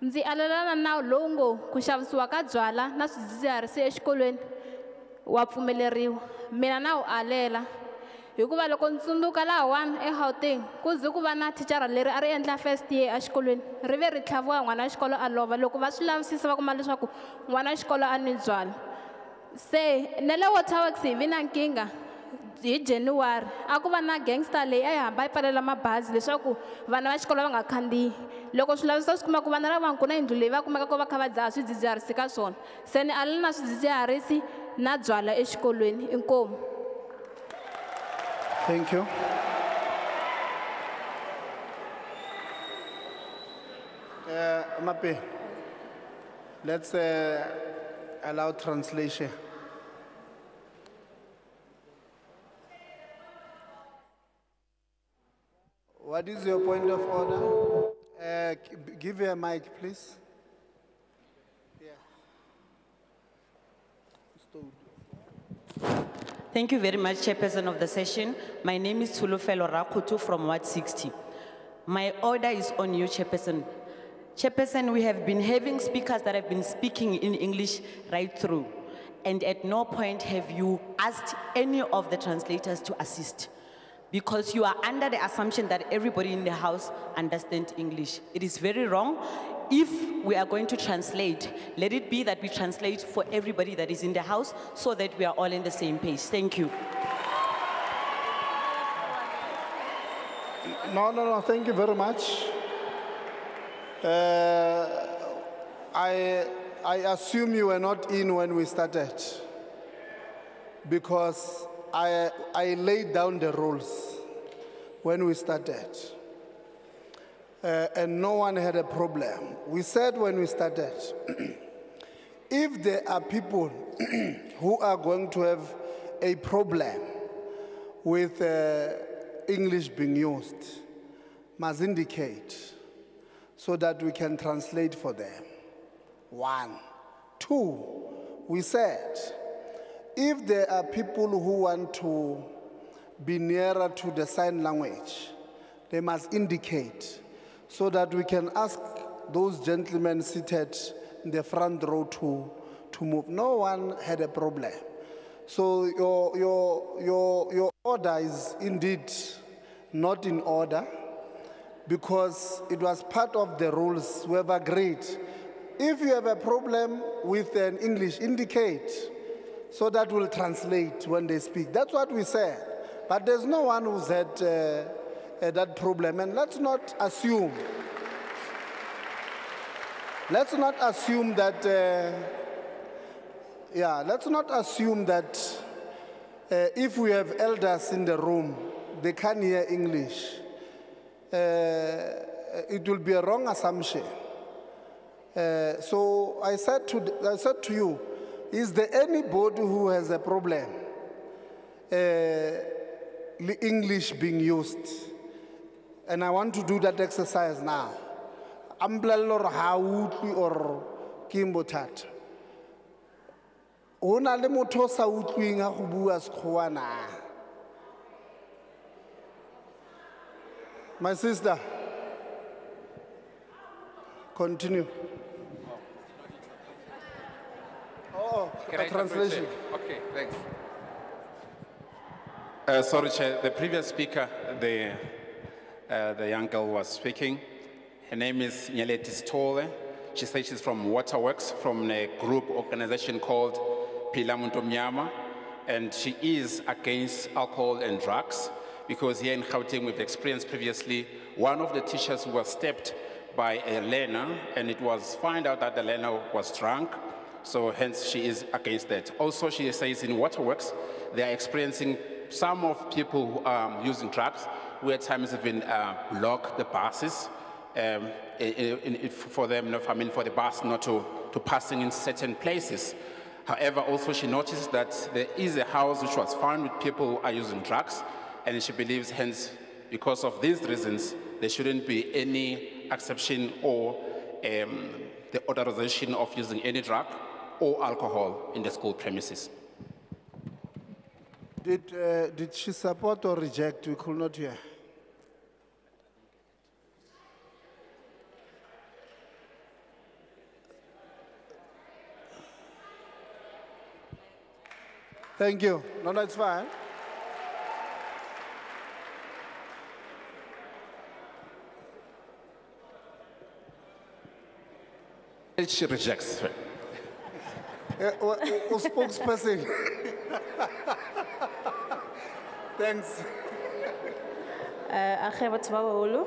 Ndzi alelana nawu lowu ngo ku xavisiwa ka byala na swidzidziharisi exikolweni wa pfumeleriwa. Mina na wu alela. Hikuva loko ndzi tsundzuka lahawani eGauteng ku ze ku va na thicara leri a ri endla first year exikolweni ri ve ri tlhaviwa n'wana wa xikolo a lova loko va swi lavisisa va kuma leswaku n'wana wa xikolo a nwi byala se na le waterworks hi vi na nkingha hi january. A ku va na gangster leyi a yi hamba yi pfalela mabazi leswaku vana va xikolo va nga khandziyi. Loko swi lavisa swi kuma ku vana lava ku na yindlu leyi va kumeka ko va kha va dzaha swidzidziharisi ka swona. Se ni alala na swidzidziharisi na byala exikolweni. Inkomu. Thank you. Uh, Mape, let's uh, allow translation. What is your point of order? Uh, give her a mic, please. Thank you very much, Chairperson of the session. My name is Tulufelo Rakutu from Ward 60. My order is on you, Chairperson. Chairperson, we have been having speakers that have been speaking in English right through. And at no point have you asked any of the translators to assist. Because you are under the assumption that everybody in the house understands English. It is very wrong. If we are going to translate, let it be that we translate for everybody that is in the house so that we are all on the same page. Thank you. No, no, no, thank you very much. Uh, I, I assume you were not in when we started because I, I laid down the rules when we started. Uh, and no one had a problem. We said when we started, if there are people who are going to have a problem with uh, English being used, must indicate so that we can translate for them. One. Two, we said, if there are people who want to be nearer to the sign language, they must indicate so that we can ask those gentlemen seated in the front row to, to move. No one had a problem. So your, your, your, your order is indeed not in order because it was part of the rules we have agreed. If you have a problem with an English, indicate so that will translate when they speak. That's what we said. But there's no one who's had uh, uh, that problem. And let's not assume, let's not assume that, uh, yeah, let's not assume that uh, if we have elders in the room, they can't hear English. Uh, it will be a wrong assumption. Uh, so I said, to, I said to you, is there anybody who has a problem? Uh, English being used. And I want to do that exercise now. Amblelo or or kimbotat. Ona le motho o sa utlwing ha go bua na? My sister, continue. Oh, Can a I translation. Okay, thanks. Uh, sorry, Chair. The previous speaker, the, uh, the young girl was speaking. Her name is Nyeleti Stole. She says she's from Waterworks, from a group organization called Pilamuntu Mnyama. And she is against alcohol and drugs because here in Gauteng we've experienced previously one of the teachers was stepped by a learner and it was found out that the learner was drunk so hence she is against that. Also, she says in Waterworks, they are experiencing some of people who are using drugs, who at times even uh, block the buses um, i- i- in- for them, I mean, for the bus not to, to passing in certain places. However, also she noticed that there is a house which was found with people who are using drugs, and she believes hence, because of these reasons, there shouldn't be any exception or um, the authorization of using any drug or alcohol in the school premises. Did, uh, did she support or reject? We could not hear. Thank you. No, that's fine. She rejects. Uh, o- o- o spokesperson. Thanks. Uh, age batho ba baholo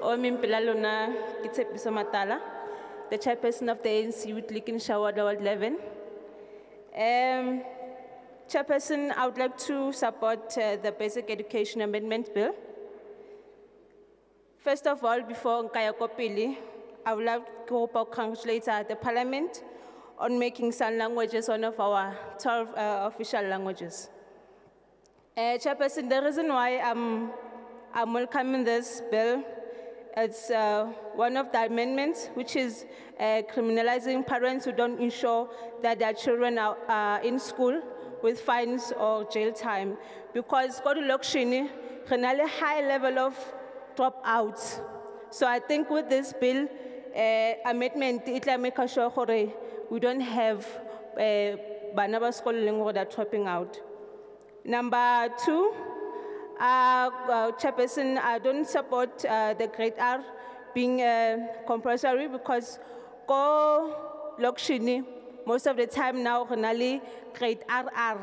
o mempela lona ke tshepiso matala the chairperson of the anc youth league in shawada ward 11 um, chairperson i would like to support uh, the basic education amendment bill first of all before nkaya ko pele i would like to congratulate uh, the parliament on making sign languages one of our 12 uh, official languages uh, Chairperson, the reason why I'm, I'm welcoming this bill, it's uh, one of the amendments, which is uh, criminalizing parents who don't ensure that their children are, in school with fines or jail time. Because go to Lokshini, a high level of dropouts. So I think with this bill, uh, amendment, it will make sure we don't have uh, bana ba sekolo e leng they're dropping out. Number two, uh, uh, Chairperson, I don't support uh, the grade R being uh, compulsory because go Lokshini, most of the time now, Renali grade RR.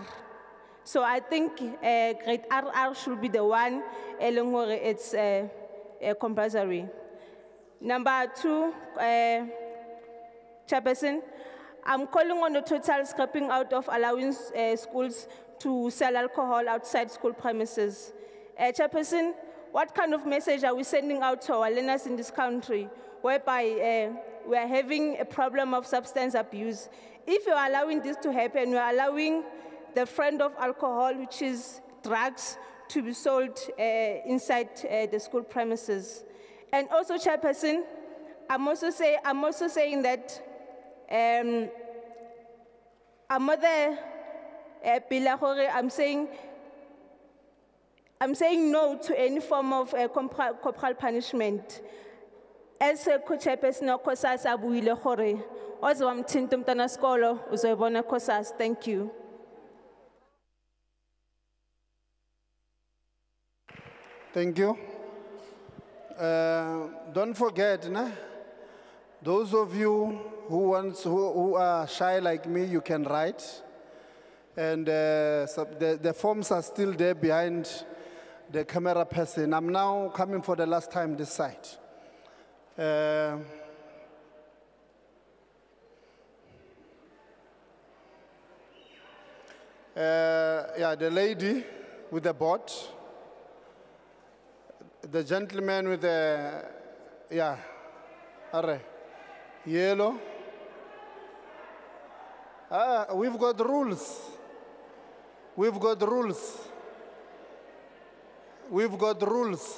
So I think uh, grade RR should be the one, eh, it's uh, compulsory. Number two, uh, Chairperson, I'm calling on the total scrapping out of allowing uh, schools to sell alcohol outside school premises. Uh, Chairperson, what kind of message are we sending out to our learners in this country whereby uh, we are having a problem of substance abuse? If you're allowing this to happen, you're allowing the friend of alcohol, which is drugs, to be sold uh, inside uh, the school premises. And also, Chairperson, I'm also, say, I'm also saying that um, I'm not uh, pila I'm saying I'm saying no to any form of uh, corporal, punishment. As a co-chairperson of COSAS a buile gore oze wa mthinta umntana sikolo COSAS. Thank you. Thank you. Uh, don't forget, nah, those of you who, wants, who, who are shy like me, you can write. And uh, the, the forms are still there behind the camera person. I'm now coming for the last time this side. Uh, uh, yeah, the lady with the board, the gentleman with the, yeah, are yellow. Ah, we've got rules. We've got rules. We've got rules.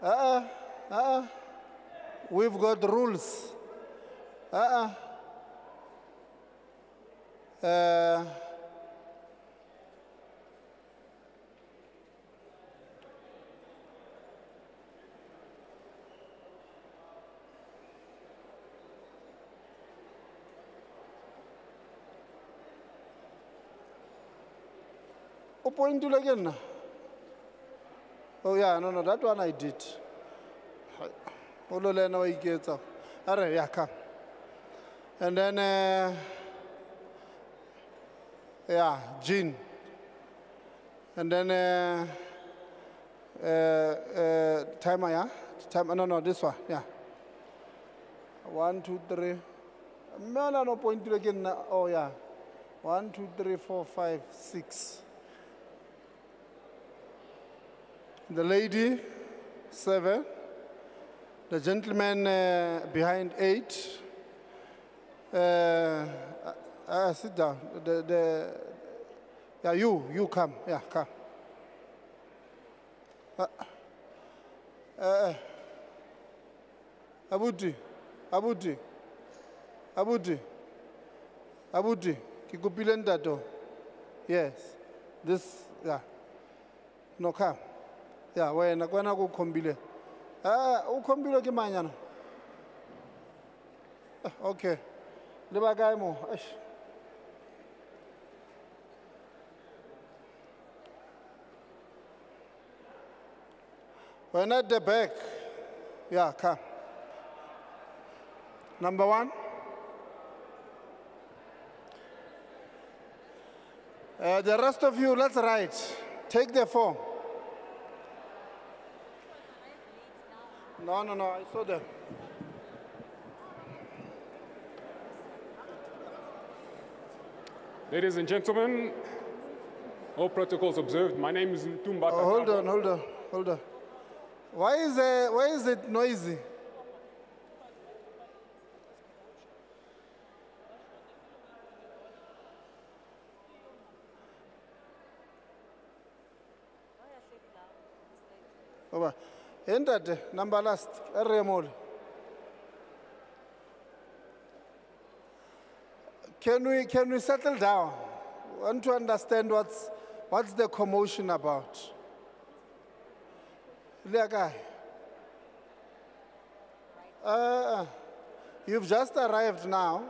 Uh-uh, uh-uh. We've got rules. Uh-uh. Uh, o pointile ke nna? Oh yeah no no that one i did. O lo le ena wa iketsa. A re yeah come. And then uh, yeah jean and then uh, uh, uh, timer yeah? Time no no this one yeah. One two three. Mmela no pointile ke nna? Oh yeah. One two three four five six the lady, seven. The gentleman uh, behind, eight. Uh, uh, uh, sit down. The, the, yeah, you, you come. Yeah, come. Uh, uh, Abuti, Abuti, Abuti, Abuti, kikupile ntato. Yes, this, yeah. No, come. Ya wena kwena ku khombile a o khombile ke manyana. Ah, okay. Le ba kae mo? Eish. wena at the back yeah come number one. Uh, the rest of you, let's write. Take the form. No, no, no, I saw them. Ladies and gentlemen, all protocols observed. My name is Ntumba. Oh, hold on, hold on, hold on. Why is, uh, why is it noisy? Oba, entate, number last, eremol. Can we, can we settle down? Want to understand what's, what's the commotion about. Uh, you've just arrived now.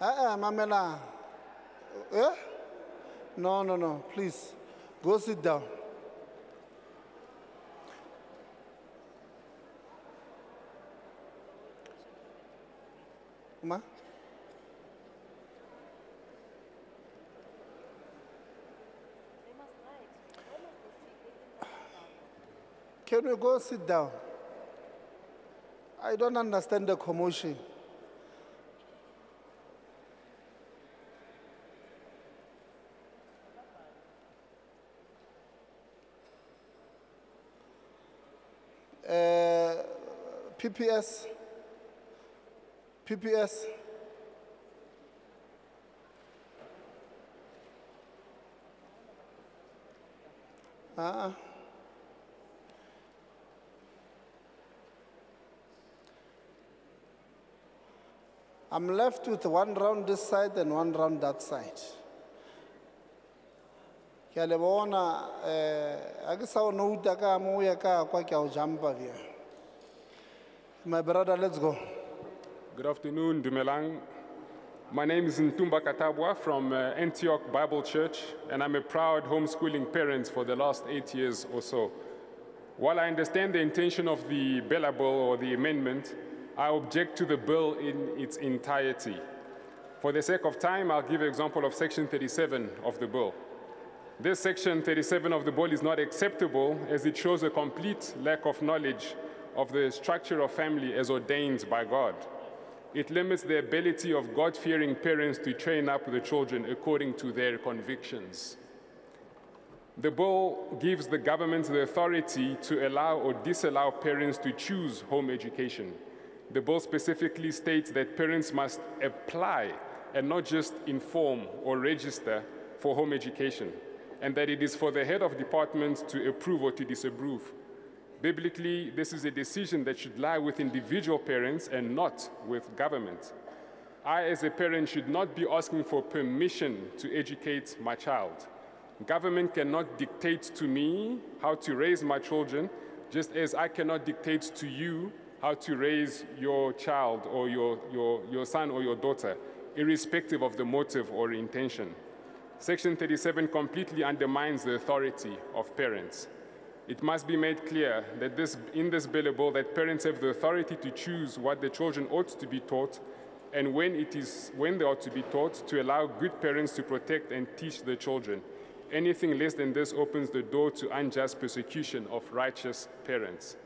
Uh-uh, Mamela. Yeah? No, no, no, please. Go sit down. Can we go sit down? I don't understand the commotion. Uh, PPS. PPS. Uh-uh. I'm left with one round this side and one round that side. Ke a le bona eh a ke sa o nouta ka mo ya ka kwa ke jumpa. My brother, let's go. Good afternoon, Dumelang. My name is Ntumba Katabwa from uh, Antioch Bible Church, and I'm a proud homeschooling parent for the last eight years or so. While I understand the intention of the BELA Bill or the amendment, I object to the bill in its entirety. For the sake of time, I'll give an example of Section 37 of the bill. This Section 37 of the bill is not acceptable as it shows a complete lack of knowledge of the structure of family as ordained by God. It limits the ability of God fearing parents to train up the children according to their convictions. The bill gives the government the authority to allow or disallow parents to choose home education. The bill specifically states that parents must apply and not just inform or register for home education, and that it is for the head of department to approve or to disapprove. Biblically, this is a decision that should lie with individual parents and not with government. I, as a parent, should not be asking for permission to educate my child. Government cannot dictate to me how to raise my children, just as I cannot dictate to you how to raise your child or your, your, your son or your daughter, irrespective of the motive or intention. Section 37 completely undermines the authority of parents. It must be made clear that this, in this billable that parents have the authority to choose what the children ought to be taught and when, it is, when they ought to be taught to allow good parents to protect and teach their children. Anything less than this opens the door to unjust persecution of righteous parents.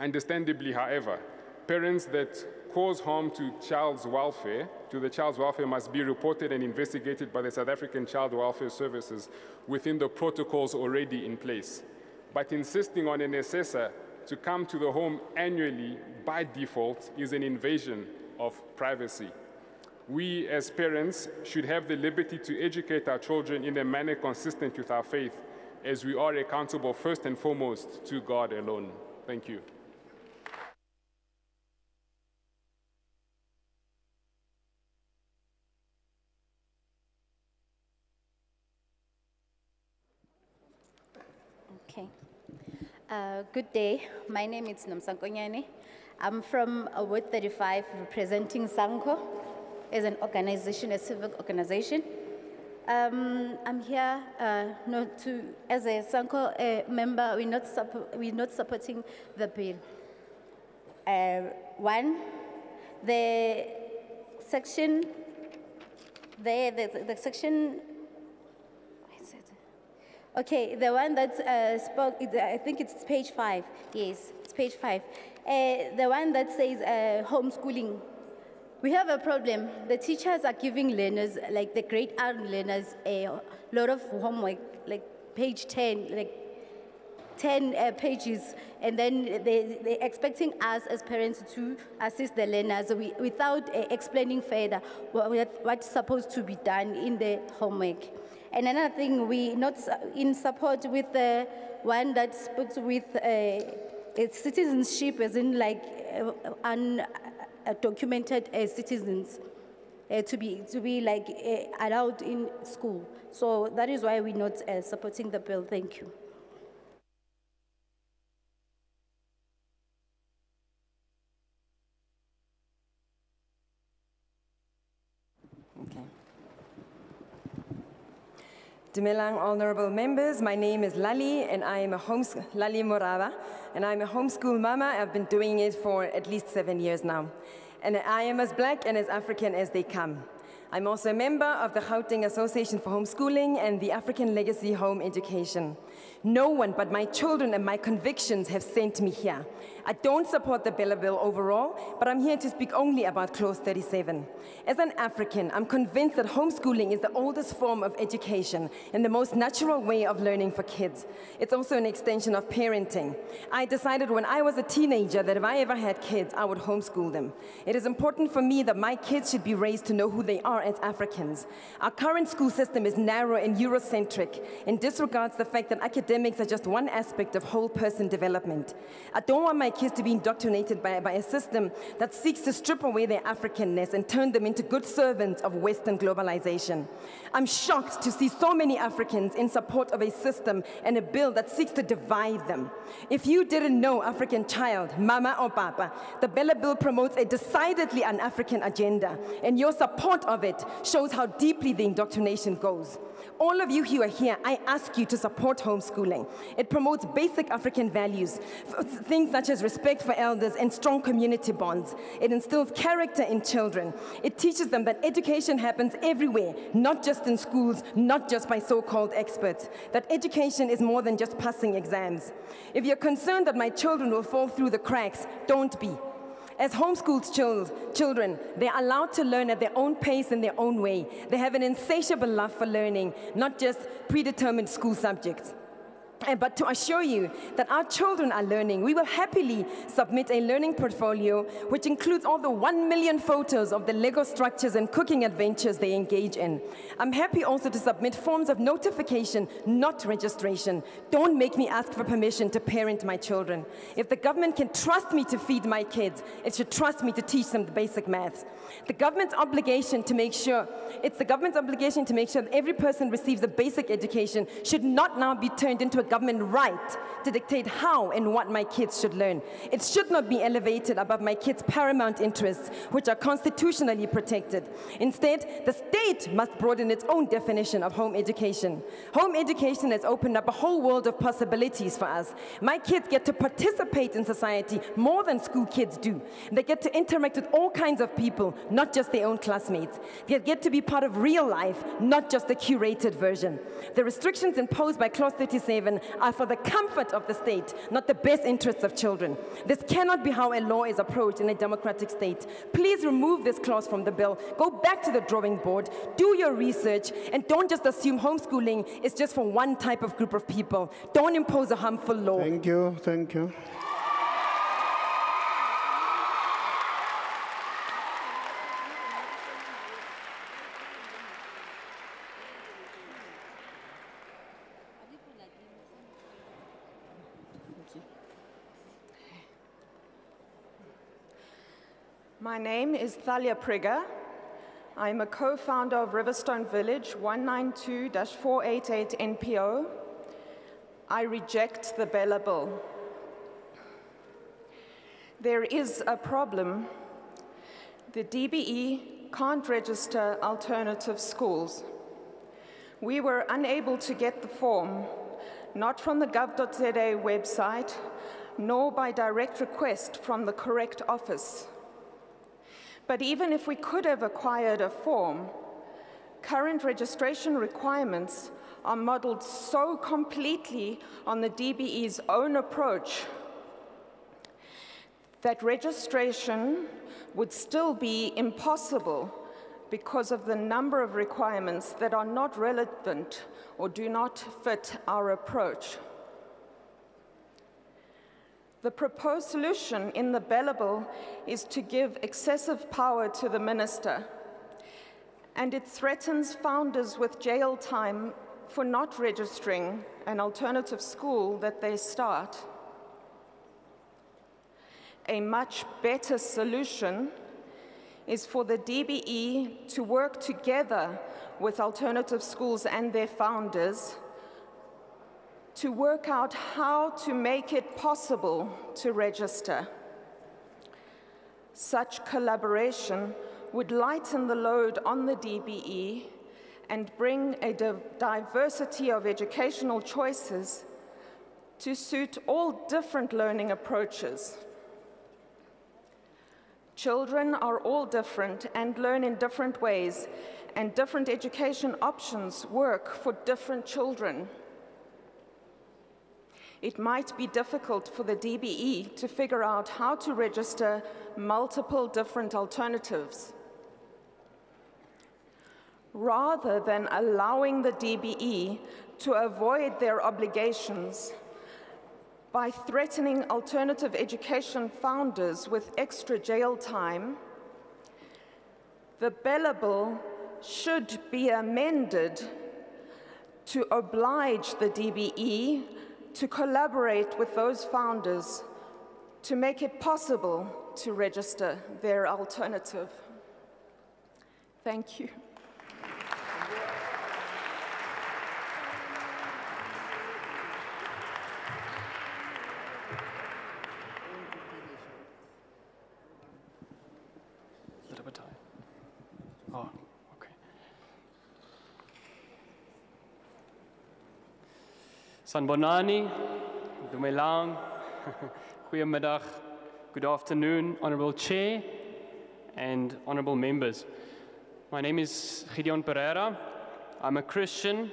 Understandably, however, parents that cause harm to child's welfare, to the child's welfare, must be reported and investigated by the South African Child Welfare Services within the protocols already in place. But insisting on an assessor to come to the home annually by default is an invasion of privacy. We, as parents, should have the liberty to educate our children in a manner consistent with our faith, as we are accountable first and foremost to God alone. Thank you. Okay. Uh, good day. My name is Namsankonyane. I'm from Ward 35 representing SANCO as an organization, a civic organization. Um, I'm here uh, not to, as a SANCO uh, member, we're not, we're not supporting the bill. Uh, one, the section, the, the, the section Okay, the one that uh, spoke, I think it's page five. Yes, it's page five. Uh, the one that says uh, homeschooling. We have a problem. The teachers are giving learners, like the grade R learners, a lot of homework, like page 10, like 10 uh, pages, and then they, they're expecting us as parents to assist the learners wi- without uh, explaining further what, what's supposed to be done in the homework. And another thing, we not in support with the one that speaks with uh, its citizenship, as in like uh, undocumented uh, citizens uh, to be to be like uh, allowed in school. So that is why we're not uh, supporting the bill. Thank you. Dumelang, honorable members. My name is Lali, and I am a homes Lali Morava, and I'm a homeschool mama. I've been doing it for at least seven years now, and I am as black and as African as they come. I'm also a member of the Gauteng Association for Homeschooling and the African Legacy Home Education. No one but my children and my convictions have sent me here. I don't support the BELA Bill overall, but I'm here to speak only about Clause 37. As an African, I'm convinced that homeschooling is the oldest form of education and the most natural way of learning for kids. It's also an extension of parenting. I decided when I was a teenager that if I ever had kids, I would homeschool them. It is important for me that my kids should be raised to know who they are as Africans. Our current school system is narrow and Eurocentric and disregards the fact that academics are just one aspect of whole person development. I don't want my kids to be indoctrinated by, by a system that seeks to strip away their Africanness and turn them into good servants of Western globalization. I'm shocked to see so many Africans in support of a system and a bill that seeks to divide them. If you didn't know African child, mama or papa, the BELA Bill promotes a decidedly un-African agenda, and your support of it shows how deeply the indoctrination goes. All of you who are here, I ask you to support homeschooling. It promotes basic African values, things such as respect for elders and strong community bonds. It instills character in children. It teaches them that education happens everywhere, not just in schools, not just by so-called experts. That education is more than just passing exams. If you're concerned that my children will fall through the cracks, don't be. As homeschooled chil- children, they're allowed to learn at their own pace in their own way. They have an insatiable love for learning, not just predetermined school subjects. But to assure you that our children are learning, we will happily submit a learning portfolio which includes all the one million photos of the Lego structures and cooking adventures they engage in. I'm happy also to submit forms of notification, not registration. Don't make me ask for permission to parent my children. If the government can trust me to feed my kids, it should trust me to teach them the basic maths. The government's obligation to make sure, it's the government's obligation to make sure that every person receives a basic education should not now be turned into a government right to dictate how and what my kids should learn. It should not be elevated above my kids' paramount interests, which are constitutionally protected. Instead, the state must broaden its own definition of home education. Home education has opened up a whole world of possibilities for us. My kids get to participate in society more than school kids do. They get to interact with all kinds of people, not just their own classmates. They get to be part of real life, not just the curated version. The restrictions imposed by Clause 37 are for the comfort of the state, not the best interests of children. This cannot be how a law is approached in a democratic state. Please remove this clause from the bill. Go back to the drawing board, do your research, and don't just assume homeschooling is just for one type of group of people. Don't impose a harmful law. Thank you, thank you. My name is Thalia Prigger. I'm a co-founder of Riverstone Village 192-488 NPO. I reject the BELA Bill. There is a problem. The DBE can't register alternative schools. We were unable to get the form, not from the gov.za website, nor by direct request from the correct office. But even if we could have acquired a form, current registration requirements are modeled so completely on the DBE's own approach that registration would still be impossible because of the number of requirements that are not relevant or do not fit our approach. The proposed solution in the BELA Bill is to give excessive power to the minister, and it threatens founders with jail time for not registering an alternative school that they start. A much better solution is for the DBE to work together with alternative schools and their founders to work out how to make it possible to register. Such collaboration would lighten the load on the DBE and bring a di- diversity of educational choices to suit all different learning approaches. Children are all different and learn in different ways, and different education options work for different children. It might be difficult for the DBE to figure out how to register multiple different alternatives. Rather than allowing the DBE to avoid their obligations by threatening alternative education founders with extra jail time, the BELA Bill should be amended to oblige the DBE to collaborate with those founders to make it possible to register their alternative. Thank you. Sanbonani, Dumelang, Goedemiddag, good afternoon, Honorable Chair and Honorable members. My name is Gideon Pereira. I'm a Christian.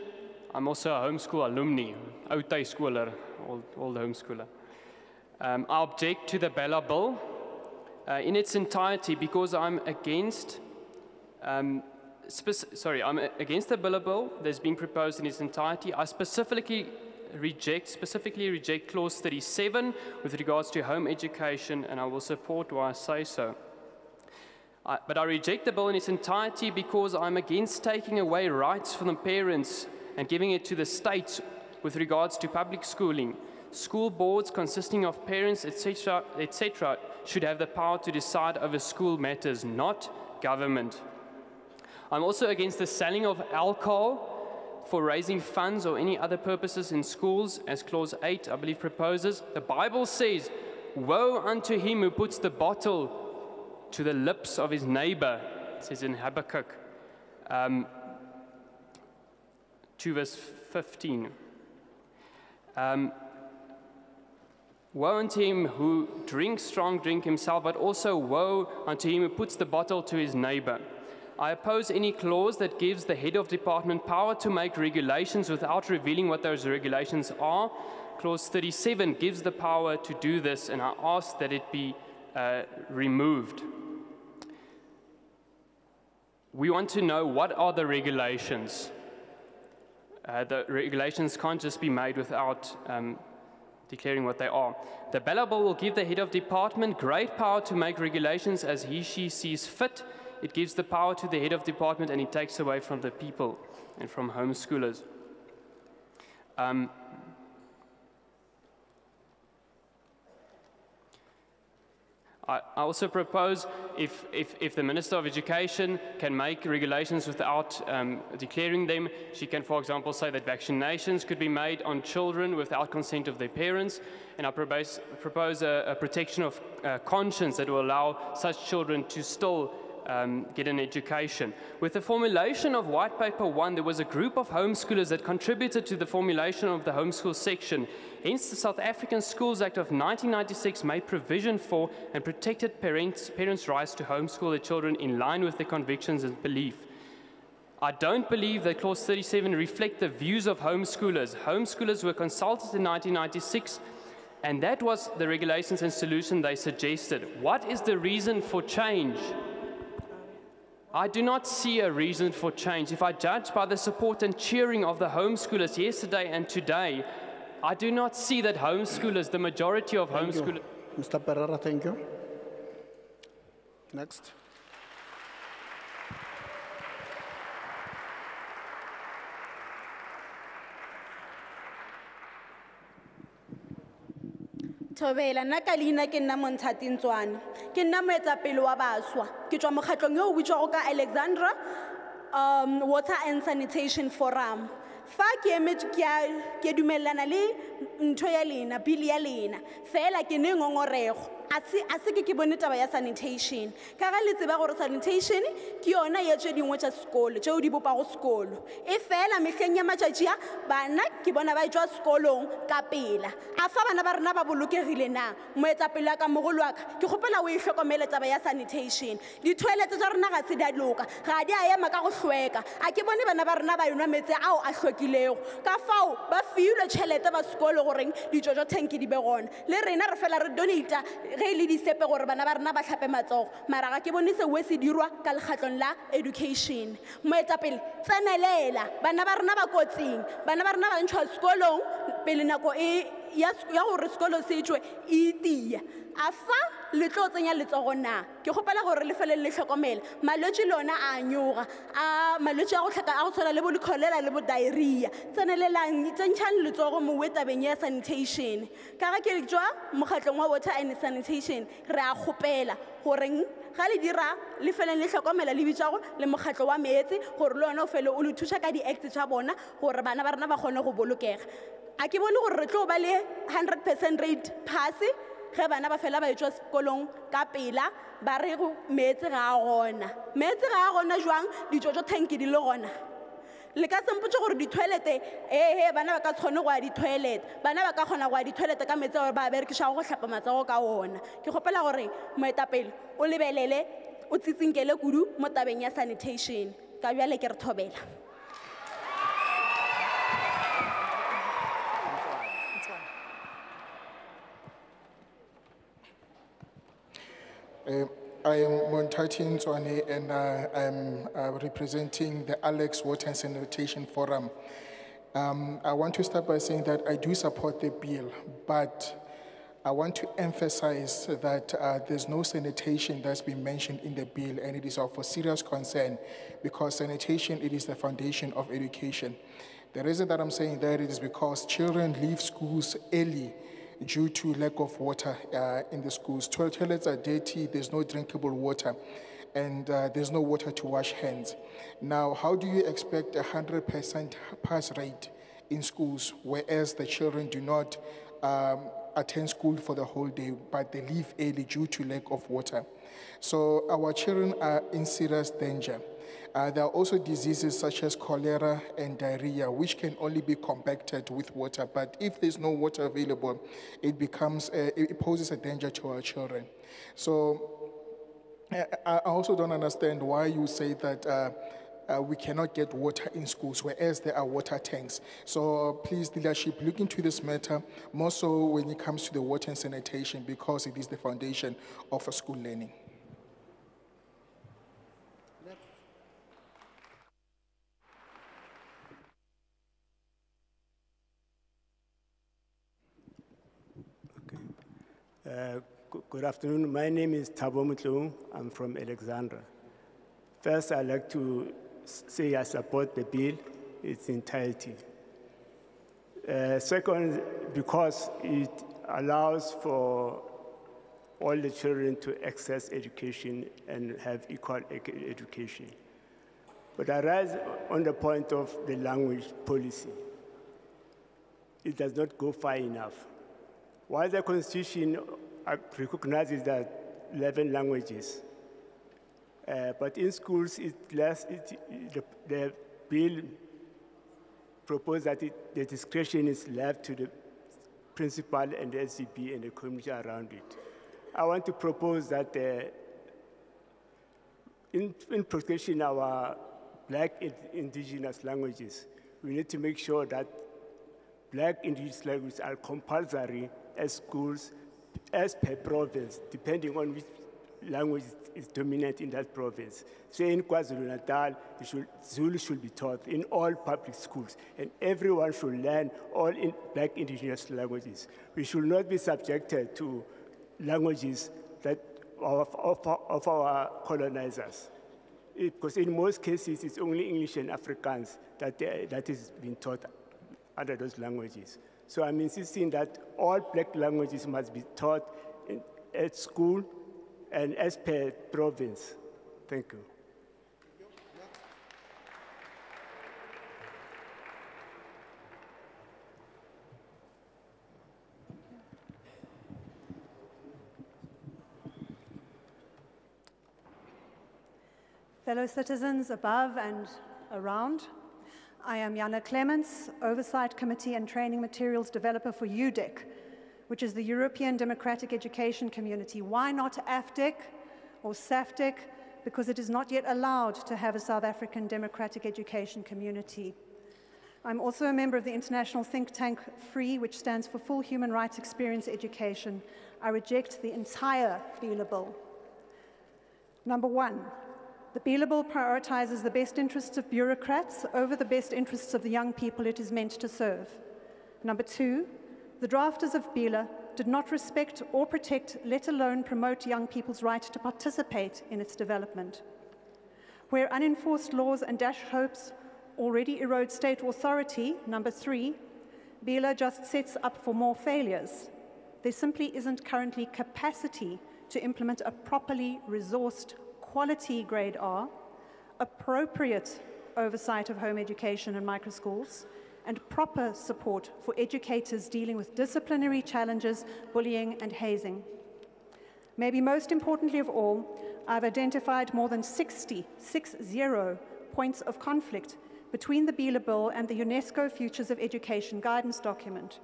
I'm also a homeschool alumni, oud schooler, old, old homeschooler. Um, I object to the BELA Bill uh, in its entirety because I'm against, um, sorry, I'm against the BELA Bill that's being proposed in its entirety. I specifically reject, specifically reject clause 37 with regards to home education, and I will support why I say so. I, but I reject the bill in its entirety because I'm against taking away rights from the parents and giving it to the state with regards to public schooling. School boards consisting of parents, etc., etc., should have the power to decide over school matters, not government. I'm also against the selling of alcohol for raising funds or any other purposes in schools, as Clause 8, I believe, proposes. The Bible says, Woe unto him who puts the bottle to the lips of his neighbor, it says in Habakkuk um, 2 verse 15. Um, woe unto him who drinks strong drink himself, but also woe unto him who puts the bottle to his neighbor. I oppose any clause that gives the head of department power to make regulations without revealing what those regulations are. Clause 37 gives the power to do this, and I ask that it be uh, removed. We want to know what are the regulations. Uh, the regulations can't just be made without um, declaring what they are. The Bill will give the head of department great power to make regulations as he, she sees fit. It gives the power to the head of department and it takes away from the people and from homeschoolers. Um, I also propose if, if, if the Minister of Education can make regulations without um, declaring them, she can, for example, say that vaccinations could be made on children without consent of their parents. And I propose, propose a, a protection of uh, conscience that will allow such children to still um, get an education. With the formulation of White Paper 1, there was a group of homeschoolers that contributed to the formulation of the homeschool section. Hence, the South African Schools Act of 1996 made provision for and protected parents, parents' rights to homeschool their children in line with their convictions and belief. I don't believe that clause 37 reflect the views of homeschoolers. Homeschoolers were consulted in 1996 and that was the regulations and solution they suggested. What is the reason for change? I do not see a reason for change. If I judge by the support and cheering of the homeschoolers yesterday and today, I do not see that homeschoolers, the majority of Thank you. homeschoolers, Mr. Pereira, thank you. Next. Thobela nna ka leina ke nna montšhating tswane ke nna moetsapele wa baswa ke tswa mokgatlhong yo o bitswago ka alexandra um, water and sanitation forum. Fa ke emetse ke dumelelana le ntho ya lena bili ya lena. Fela ke ne ngongorego. A se ke ke bone taba ya sanitation. Ka ga le gore sanitation ke yona ye tše dingwe tša sekolo tšeo di bopago sekolo. E fela mehleng ya matšatši a bana ke bona ba tswa sekolong ka pela. A fa bana ba rena ba bolokegile na? Moetsapele wa ka mogolo wa ka ke kgopela o e hlokomele taba ya sanitation. Dithoelete tša rena ga se di a loka ga di a ema ka go hlweka. A ke bone bana ba rena ba enwa metse ao a hlwekilego. Ka fao ba fiilwe tšhelete ba sekolo goreng ditšotšo tanki di be gona le rena re fela re donata ge le disepe gore bana ba rena ba tlhape matsogo. Ke bone seo se dirwa ka la education. Moetapele tsenelela. Bana ba rena ba kotsing. Bana ba rena ba ntšhwa sekolong pele nako e ya gore sekolo se tswe e tia a fa le tlo tsenya letsogo na? Ke kgopela gore le fele le tlhokomela malwetse le ona a nyoga. A malwetse a go tlhoka a go tshwana le bo dikgolela le bo diarrhea. Tsenelelang tsentšhang letsogo mo tabeng ya sanitation. Ka ga ke tswa mokgatlong wa water and sanitation re a kgopela goreng ga le dira le feleng le tlhokomela le bitsago le mokgatlo wa meetse gore le ona o fele o le thuša ka di-act tša bona gore bana ba rena ba kgone go bolokega. A ke bone gore re tlo ba le 100 percent rate pass ge bana ba fela ba etswa sekolong ka pela ba re meetse ga a gona. Meetse ga a gona jwang? Ditšotšo tanki di le gona le ka sempotse gore di-toilete ee bana ba ka kgone go ya di-toilet. Bana ba ka kgona go ya di-toilet ka metsi gore ba berekišago go tlhapa matsogo ka ona. Ke kgopela gore moetapele o lebelele o tsitsinkele kudu mo tabeng ya sanitation. Ka bjale ke re thobela. Uh, I am Montati Ntswane and uh, I'm uh, representing the Alex Water and Sanitation Forum. Um, I want to start by saying that I do support the bill, but I want to emphasize that uh, there's no sanitation that's been mentioned in the bill, and it is of serious concern because sanitation it is the foundation of education. The reason that I'm saying that is because children leave schools early due to lack of water uh, in the schools. Toilets are dirty, there's no drinkable water, and uh, there's no water to wash hands. Now, how do you expect a 100% pass rate in schools, whereas the children do not um, attend school for the whole day, but they leave early due to lack of water? So our children are in serious danger. Uh, there are also diseases such as cholera and diarrhea, which can only be combated with water. But if there's no water available, it becomes uh, it poses a danger to our children. So I I also don't understand why you say that. Uh, uh, we cannot get water in schools, whereas there are water tanks. So please, leadership, look into this matter, more so when it comes to the water and sanitation, because it is the foundation of a school learning. Uh, Good afternoon. My name is Thabo Mutlung. I'm from Alexandra. First, I'd like to say I support the bill, in its entirety. Uh, Second, because it allows for all the children to access education and have equal education. But I rise on the point of the language policy. It does not go far enough. While the Constitution recognizes that 11 languages, uh, but in schools, it less, it, the, the bill proposed that it, the discretion is left to the principal and the SGB and the community around it. I want to propose that uh, in, in protection our black in- indigenous languages. We need to make sure that black indigenous languages are compulsory as schools, as per province, depending on which language is dominant in that province. So in KwaZulu-Natal, Zulu should be taught in all public schools, and everyone should learn all in black indigenous languages. We should not be subjected to languages that of, of, of our colonizers. It- because in most cases, it's only English and Afrikaans that, they- that is being taught under those languages. So I'm insisting that all black languages must be taught in, at school and as per province. Thank you. Fellow citizens above and around, I am Jana Clements, Oversight Committee and Training Materials Developer for EUDEC, which is the European Democratic Education Community. Why not AFDEC or SAFDEC? Because it is not yet allowed to have a South African Democratic Education Community. I'm also a member of the international think tank FREE, which stands for Full Human Rights Experience Education. I reject the entire Bill. Number one, the Bela prioritizes the best interests of bureaucrats over the best interests of the young people it is meant to serve. Number two, the drafters of Bela did not respect or protect, let alone promote young people's right to participate in its development. Where unenforced laws and dash hopes already erode state authority, number three, Bela just sets up for more failures. There simply isn't currently capacity to implement a properly resourced quality grade R, appropriate oversight of home education and microschools, and proper support for educators dealing with disciplinary challenges, bullying, and hazing. Maybe most importantly of all, I've identified more than 60, six zero, points of conflict between the Bela Bill and the UNESCO Futures of Education guidance document.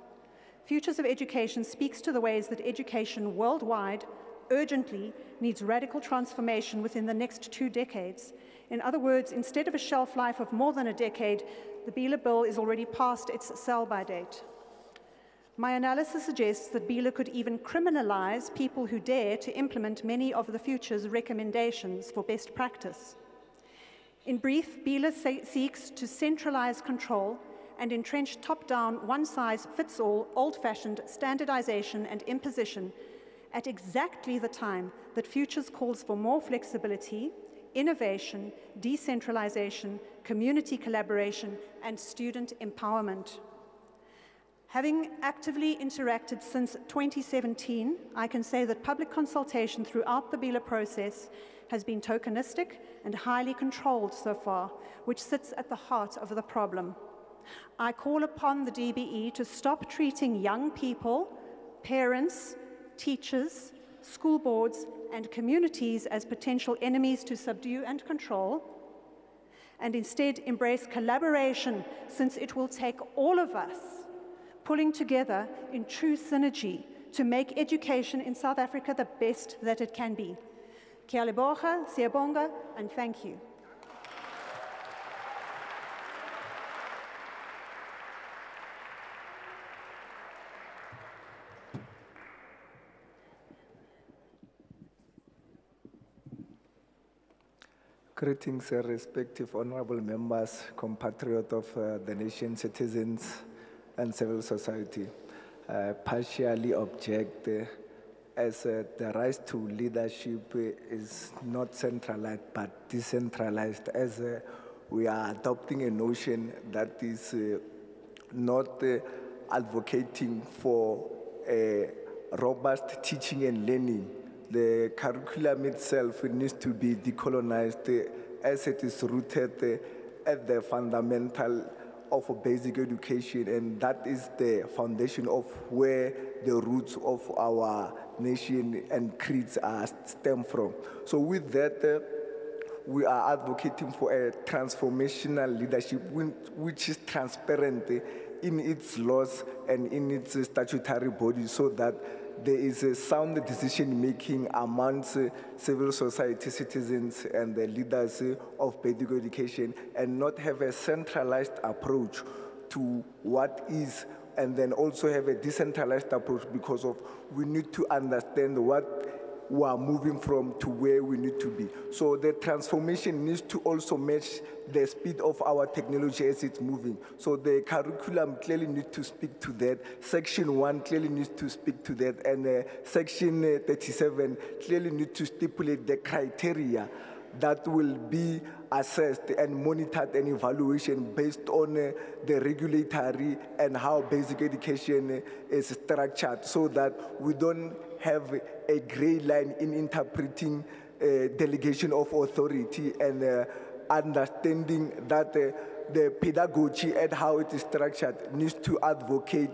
Futures of Education speaks to the ways that education worldwide urgently needs radical transformation within the next two decades. In other words, instead of a shelf life of more than a decade, the Bela Bill is already past its sell by date. My analysis suggests that Bela could even criminalize people who dare to implement many of the future's recommendations for best practice. In brief, Bela se- seeks to centralize control and entrench top down, one size fits all, old fashioned standardization and imposition at exactly the time that Futures calls for more flexibility, innovation, decentralization, community collaboration, and student empowerment. Having actively interacted since 2017, I can say that public consultation throughout the BELA process has been tokenistic and highly controlled so far, which sits at the heart of the problem. I call upon the DBE to stop treating young people, parents, teachers, school boards, and communities as potential enemies to subdue and control, and instead embrace collaboration since it will take all of us pulling together in true synergy to make education in South Africa the best that it can be. Kia leboga, siyabonga, and thank you. Greetings, uh, respective honorable members, compatriots of uh, the nation, citizens, and civil society. I partially object uh, as uh, the rise to leadership uh, is not centralized but decentralized as uh, we are adopting a notion that is uh, not uh, advocating for a robust teaching and learning. The curriculum itself needs to be decolonized as it is rooted at the fundamental of basic education, and that is the foundation of where the roots of our nation and creeds are stem from. So, with that, uh, we are advocating for a transformational leadership which is transparent in its laws and in its statutory bodies so that there is a sound decision making amongst civil society citizens and the leaders of basic education and not have a centralized approach to what is and then also have a decentralized approach because of we need to understand what we are moving from to where we need to be. So the transformation needs to also match the speed of our technology as it's moving. So the curriculum clearly needs to speak to that. Section 1 clearly needs to speak to that. And uh, Section uh, 37 clearly needs to stipulate the criteria that will be assessed and monitored and evaluation based on uh, the regulatory and how basic education is structured so that we don't have a gray line in interpreting uh, delegation of authority and uh, understanding that uh, the pedagogy and how it is structured needs to advocate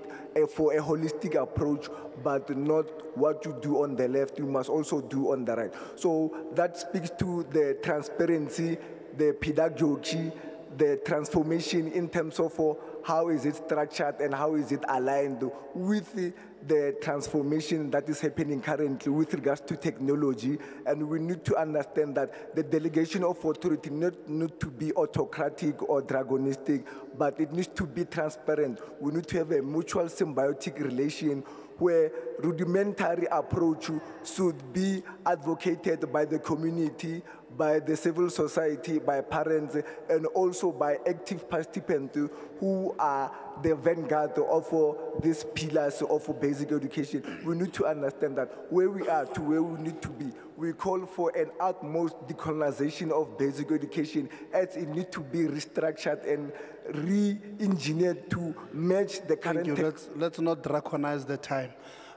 for a holistic approach, but not what you do on the left, you must also do on the right. So that speaks to the transparency, the pedagogy, the transformation in terms of uh, how is it structured and how is it aligned with the, transformation that is happening currently with regards to technology. And we need to understand that the delegation of authority not need to be autocratic or dragonistic, but it needs to be transparent. We need to have a mutual symbiotic relation where rudimentary approach should be advocated by the community, by the civil society, by parents, and also by active participants who are the vanguard of uh, these pillars of basic education. We need to understand that where we are to where we need to be, we call for an utmost decolonization of basic education as it needs to be restructured and re-engineered to match the current Thank you. Let's, let's not draconize the time.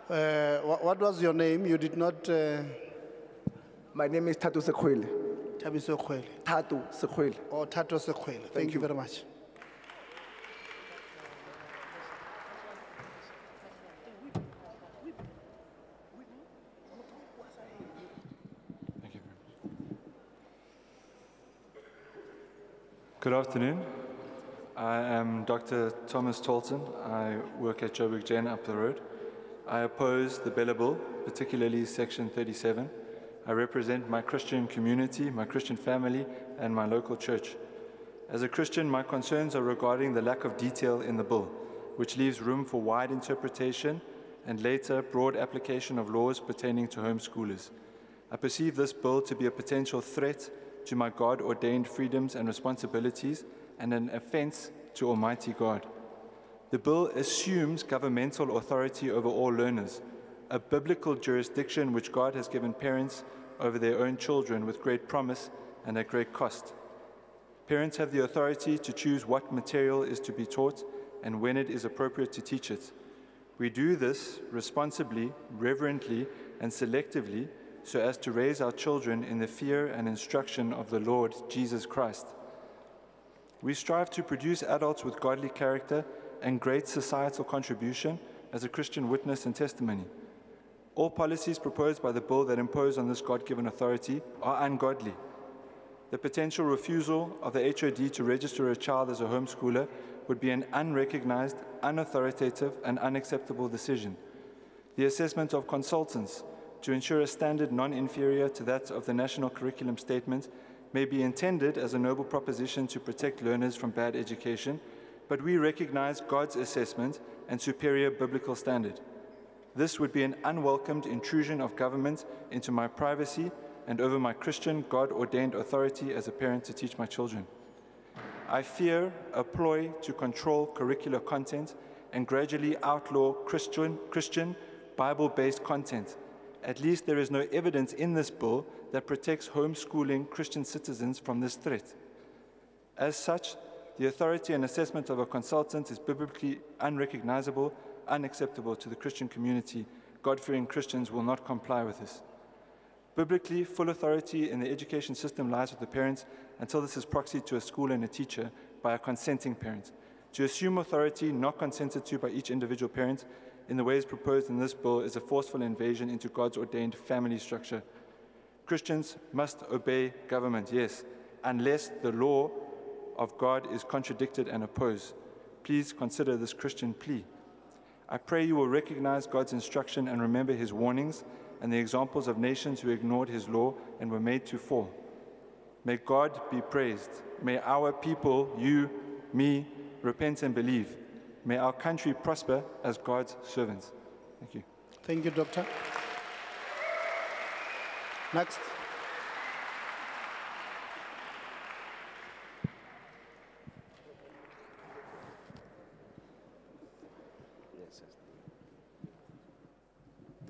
Uh, what, what was your name? You did not. Uh, My name is Tato Sekwele. Tabiso Kwele. Tato Sekwele. Oh, Tato Sekwele. Thank, you very much. Good afternoon. I am Dr. Thomas Tolton. I work at Joburg Jain up the road. I oppose the BELA Bill, particularly Section 37. I represent my Christian community, my Christian family, and my local church. As a Christian, my concerns are regarding the lack of detail in the bill, which leaves room for wide interpretation and later broad application of laws pertaining to homeschoolers. I perceive this bill to be a potential threat to my God ordained freedoms and responsibilities and an offense to Almighty God. The bill assumes governmental authority over all learners, a biblical jurisdiction which God has given parents over their own children with great promise and at great cost. Parents have the authority to choose what material is to be taught and when it is appropriate to teach it. We do this responsibly, reverently, and selectively so as to raise our children in the fear and instruction of the Lord Jesus Christ. We strive to produce adults with godly character and great societal contribution as a Christian witness and testimony. All policies proposed by the bill that impose on this God given authority are ungodly. The potential refusal of the HOD to register a child as a homeschooler would be an unrecognized, unauthoritative, and unacceptable decision. The assessment of consultants to ensure a standard non inferior to that of the National Curriculum Statement may be intended as a noble proposition to protect learners from bad education, but we recognize God's assessment and superior biblical standard. This would be an unwelcomed intrusion of government into my privacy and over my Christian, God ordained authority as a parent to teach my children. I fear a ploy to control curricular content and gradually outlaw Christian, Christian Bible based content. At least there is no evidence in this bill that protects homeschooling Christian citizens from this threat. As such, the authority and assessment of a consultant is biblically unrecognizable, unacceptable to the Christian community. God fearing Christians will not comply with this. Biblically, full authority in the education system lies with the parents until this is proxied to a school and a teacher by a consenting parent. To assume authority not consented to by each individual parent in the ways proposed in this bill is a forceful invasion into God's ordained family structure. Christians must obey government, yes, unless the law of God is contradicted and opposed. Please consider this Christian plea. I pray you will recognize God's instruction and remember his warnings and the examples of nations who ignored his law and were made to fall. May God be praised. May our people, you, me, repent and believe. May our country prosper as God's servants. Thank you. Thank you, Doctor. Next.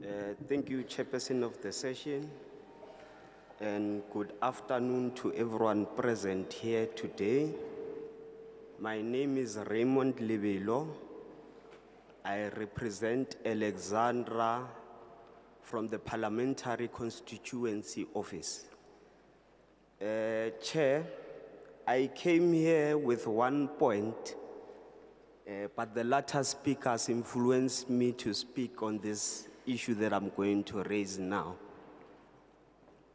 Uh, Thank you, Chairperson of the session, and good afternoon to everyone present here today. My name is Raymond Lebelo. I represent Alexandra from the Parliamentary Constituency Office. Uh, Chair, I came here with one point, uh, but the latter speakers influenced me to speak on this issue that I'm going to raise now.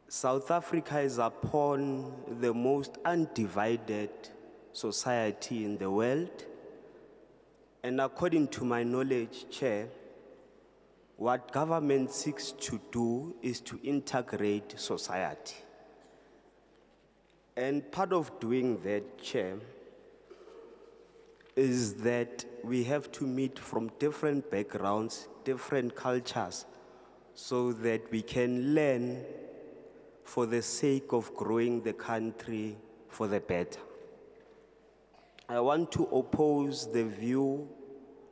South Africa is upon the most undivided society in the world. And according to my knowledge, Chair, what government seeks to do is to integrate society. And part of doing that, Chair, is that we have to meet from different backgrounds, different cultures, so that we can learn for the sake of growing the country for the better. I want to oppose the view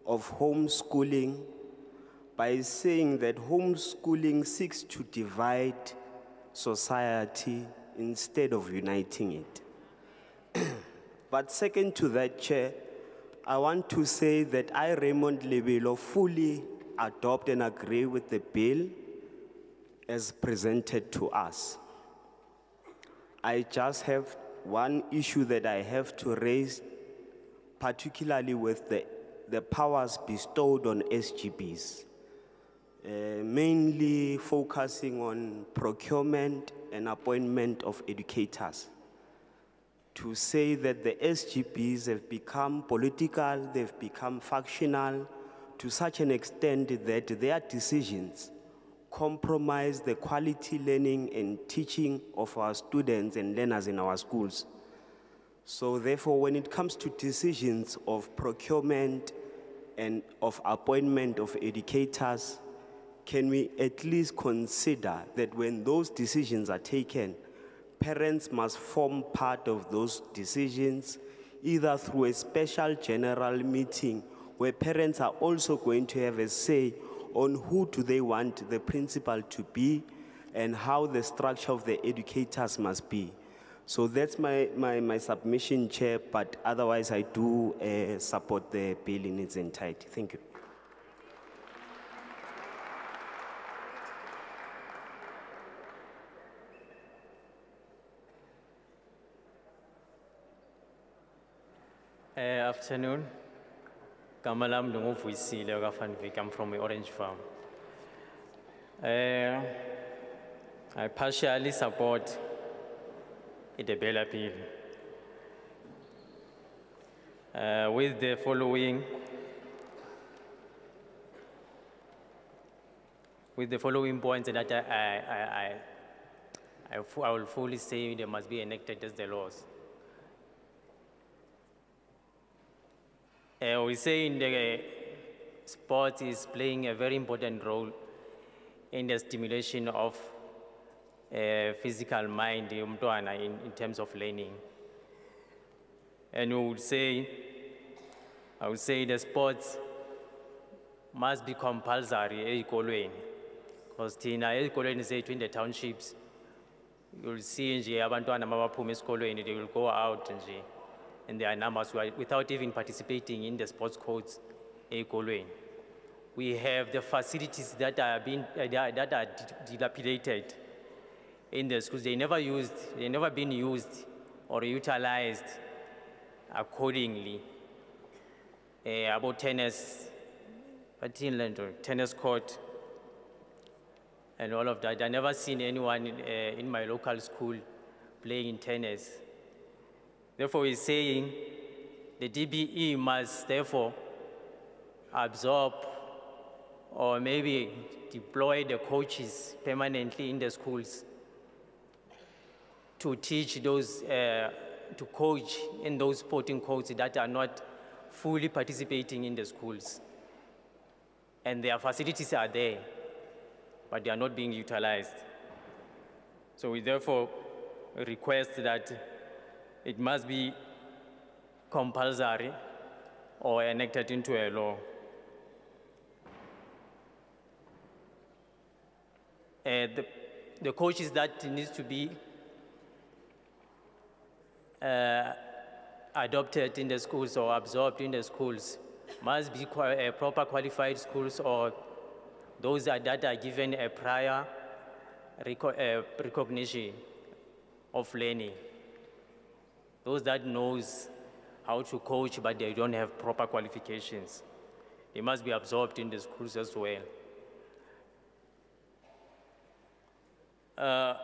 of homeschooling by saying that homeschooling seeks to divide society instead of uniting it. but second to that, Chair, I want to say that I, Raymond Lebelo, fully adopt and agree with the bill as presented to us. I just have one issue that I have to raise, particularly with the, the powers bestowed on SGBs, uh, mainly focusing on procurement and appointment of educators. To say that the SGBs have become political, they've become factional to such an extent that their decisions compromise the quality learning and teaching of our students and learners in our schools. So therefore, when it comes to decisions of procurement and of appointment of educators, can we at least consider that when those decisions are taken, parents must form part of those decisions, either through a special general meeting where parents are also going to have a say on who do they want the principal to be and how the structure of the educators must be. So that's my, my, my submission, Chair, but otherwise I do uh, support the bill in its entirety. Thank you. Uh, afternoon. Kamalam Dungufwisile Gafanvik. I'm from the Orange Farm. Uh, I partially support BELA bill uh, with the following with the following points that I, I, I, I, I will fully say they must be enacted as the laws. Uh, we say in the sports is playing a very important role in the stimulation of uh, physical mind in, in terms of learning. And we would say, I would say the sports must be compulsory ezikolweni. Because thina ezikolweni zethu in the townships, you'll see nje abantwana mabaphuma esikolweni, they will go out nje and their numbers were- without even participating in the sports codes ezikolweni. We have the facilities that are being, uh, that are- that are dilapidated in the schools. They never used, they never been used or utilized accordingly. Uh, about tennis, but inland or tennis court, and all of that. I never seen anyone in, uh, in my local school playing tennis. Therefore, we're saying the DBE must therefore absorb or maybe deploy the coaches permanently in the schools to teach those, uh, to coach in those sporting coaches that are not fully participating in the schools. And their facilities are there, but they are not being utilized. So we therefore request that it must be compulsory or enacted into a law. Uh, the, the coaches that needs to be adopted in the schools or absorbed in the schools must be uh, proper qualified schools or those that, are given a prior uh, recognition of learning. Those that knows how to coach but they don't have proper qualifications. They must be absorbed in the schools as well. Uh,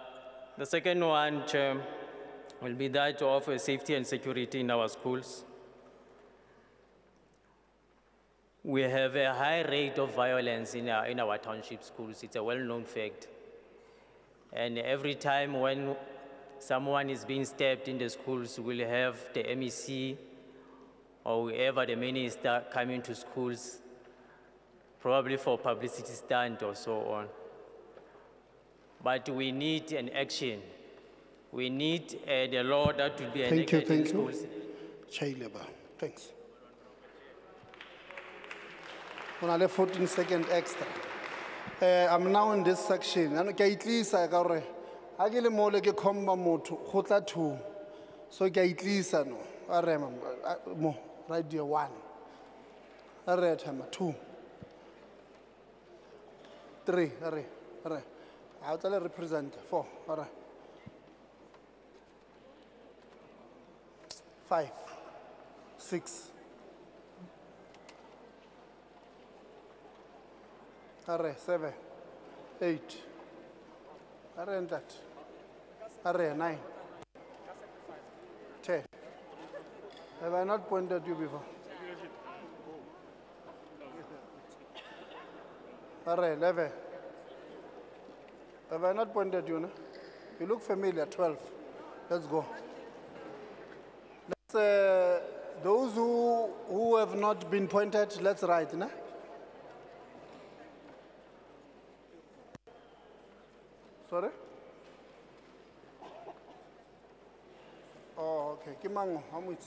the second one, Chair, will be that of uh, safety and security in our schools. We have a high rate of violence in our, in our township schools. It's a well-known fact. And every time when someone is being stabbed in the schools, we'll have the MEC or whoever the minister coming to schools, probably for publicity stunt or so on. But we need an action. We need uh, the law that will be Thank you, enacted in thank you. schools. Chair Labour, thanks. Ho na le 14 second extra. Uh, I'm now in this section. And ke a itlisa ka gore ha ke le mole ke khomba motho go tla two. So ke a itlisa no. A re mam- a- mo right there one. A re time two. Three, a re, a re. Ha o tla le represent four, a re. Five, six. Are seven, eight. Are and that. Are nine. Ten. Have I not pointed you before? Are eleven. Have I not pointed you? No? You look familiar. Twelve. Let's go. Uh, those who, who have not been pointed, let's write. No? Sorry? Oh, okay. Kimango, how much?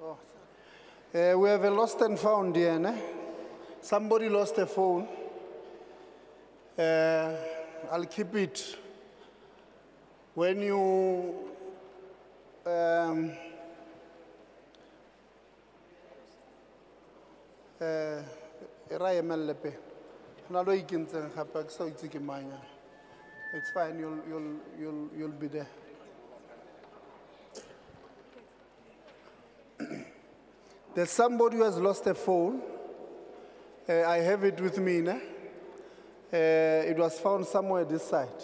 Oh. Uh, we have a lost and found here. Ne? Somebody lost a phone. Uh, I'll keep it. When you um, it's fine you'll, you'll, you'll, you'll be there. There's somebody who has lost a phone. Uh, i have it with me ne? Uh, it was found somewhere this side.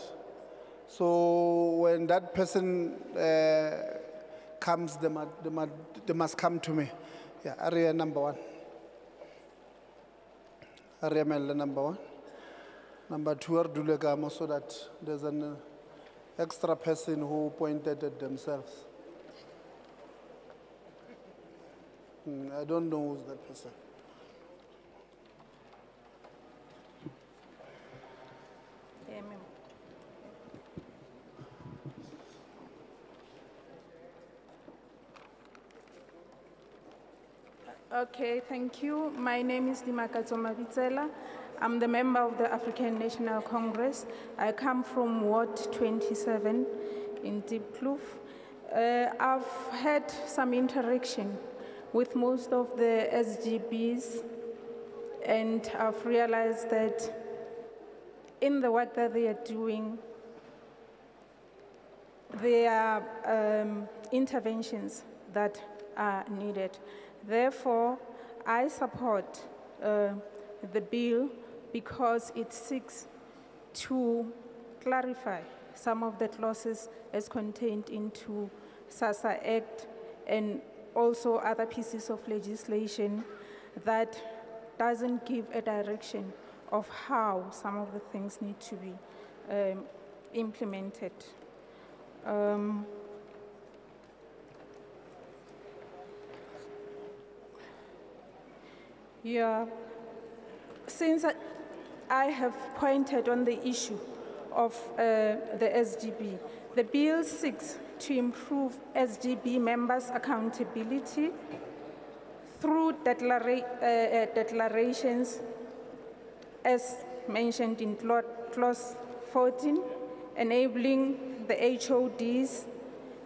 So when that person uh, comes they, mu- they, mu- they must come to me. Yeah area number one. Area number one. Number two are dule ka so that there's an uh, extra person who pointed at themselves. Hmm, i don't know who's that person Okay, thank you. My name is Dimakatso Mabitsela. I'm the member of the African National Congress. I come from Ward 27 in Diepkloof. Uh, I've had some interaction with most of the SGBs, and I've realized that in the work that they are doing, there are um, interventions that are needed. Therefore, I support uh, the bill because it seeks to clarify some of the clauses as contained into SASA Act and also other pieces of legislation that doesn't give a direction of how some of the things need to be um, implemented. Um, yeah, since I, have pointed on the issue of uh, the SGB, the bill seeks to improve SGB members' accountability through declara- uh, uh, declarations as mentioned in clause 14, enabling the HODs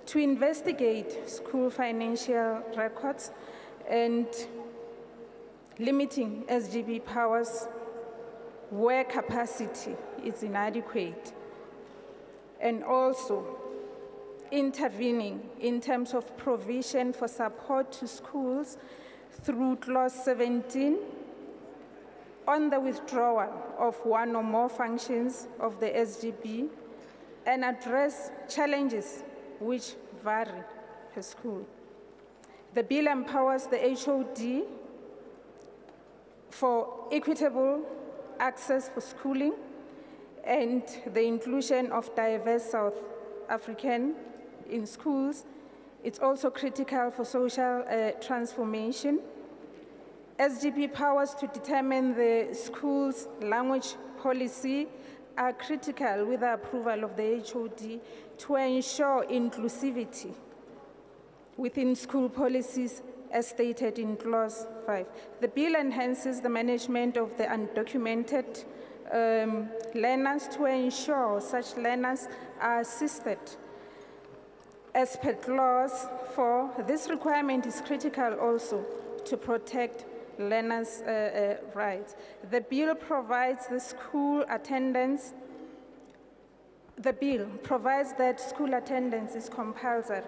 to investigate school financial records and limiting SGB powers where capacity is inadequate, and also intervening in terms of provision for support to schools through clause 17 on the withdrawal of one or more functions of the SGB and address challenges which vary per school. The bill empowers the HOD for equitable access for schooling and the inclusion of diverse South African in schools. It's also critical for social uh, transformation. SGB powers to determine the school's language policy are critical with the approval of the HOD to ensure inclusivity within school policies as stated in clause 5. The bill enhances the management of the undocumented um, learners to ensure such learners are assisted. As per clause 4, this requirement is critical also to protect learners' uh, uh, rights. The bill provides the school attendance the bill provides that school attendance is compulsory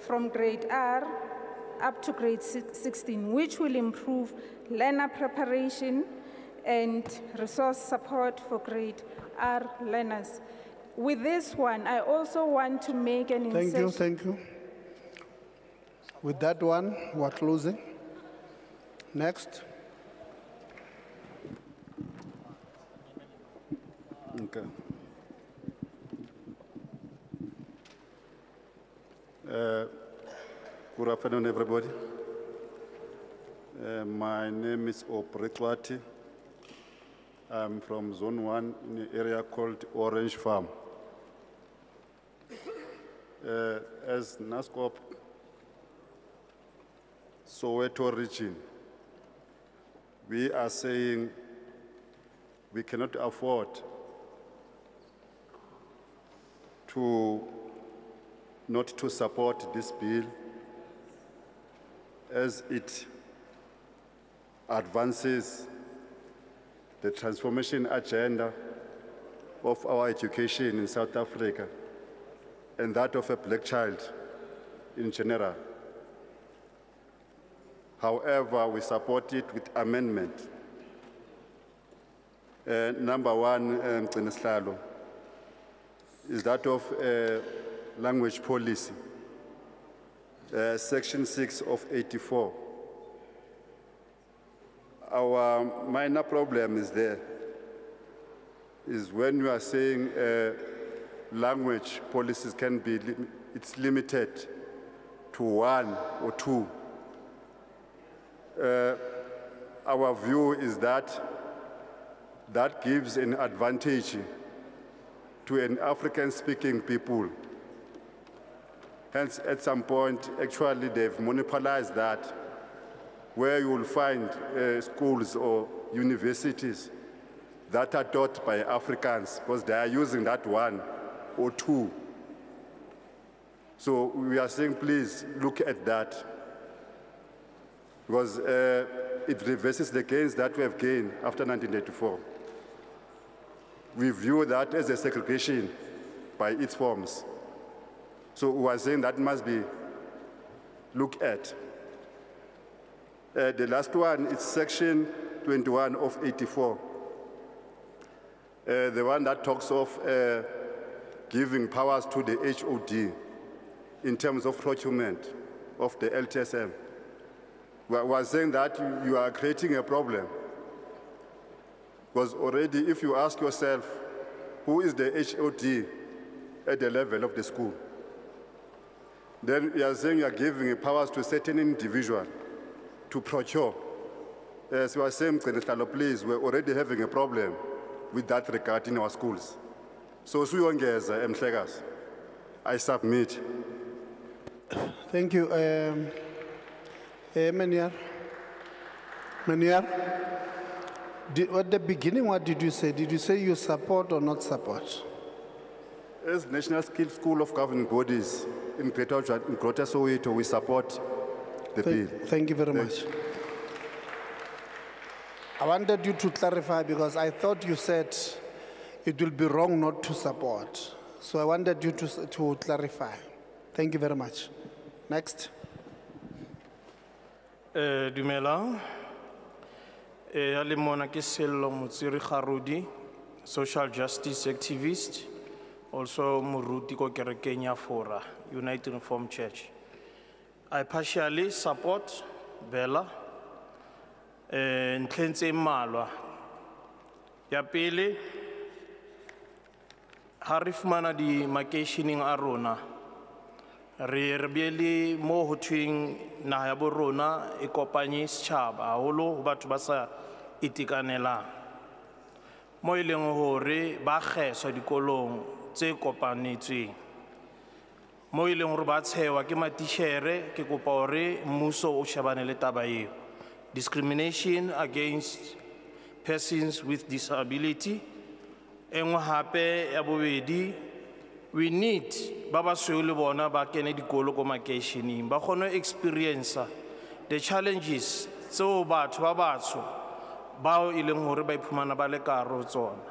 from grade R up to grade 16, which will improve learner preparation and resource support for grade R learners. With this one, I also want to make an Thank you, thank you. With that one, we're closing. Next. Okay. Uh, Good afternoon, everybody. Uh, My name is Oprekwati. I'm from Zone 1 in an area called Orange Farm. Uh, As NASCOP Soweto region, we are saying we cannot afford to not to support this bill as it advances the transformation agenda of our education in South Africa and that of a black child in general. However, we support it with amendment. Uh, number one, um, is that of uh, language policy, uh, section 6 of 84. Our minor problem is there, is when you are saying uh, language policies can be, lim- it's limited to one or two. Uh, our view is that that gives an advantage to an Afrikaans-speaking people. Hence, at some point, actually, they've monopolized that, where you will find uh, schools or universities that are taught by Afrikaans, because they are using that one or two. So we are saying, please look at that, because uh, it reverses the gains that we have gained after 1984 we view that as a segregation by its forms. So we are saying that must be looked at. Uh, the last one is section 21 of 84. Uh, the one that talks of uh, giving powers to the HOD in terms of procurement of the LTSM. We are- saying that you are creating a problem Because already, if you ask yourself, who is the HOD at the level of the school? Then you are saying you are giving powers to a certain individual to procure. As you are saying. Hlalo, please, we're already having a problem with that regard in our schools. So, Suyongeza, Mhlegas, I submit. Thank you. Um, eh, Meneer. Meneer, did, at the beginning, what did you say? Did you say you support or not support? As National Skill School of Governing Bodies in Greater, Ojwa- in Greater Soweto, we support the bill. Thank, thank you very much. I wanted you to clarify because I thought you said it will be wrong not to support. So I wanted you to, s- to clarify. Thank you very much. Next. Eh, dumelang. Eh, ya le mona ke Sello Motsiri Kgarudi, social justice activist, also moruti ko Fora, United Reformed Church. I partially support BELA. Eh, ntlheng tse mmalwa. Ya pele, ha re fumana di makeisheneng a rona, re re bie le mo ho thweng mo e leng hore ba tse kopanetsweng. Mo e leng hore ba tshewa ke matitjhere ke kopa hore mmuso o shebane le taba eo. Discrimination against persons with disability. E nngwe hape ya bobedi we need ba basweu le bona ba kene dikolo ko makeisheneng. Ba kgone ho experienca the challenges tseo batho ba batsho bao e leng hore ba iphumana ba le kare ho tsona.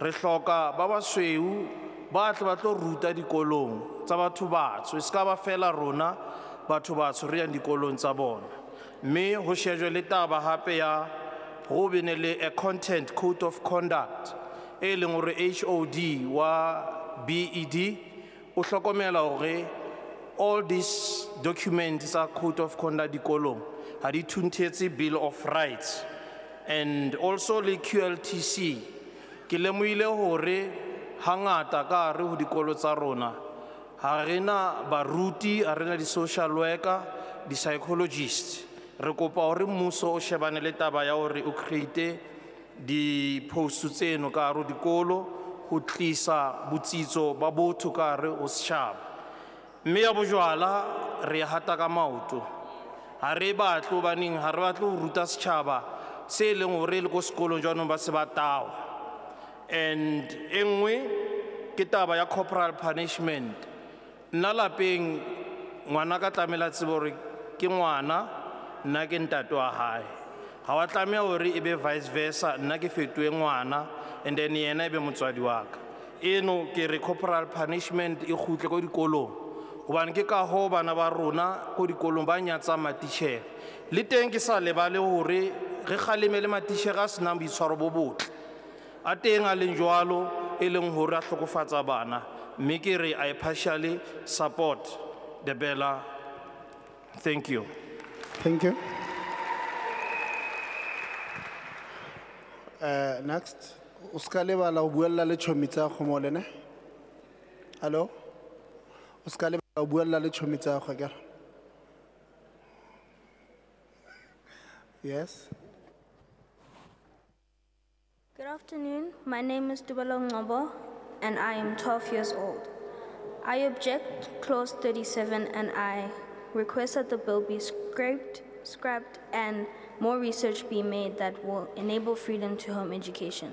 Re hloka ba basweu ba tle ba tlo ruta dikolong tsa batho batsho. E se ka ba fela rona batho batsho re yang dikolong tsa bona. Mme ho shejwe le taba hape ya ho bene le a content code of conduct e leng hore hod wa hlokomela hore all these documents tsa code of conduct dikolong ha di thunthetse bill of rights. And also le qltc ke lemohile hore hangata ka hare ho dikolo tsa rona ha re na baruti ha re na di-social worker di-psychologist. Re kopa hore mmuso o shebane le taba ya hore o create di-post tseno ka hare ho dikolo ho tlisa botsitso ba botho ka hare ho setjhaba. Mme ya bojwala re hata ka maoto. Ha re batle hobaneng ha re batle ho ruta setjhaba se e leng hore le ko sekolong jwanong ba se ba tawa and e nngwe ke taba ya corporal punishment. Nna lapeng ngwana ka tlamela tsebe hore ke ngwana nna ke ntate wa hae. Ga wa tlameha hore e be vice versa nna ke fetoe ngwana and then yena e be motswadi wa ka. Eno ke re corporal punishment e kgutle ko dikolong gobane ke ka hoo bana ba rona ko dikolong ba nyatsang matitšhere le teng ke sa lebale gore ge kgaleme le matitšhere a senang boitshwaro bo botle a teng a leng jwalo e leng hore a hlokofatsa bana mme ke re i partially support the BELA thank you Thank you. Uh, next, o ska lebala o buella le tšhomi tsa gago mo lene. Hello? O ska lebala o buella le tšhomi tsa gago kere. Yes. Good afternoon. My name is Dubalo Ngobo, and I am 12 years old. I object clause 37 and I request that the bill be scrapped, scrapped and more research be made that will enable freedom to home education.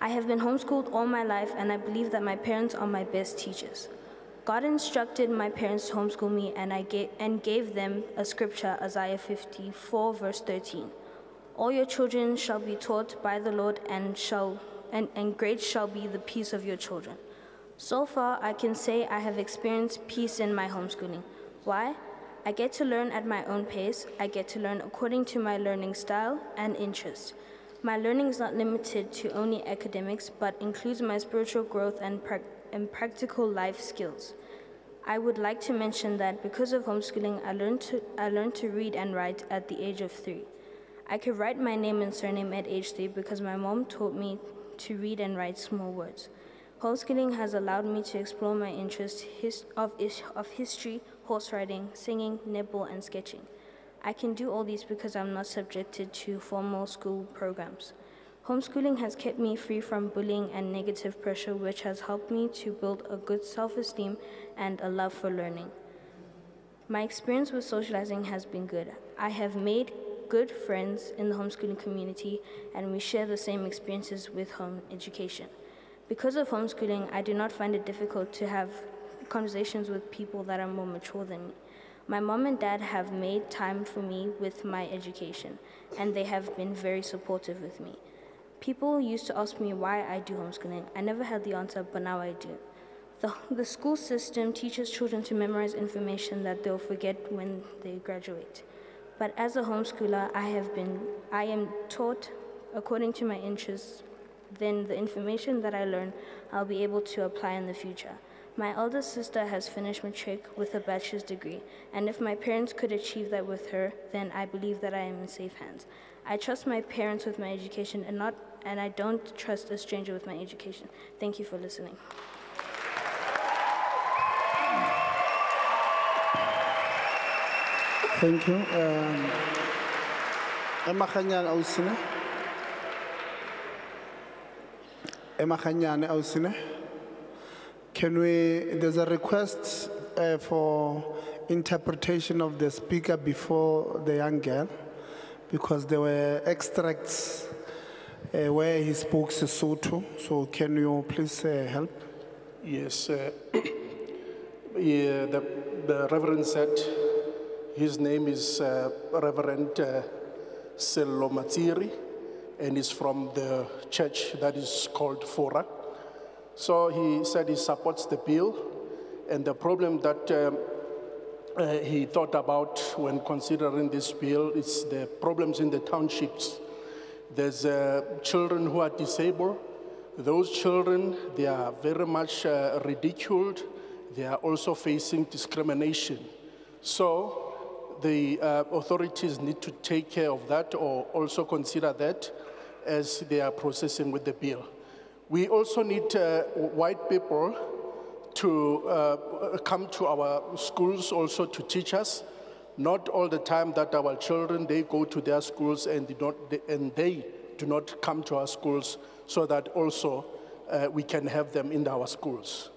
I have been homeschooled all my life and I believe that my parents are my best teachers. God instructed my parents to homeschool me and I gave, and gave them a scripture, Isaiah 54 verse 13. All your children shall be taught by the Lord, and, shall, and, and great shall be the peace of your children. So far, I can say I have experienced peace in my homeschooling. Why? I get to learn at my own pace, I get to learn according to my learning style and interest. My learning is not limited to only academics, but includes my spiritual growth and, prac and practical life skills. I would like to mention that because of homeschooling, I learned to, I learned to read and write at the age of three. I could write my name and surname at age three because my mom taught me to read and write small words. Homeschooling has allowed me to explore my interests of, of history, horse riding, singing, netball, and sketching. I can do all these because I'm not subjected to formal school programs. Homeschooling has kept me free from bullying and negative pressure, which has helped me to build a good self esteem and a love for learning. My experience with socializing has been good. I have made good friends in the homeschooling community, and we share the same experiences with home education. Because of homeschooling, I do not find it difficult to have conversations with people that are more mature than me. My mom and dad have made time for me with my education, and they have been very supportive with me. People used to ask me why I do homeschooling. I never had the answer, but now I do. The, the school system teaches children to memorize information that they'll forget when they graduate. But as a homeschooler, I have been, I am taught according to my interests. Then the information that I learn, I'll be able to apply in the future. My eldest sister has finished matric with a bachelor's degree, and if my parents could achieve that with her, then I believe that I am in safe hands. I trust my parents with my education and not and I don't trust a stranger with my education. Thank you for listening. Thank you. Um, Ausine. Kanyane Ausine. Can we, there's a request uh, for interpretation of the speaker before the young girl, because there were extracts uh, where he spoke Sesotho. So can you please uh, help? Yes, uh, yeah, the, the Reverend said his name is uh, Reverend uh, Matsiri, and he's from the church that is called Fora. So he said he supports the bill, and the problem that um, uh, he thought about when considering this bill is the problems in the townships. There's uh, children who are disabled. Those children, they are very much uh, ridiculed. They are also facing discrimination. So the uh, authorities need to take care of that or also consider that as they are processing with the bill. We also need uh, white people to uh, come to our schools also to teach us. Not all the time that our children, they go to their schools and, do not, and they do not come to our schools so that also uh, we can have them in our schools.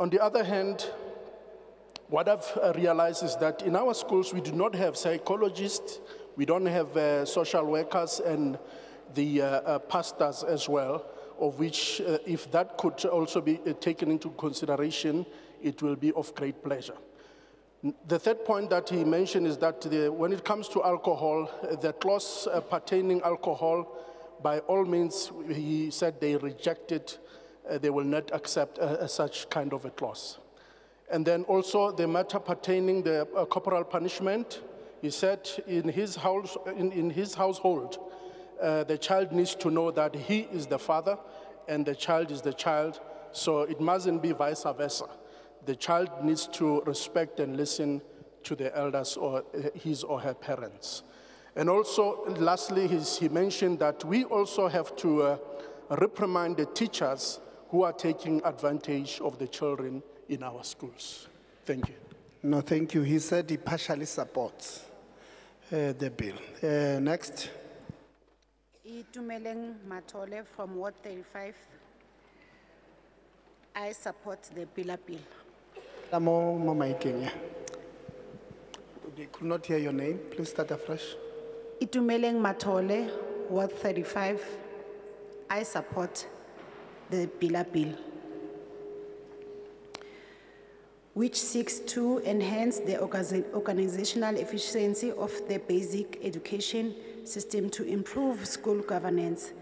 On the other hand, what I've uh, realized is that in our schools, we do not have psychologists, we don't have uh, social workers and the uh, uh, pastors as well, of which, uh, if that could also be uh, taken into consideration, it will be of great pleasure. The third point that he mentioned is that the, when it comes to alcohol, the clause pertaining alcohol, by all means, he said they rejected, they will not accept such kind of a clause. And then also the matter pertaining the uh, corporal punishment, he said in his, house, in, in his household, uh, the child needs to know that he is the father and the child is the child, so it mustn't be vice versa. The child needs to respect and listen to the elders or uh, his or her parents. And also, lastly, he mentioned that we also have to uh, reprimand the teachers who are taking advantage of the children in our schools. Thank you. No, thank you. He said he partially supports uh, the bill. Uh, next. Itumeleng Matole from Ward 35. I support the BELA bill. Mo, mo maiking, yeah. They could not hear your name. Please start afresh. Itumeleng Matole, Ward 35. I support the BELA bill, which seeks to enhance the organi- organizational efficiency of the basic education system to improve school governance,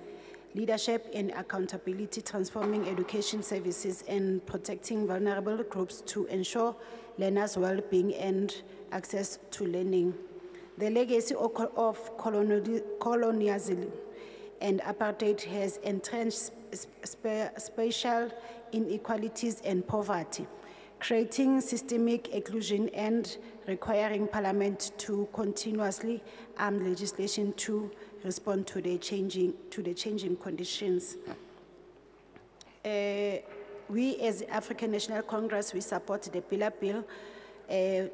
leadership and accountability, transforming education services and protecting vulnerable groups to ensure learners' well-being and access to learning. The legacy of co- of colonial- colonialism and apartheid has entrenched sp- sp- spatial inequalities and poverty, creating systemic exclusion and requiring Parliament to continuously arm legislation to respond to the changing, to the changing conditions. Uh, we as the African National Congress, we support the Pillar Bill uh,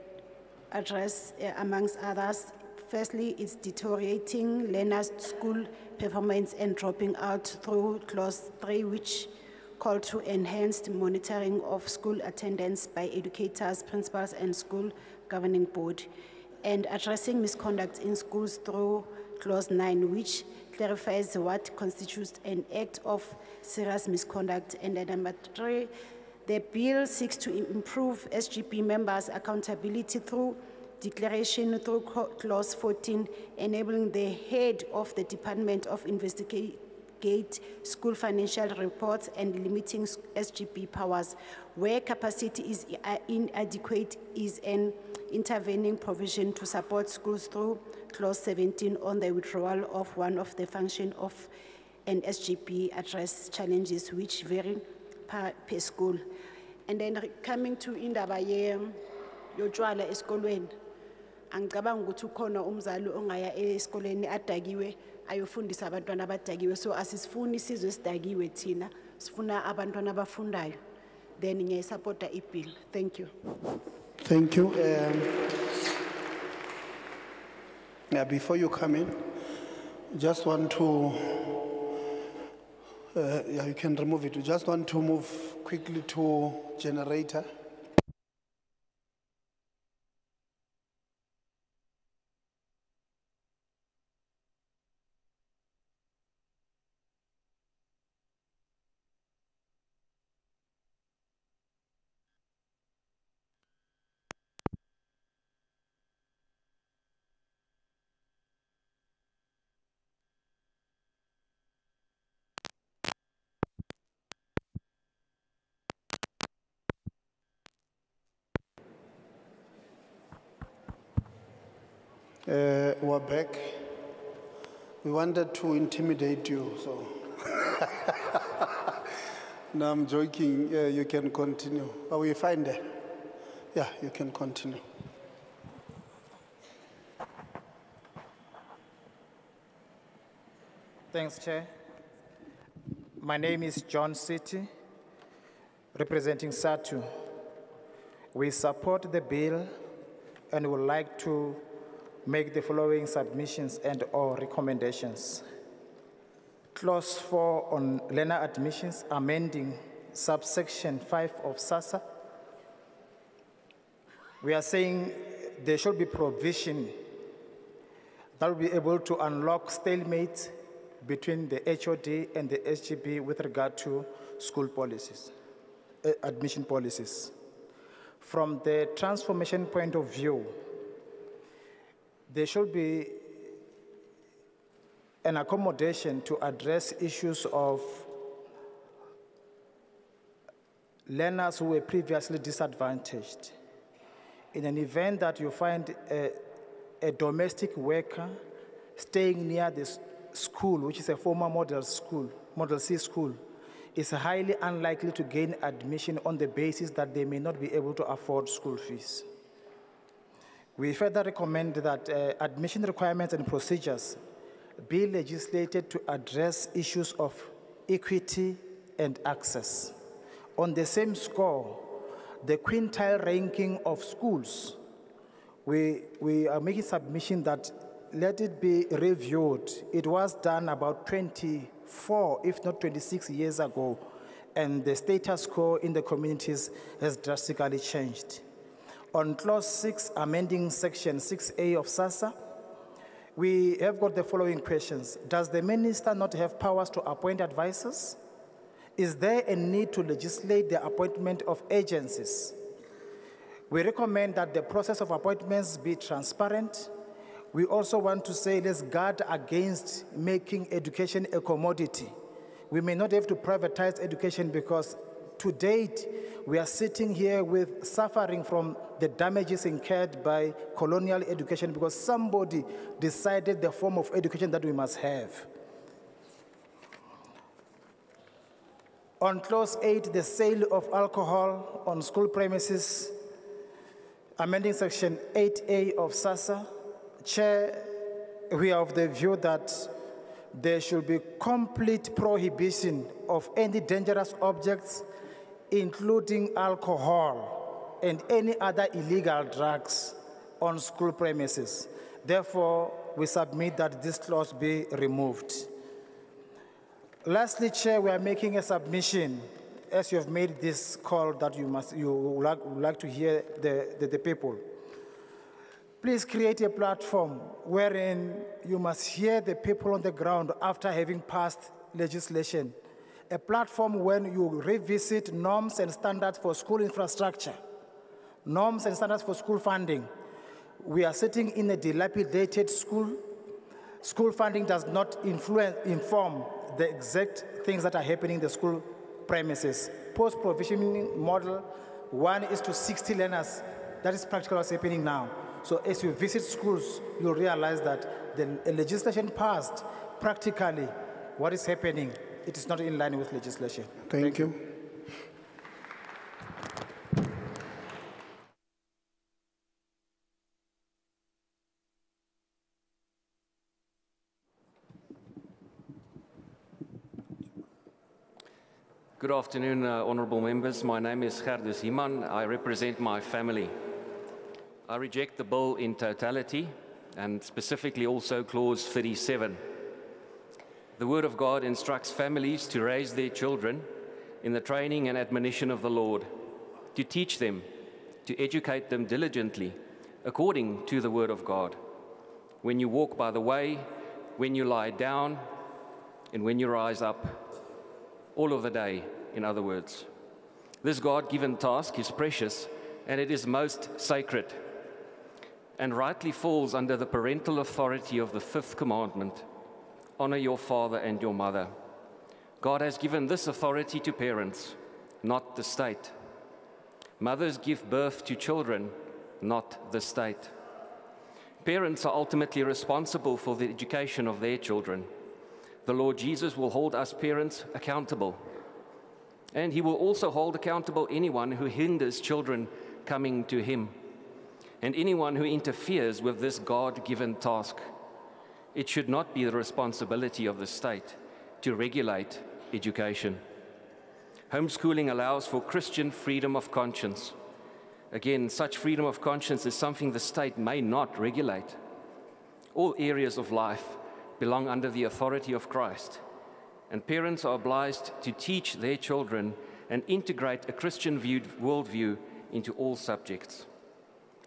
address, uh, amongst others. Firstly, it's deteriorating learners' school performance and dropping out through clause three, which call to enhanced monitoring of school attendance by educators, principals, and school governing board, and addressing misconduct in schools through clause nine, which clarifies what constitutes an act of serious misconduct. And then number three, the bill seeks to improve SGB members' accountability through declaration through clause 14, enabling the head of the Department of Investigate school financial reports and limiting SGB powers. Where capacity is uh, inadequate is an intervening provision to support schools through clause 17 on the withdrawal of one of the function of an SGB address challenges which vary per, per school. And then coming to indaba ye yotshwala esikolweni. Angicabangi ukuthi ukhona umzali ongaya esikoleni adakiwe ayofundisa abantwana abadakiwe. So asisifuni isizwe esidakiwe thina, sifuna abantwana abafundayo. Then ngiyayisupporta i-bill. Thank you. Thank you. Um, before you come in, just want to, uh, yeah, you can remove it. We just want to move quickly to generator. Uh, we're back. We wanted to intimidate you, so. no, I'm joking. Yeah, you can continue. Are we fine there? Yeah, you can continue. Thanks, Chair. My name is John City, representing SADTU. We support the bill and would like to make the following submissions and/or recommendations. Clause 4 on learner admissions, amending subsection 5 of SASA. We are saying there should be provision that will be able to unlock stalemate between the HOD and the SGB with regard to school policies, uh, admission policies. From the transformation point of view, there should be an accommodation to address issues of learners who were previously disadvantaged. In an event that you find a, a domestic worker staying near the school, which is a former model school, Model C school, is highly unlikely to gain admission on the basis that they may not be able to afford school fees. We further recommend that uh, admission requirements and procedures be legislated to address issues of equity and access. On the same score, the quintile ranking of schools, we, we are making submission that let it be reviewed. It was done about 24, if not 26 years ago, and the status quo in the communities has drastically changed. On clause 6, amending section 6A of SASA, we have got the following questions. Does the minister not have powers to appoint advisors? Is there a need to legislate the appointment of agencies? We recommend that the process of appointments be transparent. We also want to say let's guard against making education a commodity. We may not have to privatize education because to date, we are sitting here with suffering from the damages incurred by colonial education because somebody decided the form of education that we must have. On clause eight, the sale of alcohol on school premises, amending section eight A of SASA, Chair, we are of the view that there should be complete prohibition of any dangerous objects, including alcohol and any other illegal drugs on school premises. Therefore, we submit that this clause be removed. Lastly, Chair, we are making a submission, as you have made this call that you must, you would like, would like to hear the, the, the people. Please create a platform wherein you must hear the people on the ground after having passed legislation. A platform when you revisit norms and standards for school infrastructure, norms and standards for school funding. We are sitting in a dilapidated school. School funding does not influence, inform the exact things that are happening in the school premises. Post-provisioning model, one is to 60 learners. That is practically what's happening now. So as you visit schools, you'll realize that the legislation passed, practically, what is happening, it is not in line with legislation. Thank you. Good afternoon, uh, honourable members. My name is Gerdus Himan. I represent my family. I reject the bill in totality and specifically also clause 37. The Word of God instructs families to raise their children in the training and admonition of the Lord, to teach them, to educate them diligently according to the Word of God. When you walk by the way, when you lie down, and when you rise up, all of the day, in other words. This God given task is precious and it is most sacred and rightly falls under the parental authority of the fifth commandment honor your father and your mother. God has given this authority to parents, not the state. Mothers give birth to children, not the state. Parents are ultimately responsible for the education of their children. The Lord Jesus will hold us parents accountable. And he will also hold accountable anyone who hinders children coming to him and anyone who interferes with this God given task. It should not be the responsibility of the state to regulate education. Homeschooling allows for Christian freedom of conscience. Again, such freedom of conscience is something the state may not regulate. All areas of life belong under the authority of Christ, and parents are obliged to teach their children and integrate a Christian viewed worldview into all subjects.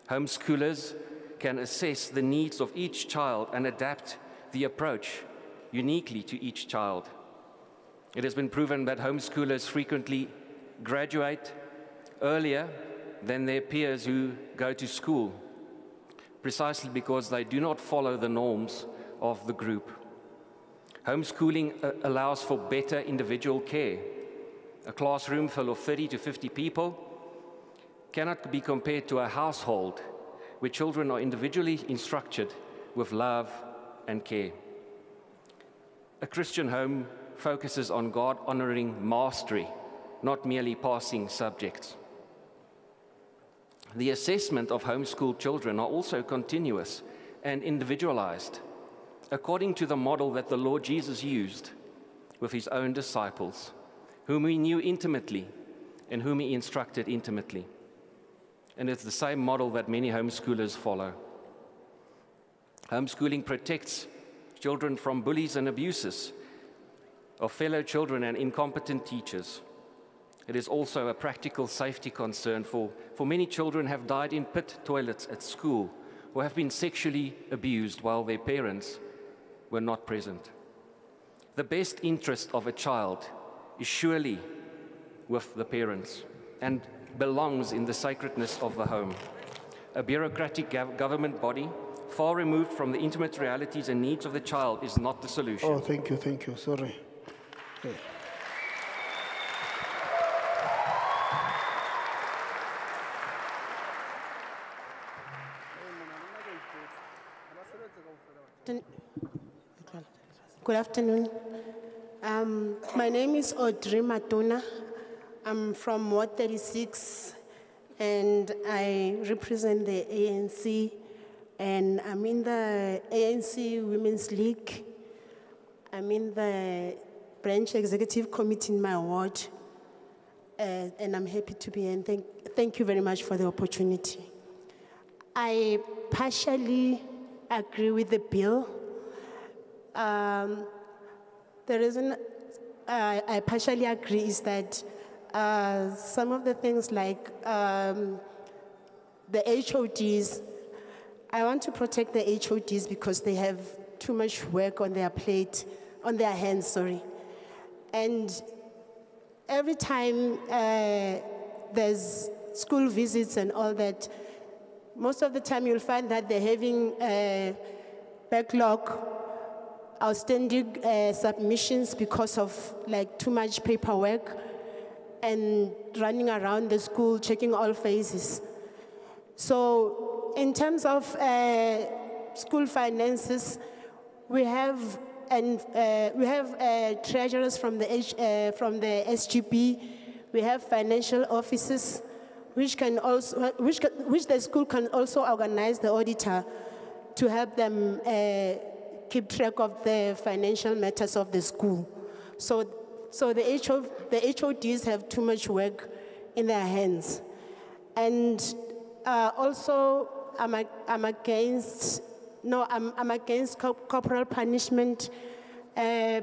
Homeschoolers can assess the needs of each child and adapt the approach uniquely to each child. It has been proven that homeschoolers frequently graduate earlier than their peers who go to school, precisely because they do not follow the norms of the group. Homeschooling uh, allows for better individual care. A classroom full of 30 to 50 people cannot be compared to a household where children are individually instructed with love and care. A Christian home focuses on God honoring mastery, not merely passing subjects. The assessment of homeschooled children are also continuous and individualized, according to the model that the Lord Jesus used with his own disciples, whom he knew intimately and whom he instructed intimately. And it's the same model that many homeschoolers follow. Homeschooling protects children from bullies and abuses of fellow children and incompetent teachers. It is also a practical safety concern for, for many children have died in pit toilets at school or have been sexually abused while their parents were not present. The best interest of a child is surely with the parents and belongs in the sacredness of the home. A bureaucratic gov government body far removed from the intimate realities and needs of the child is not the solution. Oh, thank you, thank you. Sorry. Okay. Good afternoon. Um, my name is Audrey Matuna. I'm from Ward 36 and I represent the ANC and I'm in the ANC Women's League. I'm in the branch executive committee in my ward. Uh, and I'm happy to be here and thank, thank you very much for the opportunity. I partially agree with the bill. Um, the reason I, I partially agree is that uh, some of the things like um, the HODs, I want to protect the HODs because they have too much work on their plate, on their hands, sorry. And every time uh, there's school visits and all that, most of the time you'll find that they're having a backlog, outstanding uh, submissions because of like too much paperwork and running around the school checking all faces. So in terms of uh, school finances, we have and uh, we have uh, treasurers from the H, uh, from the SGB. We have financial officers, which can also which can, which the school can also organize the auditor to help them uh, keep track of the financial matters of the school. So so the HO, the HODs have too much work in their hands, and uh, also I'm, I'm against no I'm, I'm against corporal punishment. Uh,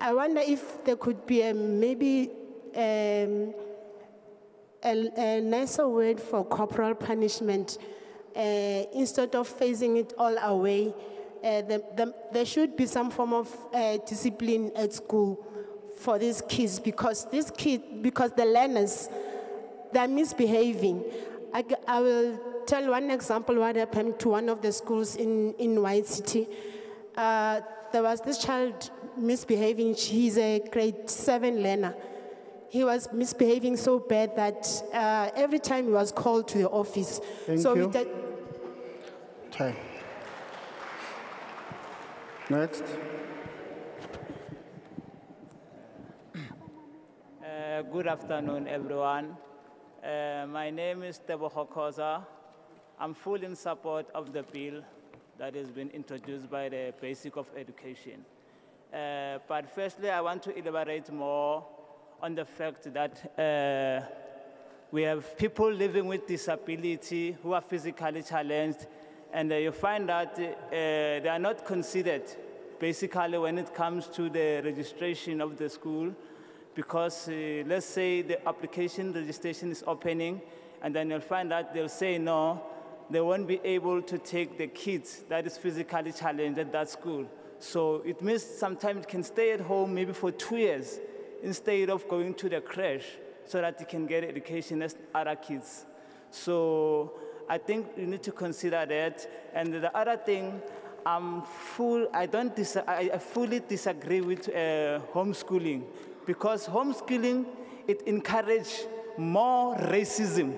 I wonder if there could be a, maybe um, a, a nicer word for corporal punishment uh, instead of phasing it all away. Uh, the, the, there should be some form of uh, discipline at school for these kids because these kids, because the learners, they're misbehaving. I, I will tell one example what happened to one of the schools in, in White City. Uh, there was this child misbehaving. He's a grade seven learner. He was misbehaving so bad that uh, every time he was called to the office. Thank so you. Time. Next. Uh, good afternoon, everyone. Uh, my name is Tebo Hokoza. I'm full in support of the bill that has been introduced by the Basic of Education. Uh, but firstly, I want to elaborate more on the fact that uh, we have people living with disability who are physically challenged, and uh, you find that they are not considered basically when it comes to the registration of the school because uh, let's say the application registration is opening and then you'll find out they'll say no they won't be able to take the kids that is physically challenged at that school. So it means sometimes it can stay at home maybe for two years instead of going to the crash so that they can get education as other kids. So i think you need to consider that. And the other thing I'm full, I don't dis- I, I fully disagree with uh, homeschooling because homeschooling, it encourages more racism.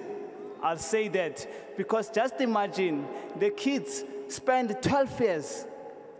I'll say that because just imagine the kids spend 12 years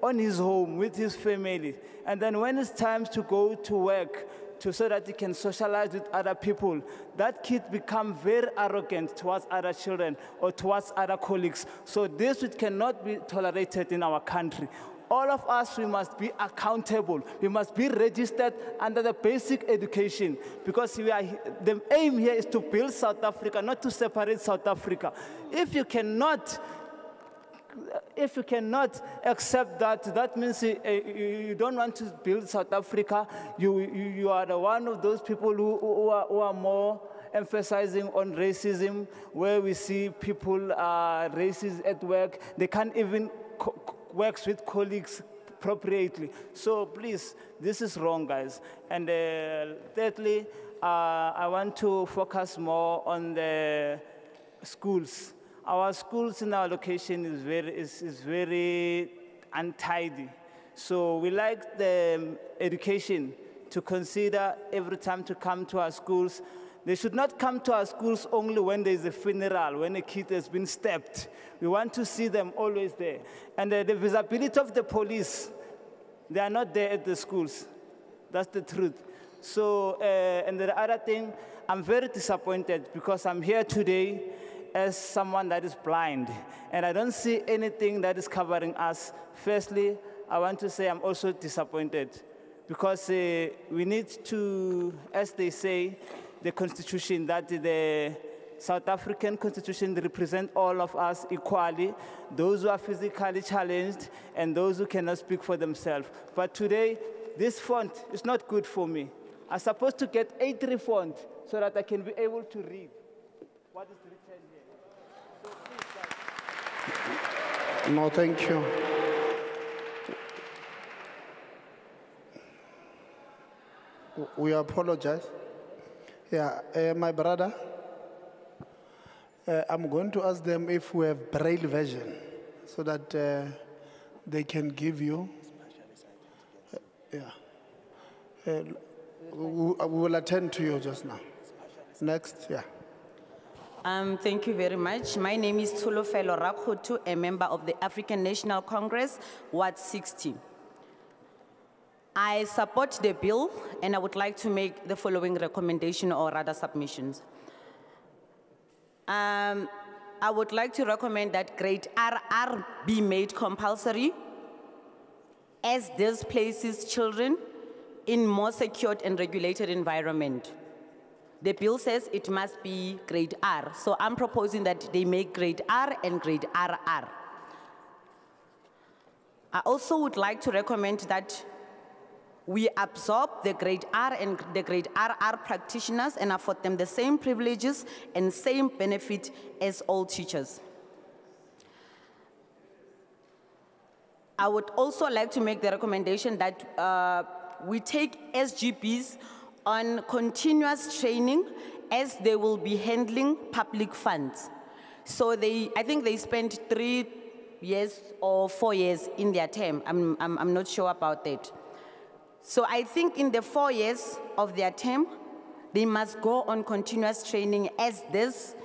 on his home with his family, and then when it's time to go to work, to so that he can socialize with other people, that kid become very arrogant towards other children or towards other colleagues. So this cannot be tolerated in our country. All of us, we must be accountable. We must be registered under the basic education because we are, the aim here is to build South Africa, not to separate South Africa. If you cannot if you cannot accept that, that means uh, you you don't want to build South Africa. You, you, you are the one of those people who, who, are, who are more emphasizing on racism, where we see people are racist at work. They can't even co- with colleagues appropriately. So please, this is wrong, guys. And uh, thirdly, uh, I want to focus more on the schools. Our schools in our location is very, is, is very untidy. So we like the um, education to consider every time to come to our schools. They should not come to our schools only when there's a funeral, when a kid has been stabbed. We want to see them always there. And uh, the visibility of the police, they are not there at the schools. That's the truth. So, uh, and the other thing, I'm very disappointed because I'm here today as someone that is blind, and I don't see anything that is covering us. Firstly, I want to say I'm also disappointed because uh, we need to, as they say, the constitution that the South African constitution represent all of us equally, those who are physically challenged and those who cannot speak for themselves. But today, this font is not good for me. I'm supposed to get A3 font so that I can be able to read what is written here. So. No, thank you. We apologize. Yeah, uh, my brother, uh, I'm going to ask them if we have braille version so that uh, they can give you. Uh, yeah. Uh, we, will attend to you just now. Next, yeah. Um, thank you very much. My name is Tulofelo Rakhutu, a member of the African National Congress, Ward 60. I support the bill and I would like to make the following recommendation or rather submissions. Um, I would like to recommend that grade RR be made compulsory as this places children in more secured and regulated environment. The bill says it must be grade R, so I'm proposing that they make grade R and grade RR. I also would like to recommend that we absorb the grade R and the grade RR practitioners and afford them the same privileges and same benefit as all teachers. I would also like to make the recommendation that uh, we take SGBs on continuous training as they will be handling public funds. So they, I think they spent three years or four years in their term. I'm, I'm, I'm not sure about that. So I think in the four years of their term, they must go on continuous training as this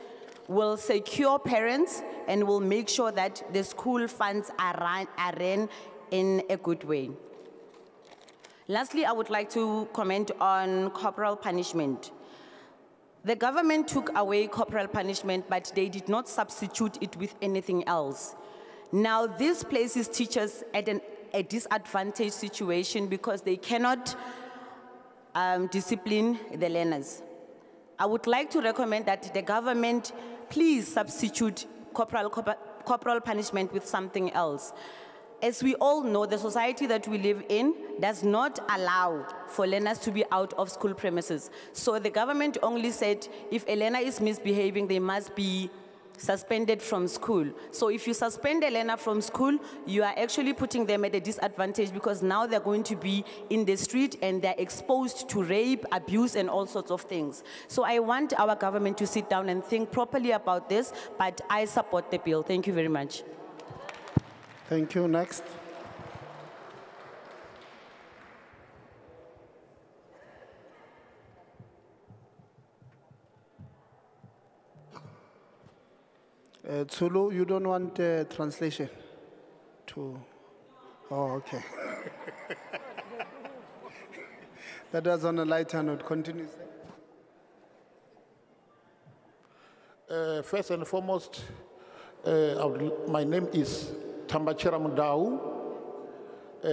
will secure parents and will make sure that the school funds are run, are ran in a good way. Lastly, I would like to comment on corporal punishment. The government took away corporal punishment, but they did not substitute it with anything else. Now, this places teachers at an, a disadvantaged situation because they cannot um, discipline the learners. I would like to recommend that the government please substitute corporal, corporal punishment with something else. As we all know, the society that we live in does not allow for learners to be out of school premises. So the government only said if a learner is misbehaving, they must be suspended from school. So if you suspend a learner from school, you are actually putting them at a disadvantage because now they're going to be in the street and they're exposed to rape, abuse, and all sorts of things. So I want our government to sit down and think properly about this, but I support the bill. Thank you very much. Thank you. Next. Uh, Zulu, you don't want uh, translation to. Oh, okay. that was on a lighter note. Continue. Uh, first and foremost, uh, would- my name is Tambachira Mudau. Uh,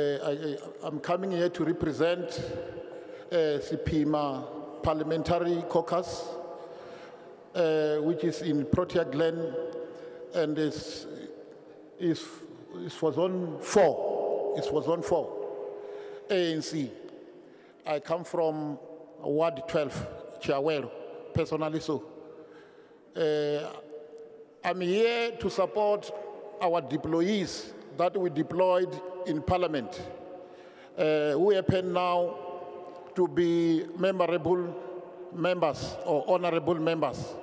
I, am coming here to represent uh, Sipima Parliamentary Caucus, uh, which is in Protea Glen and is, is, is for zone four. It's for zone four, ANC. I come from Ward 12, Chiawelo, personally so. Uh, I'm here to support our deployees that we deployed in Parliament, uh, who happen now to be memorable members or honorable members.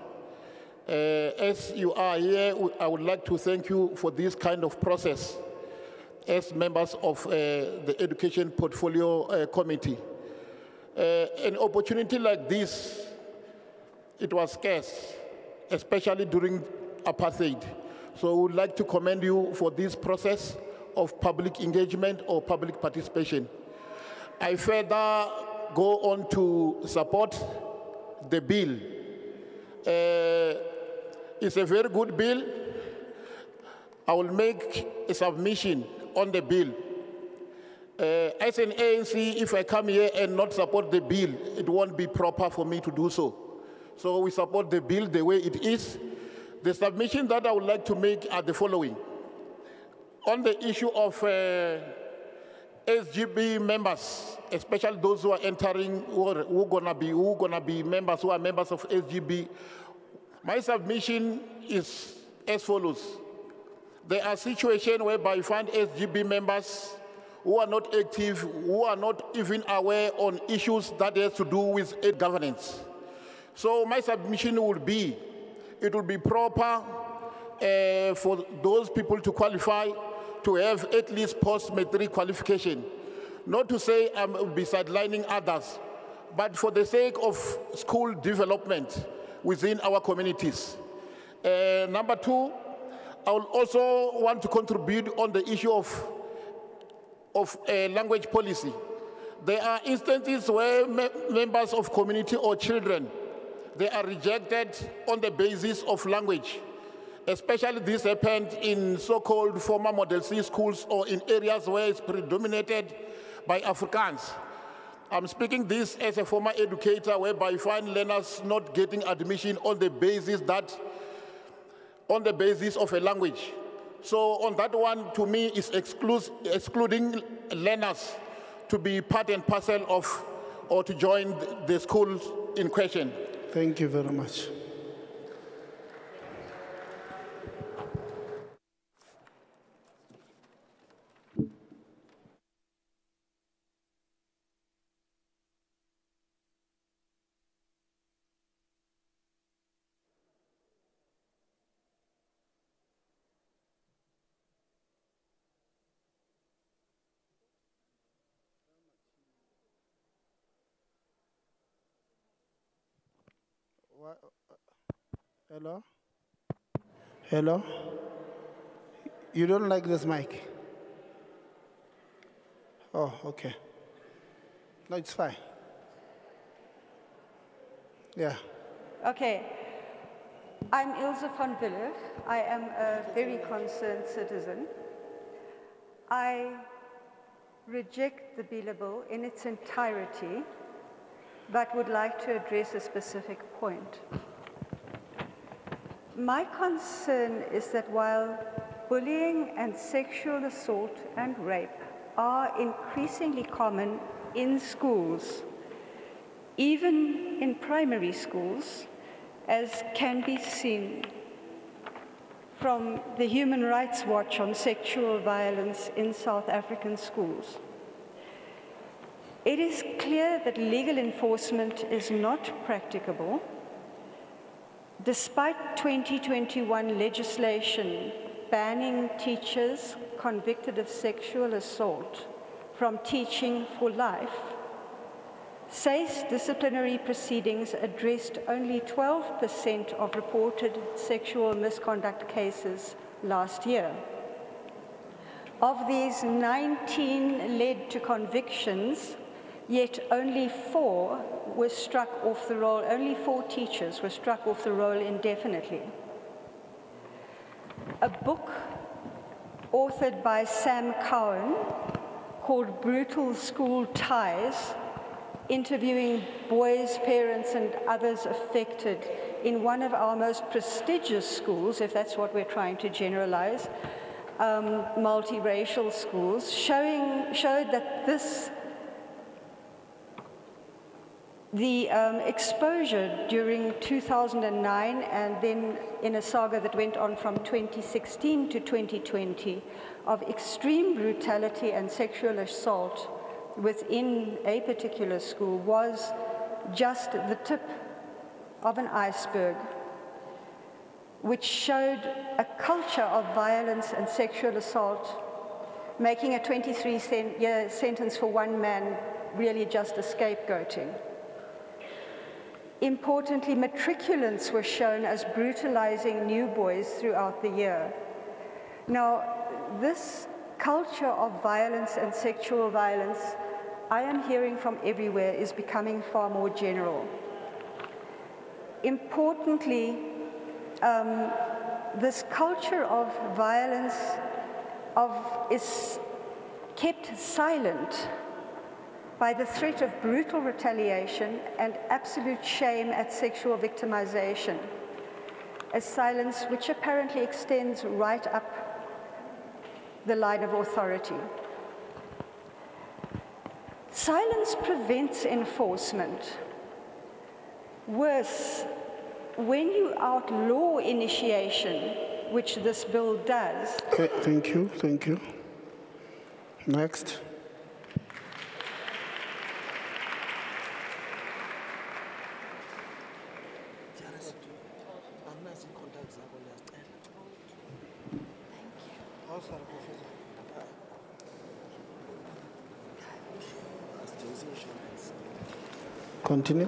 Uh, as you are here, I would like to thank you for this kind of process as members of uh, the Education Portfolio uh, Committee. An opportunity like this, it was scarce, especially during apartheid. So we would like to commend you for this process of public engagement or public participation. I further go on to support the bill. Uh, it's a very good bill. I will make a submission on the bill. Uh, as an ANC, if I come here and not support the bill, it won't be proper for me to do so. So we support the bill the way it is. The submission that I would like to make are the following. On the issue of uh, SGB members, especially those who are entering, who are, gonna be, who gonna be members, who are members of SGB, my submission is as follows. There are situations whereby you find SGB members who are not active, who are not even aware on issues that has to do with aid governance. So my submission would be, it would be proper uh, for those people to qualify to have at least post-matric qualification. Not to say I will be sidelining others, but for the sake of school development within our communities. Uh, number two, I will also want to contribute on the issue of, of uh, language policy. There are instances where me members of community or children, they are rejected on the basis of language. Especially this happened in so-called former Model C schools or in areas where it's predominated by Afrikaans. I'm speaking this as a former educator whereby you find learners not getting admission on the basis that, on the basis of a language. So on that one, to me, is excluding learners to be part and parcel of or to join the schools in question. Thank you very much. Hello? Hello? You don't like this mic? Oh, okay. No, it's fine. Yeah. Okay. I'm Ilse van Willer. I am a very concerned citizen. I reject the billable in its entirety, but would like to address a specific point. My concern is that while bullying and sexual assault and rape are increasingly common in schools, even in primary schools, as can be seen from the Human Rights Watch on sexual violence in South African schools. It is clear that legal enforcement is not practicable, despite 2021 legislation banning teachers convicted of sexual assault from teaching for life. SACE disciplinary proceedings addressed only 12% of reported sexual misconduct cases last year. Of these, 19 led to convictions, yet only four were struck off the roll, only four teachers were struck off the roll indefinitely. A book authored by Sam Cowan called Brutal School Ties interviewing boys, parents, and others affected in one of our most prestigious schools, if that's what we're trying to generalize, um, multiracial schools, showing, showed that this, the um, exposure during 2009 and then in a saga that went on from 2016 to 2020 of extreme brutality and sexual assault within a particular school was just the tip of an iceberg, which showed a culture of violence and sexual assault, making a 23 year sentence for one man really just a scapegoating. Importantly, matriculants were shown as brutalizing new boys throughout the year. Now, this culture of violence and sexual violence I am hearing from everywhere is becoming far more general. Importantly, um, this culture of violence of, is kept silent by the threat of brutal retaliation and absolute shame at sexual victimization, a silence which apparently extends right up the line of authority. Silence prevents enforcement. Worse, when you outlaw initiation, which this bill does, thank you, thank you. Next. Continue.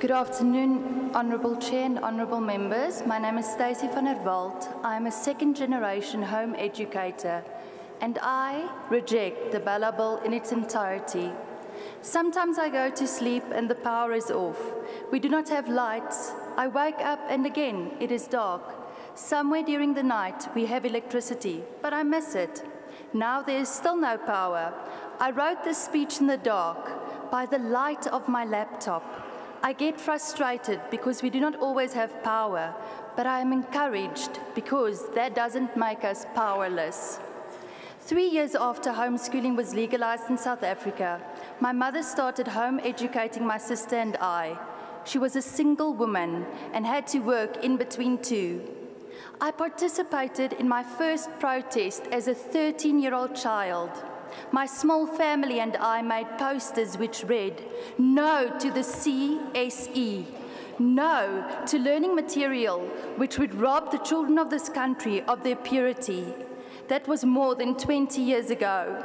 Good afternoon, Honourable Chair and Honourable Members. My name is Stacey van der Walt. I am a second generation home educator and I reject the BELA Bill in its entirety. Sometimes I go to sleep and the power is off. We do not have lights. I wake up and again it is dark. Somewhere during the night we have electricity, but I miss it. Now there is still no power. I wrote this speech in the dark by the light of my laptop. I get frustrated because we do not always have power, but I am encouraged because that doesn't make us powerless. Three years after homeschooling was legalized in South Africa, my mother started home educating my sister and I. She was a single woman and had to work in between two. I participated in my first protest as a 13 year old child. My small family and I made posters which read, No to the CSE, no to learning material which would rob the children of this country of their purity. That was more than 20 years ago.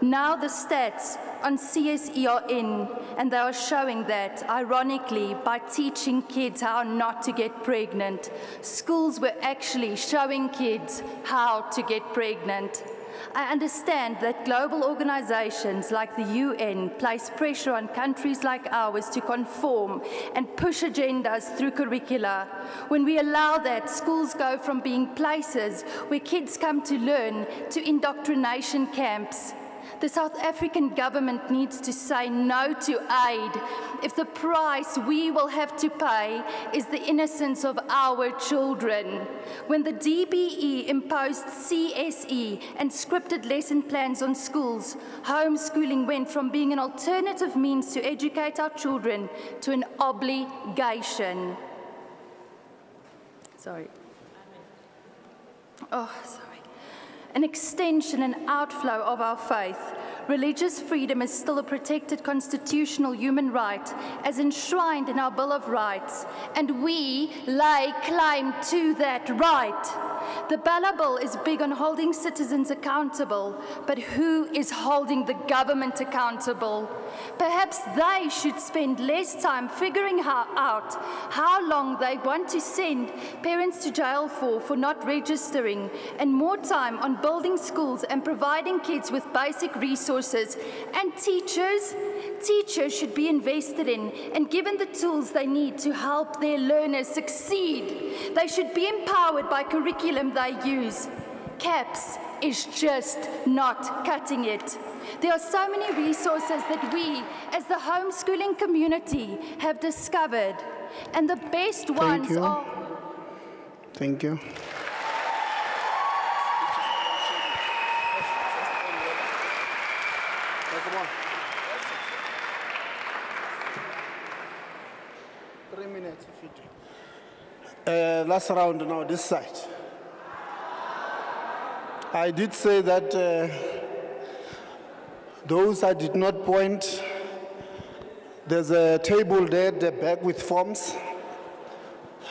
Now the stats on CSE are in, and they are showing that, ironically, by teaching kids how not to get pregnant, schools were actually showing kids how to get pregnant. I understand that global organizations like the UN place pressure on countries like ours to conform and push agendas through curricula. When we allow that, schools go from being places where kids come to learn to indoctrination camps. The South African government needs to say no to aid if the price we will have to pay is the innocence of our children. When the DBE imposed CSE and scripted lesson plans on schools, homeschooling went from being an alternative means to educate our children to an obligation. Sorry. Oh, sorry an extension and outflow of our faith. Religious freedom is still a protected constitutional human right as enshrined in our Bill of Rights, and we lay claim to that right. The BELA Bill is big on holding citizens accountable, but who is holding the government accountable? Perhaps they should spend less time figuring how, out how long they want to send parents to jail for for not registering and more time on building schools and providing kids with basic resources. And teachers, teachers should be invested in and given the tools they need to help their learners succeed. They should be empowered by curriculum they use. CAPS is just not cutting it. There are so many resources that we, as the homeschooling community, have discovered, and the best Thank ones you. are. Thank you. Three minutes. if you do. Uh, last round now, this side. I did say that uh, those I did not point, there's a table there at the back with forms.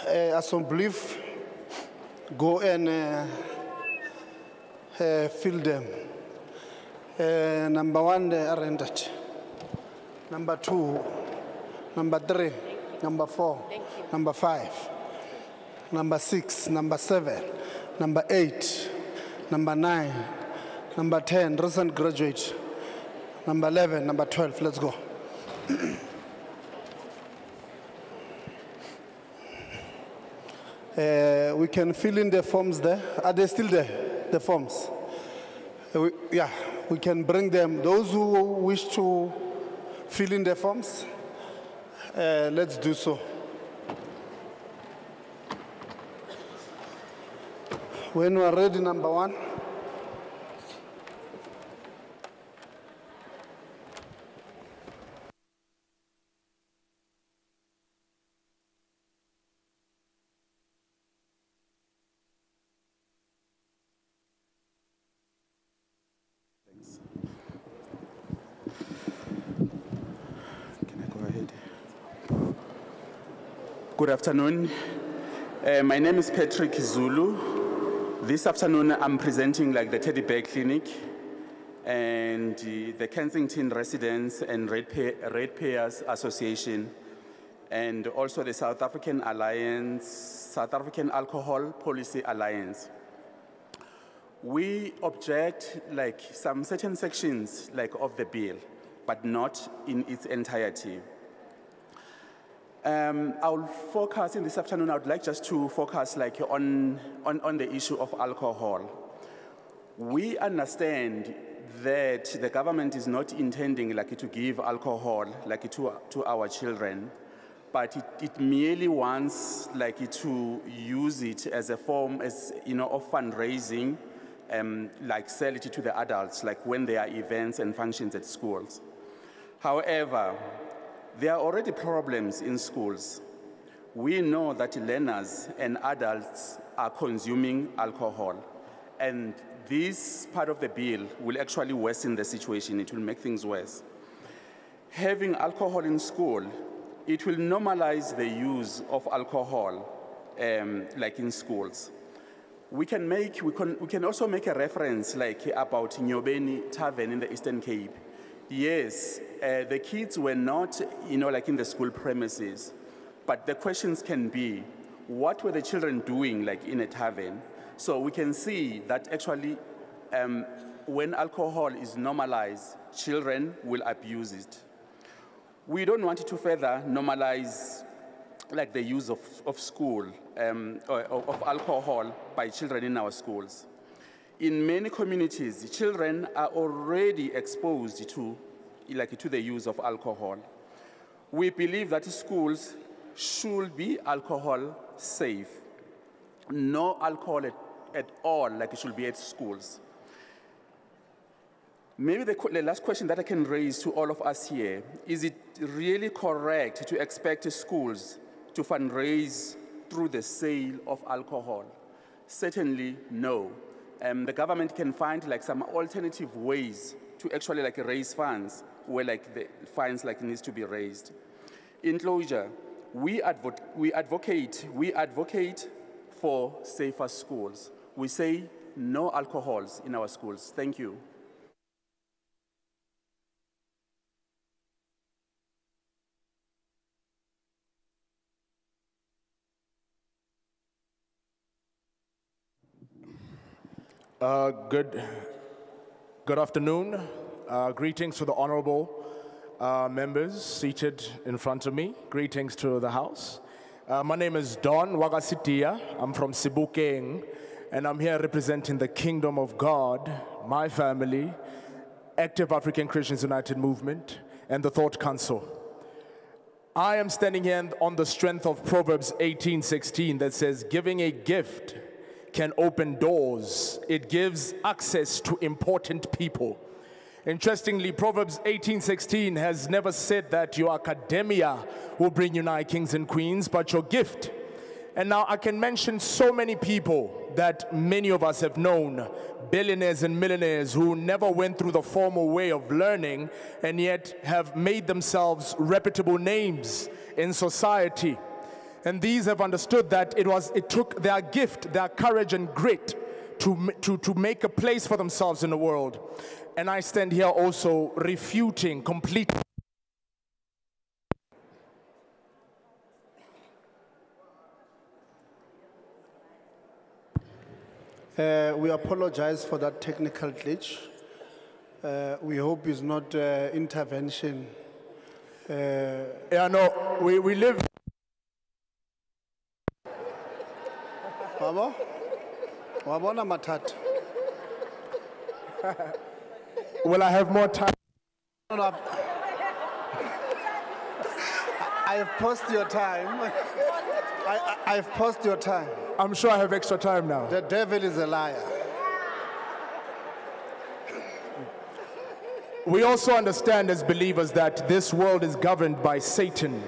Uh, as on belief, go and uh, uh, fill them. Uh, number one, they are rendered. Number two, number three, number four, number five, number six, number seven, number eight, number nine, number 10, recent graduate, Number 11, number 12, let's go. Uh, we can fill in the forms there. Are they still there, the forms? Uh, we- Yeah, we can bring them. Those who wish to fill in the forms, uh, let's do so. When we are ready, number one. Good afternoon. Uh, my name is Patrick Zulu. This afternoon, I'm presenting like the Teddy Bear Clinic and the Kensington Residents and Ratepay- Ratepayers Association, and also the South African Alliance, South African Alcohol Policy Alliance. We object like some certain sections like of the bill, but not in its entirety. Um, I'll focus in this afternoon. I would like just to focus like on, on, on the issue of alcohol. We understand that the government is not intending like to give alcohol like to, to our children, but it, it merely wants like to use it as a form as you know of fundraising, um, like sell it to the adults, like when there are events and functions at schools. However, there are already problems in schools. We know that learners and adults are consuming alcohol, and this part of the bill will actually worsen the situation. It will make things worse. Having alcohol in school, it will normalize the use of alcohol, um, like in schools. We can make, we can, we can also make a reference like about Nyobeni Tavern in the Eastern Cape. Yes, uh, the kids were not, you know, like in the school premises, but the questions can be, what were the children doing like in a tavern? So we can see that actually um, when alcohol is normalized, children will abuse it. We don't want to further normalize like the use of, of school, um, or, of alcohol by children in our schools. In many communities, children are already exposed to, like, to the use of alcohol. We believe that schools should be alcohol safe. No alcohol at, at all, like it should be at schools. Maybe the, the last question that I can raise to all of us here is it really correct to expect schools to fundraise through the sale of alcohol? Certainly, no. Um, the government can find like some alternative ways to actually like raise funds where like the funds like needs to be raised. In closure, we, advo- we advocate we advocate for safer schools. We say no alcohols in our schools. Thank you. Uh, Good, good afternoon. Uh, Greetings to the honorable uh, members seated in front of me. Greetings to the House. Uh, My name is Don Wagasitia. I'm from Sebokeng, and I'm here representing the Kingdom of God, my family, Active African Christians United Movement, and the Thought Council. I am standing here on the strength of Proverbs 18:16 that says, "Giving a gift can open doors. It gives access to important people." Interestingly, Proverbs 18:16 has never said that your academia will bring you nigh kings and queens, but your gift. And now I can mention so many people that many of us have known, billionaires and millionaires who never went through the formal way of learning and yet have made themselves reputable names in society. And these have understood that it was it took their gift, their courage and grit to, to, to make a place for themselves in the world. And I stand here also refuting completely Uh, we apologize for that technical glitch. Uh, we hope it's not uh, intervention. Uh, Yeah, no, we, we live. Wabo? Wabona matata. Will I have more time? No, no, I have paused your time. I, I, I've paused your time. I'm sure I have extra time now. The devil is a liar. We also understand as believers that this world is governed by Satan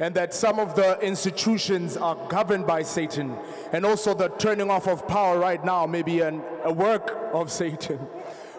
and that some of the institutions are governed by Satan and also the turning off of power right now may be an, a work of Satan.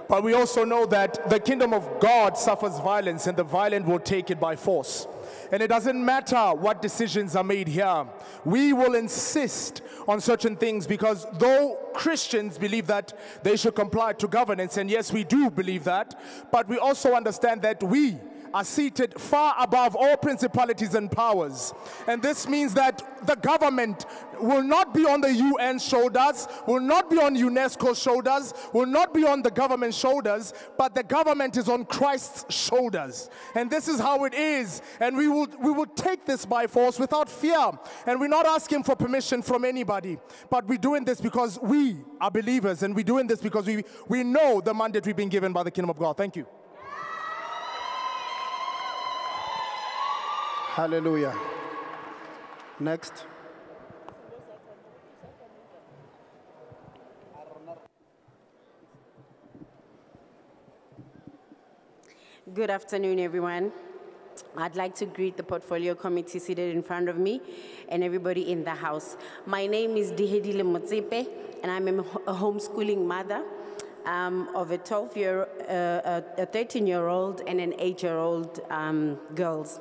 But we also know that the kingdom of God suffers violence and the violent will take it by force. And it doesn't matter what decisions are made here. We will insist on certain things because though Christians believe that they should comply to governance, and yes, we do believe that, but we also understand that we are seated far above all principalities and powers. And this means that the government will not be on the UN shoulders, will not be on UNESCO's shoulders, will not be on the government's shoulders, but the government is on Christ's shoulders. And this is how it is. And we will, we will take this by force without fear. And we're not asking for permission from anybody, but we're doing this because we are believers and we're doing this because we, we know the mandate we've been given by the kingdom of God. Thank you. Hallelujah. Next. Good afternoon, everyone. I'd like to greet the portfolio committee seated in front of me and everybody in the house. My name is Dihedile Motsepe, and I'm a homeschooling mother um, of a 12 year, uh, a 13 year old, and an 8 year old um, girls.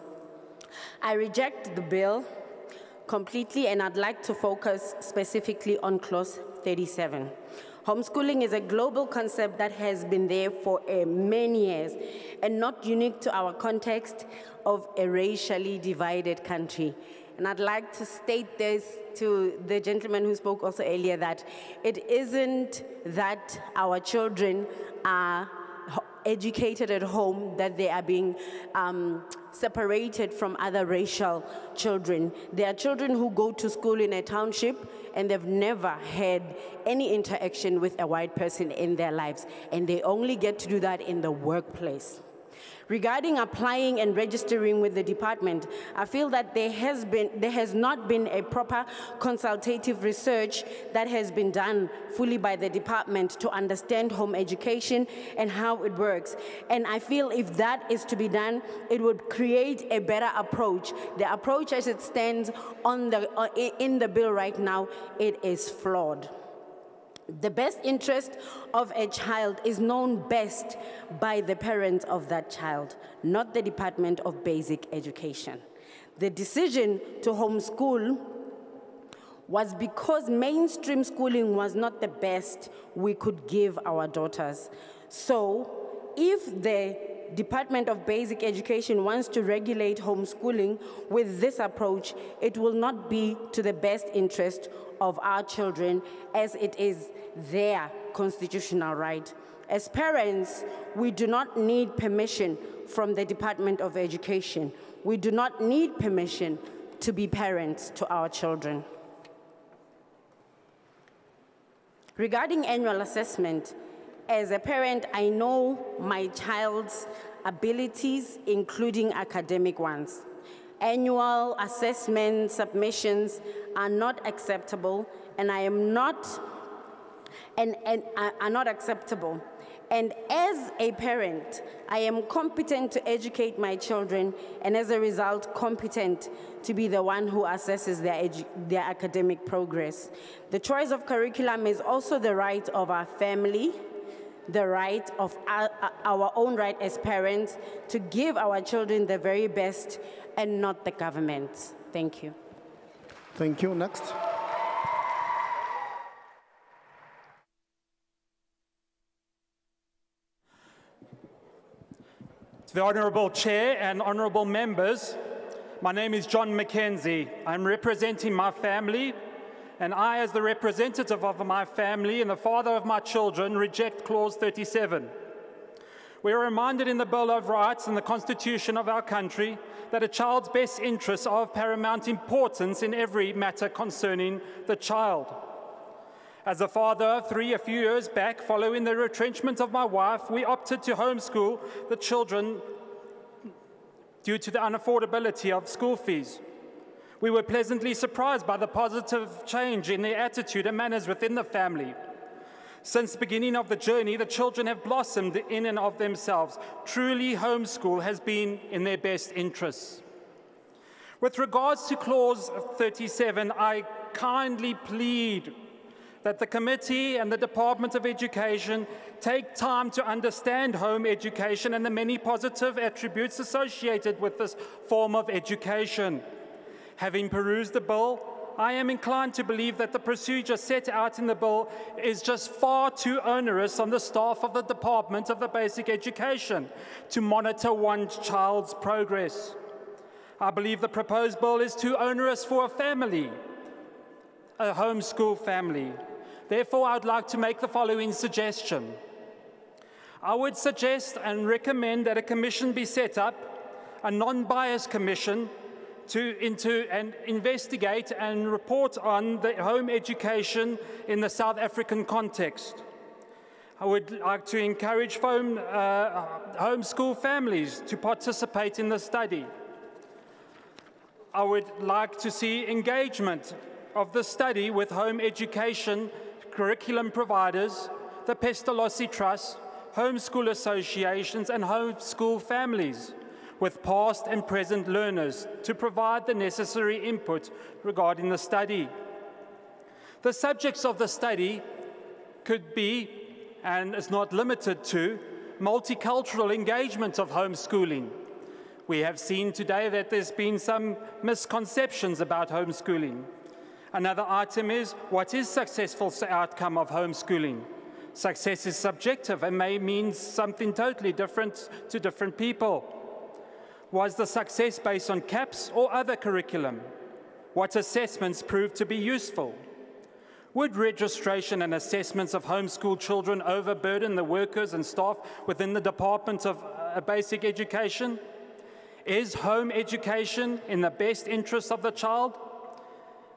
I reject the bill completely, and I'd like to focus specifically on clause 37. Homeschooling is a global concept that has been there for uh, many years and not unique to our context of a racially divided country. And I'd like to state this to the gentleman who spoke also earlier that it isn't that our children are educated at home, that they are being um, separated from other racial children. There are children who go to school in a township and they've never had any interaction with a white person in their lives, and they only get to do that in the workplace. Regarding applying and registering with the department, I feel that there has, been, there has not been a proper consultative research that has been done fully by the department to understand home education and how it works. And I feel if that is to be done, it would create a better approach. The approach as it stands on the, uh, in the bill right now, it is flawed. The best interest of a child is known best by the parents of that child, not the Department of Basic Education. The decision to homeschool was because mainstream schooling was not the best we could give our daughters. So, if the Department of Basic Education wants to regulate homeschooling with this approach, it will not be to the best interest of our children as it is their constitutional right. As parents, we do not need permission from the Department of Education. We do not need permission to be parents to our children. Regarding annual assessment, as a parent, I know my child's abilities, including academic ones. Annual assessment submissions are not acceptable, and I am not, and, and are are not acceptable. And as a parent, I am competent to educate my children, and as a result, competent to be the one who assesses their, their academic progress. The choice of curriculum is also the right of our family, the right of our, our own right as parents to give our children the very best and not the government. Thank you. Thank you. Next. To the Honourable Chair and Honourable Members, my name is John Mackenzie. I'm representing my family, and I, as the representative of my family and the father of my children, reject Clause 37. We are reminded in the Bill of Rights and the Constitution of our country that a child's best interests are of paramount importance in every matter concerning the child. As a father of three a few years back, following the retrenchment of my wife, we opted to homeschool the children due to the unaffordability of school fees. We were pleasantly surprised by the positive change in their attitude and manners within the family. Since the beginning of the journey, the children have blossomed in and of themselves. Truly, homeschool has been in their best interests. With regards to clause 37, I kindly plead that the committee and the Department of Education take time to understand home education and the many positive attributes associated with this form of education. Having perused the bill, I am inclined to believe that the procedure set out in the bill is just far too onerous on the staff of the Department of the Basic Education to monitor one child's progress. I believe the proposed bill is too onerous for a family, a homeschool family. Therefore, I would like to make the following suggestion. I would suggest and recommend that a commission be set up, a non-biased commission, to into and investigate and report on the home education in the South African context. I would like to encourage home, uh, homeschool families to participate in the study. I would like to see engagement of the study with home education curriculum providers, the Pestalozzi Trust, homeschool associations and homeschool families with past and present learners to provide the necessary input regarding the study. The subjects of the study could be, and is not limited to, multicultural engagement of homeschooling. We have seen today that there's been some misconceptions about homeschooling. Another item is what is successful outcome of homeschooling? Success is subjective and may mean something totally different to different people. Was the success based on CAPS or other curriculum? What assessments proved to be useful? Would registration and assessments of homeschool children overburden the workers and staff within the Department of uh, Basic Education? Is home education in the best interest of the child?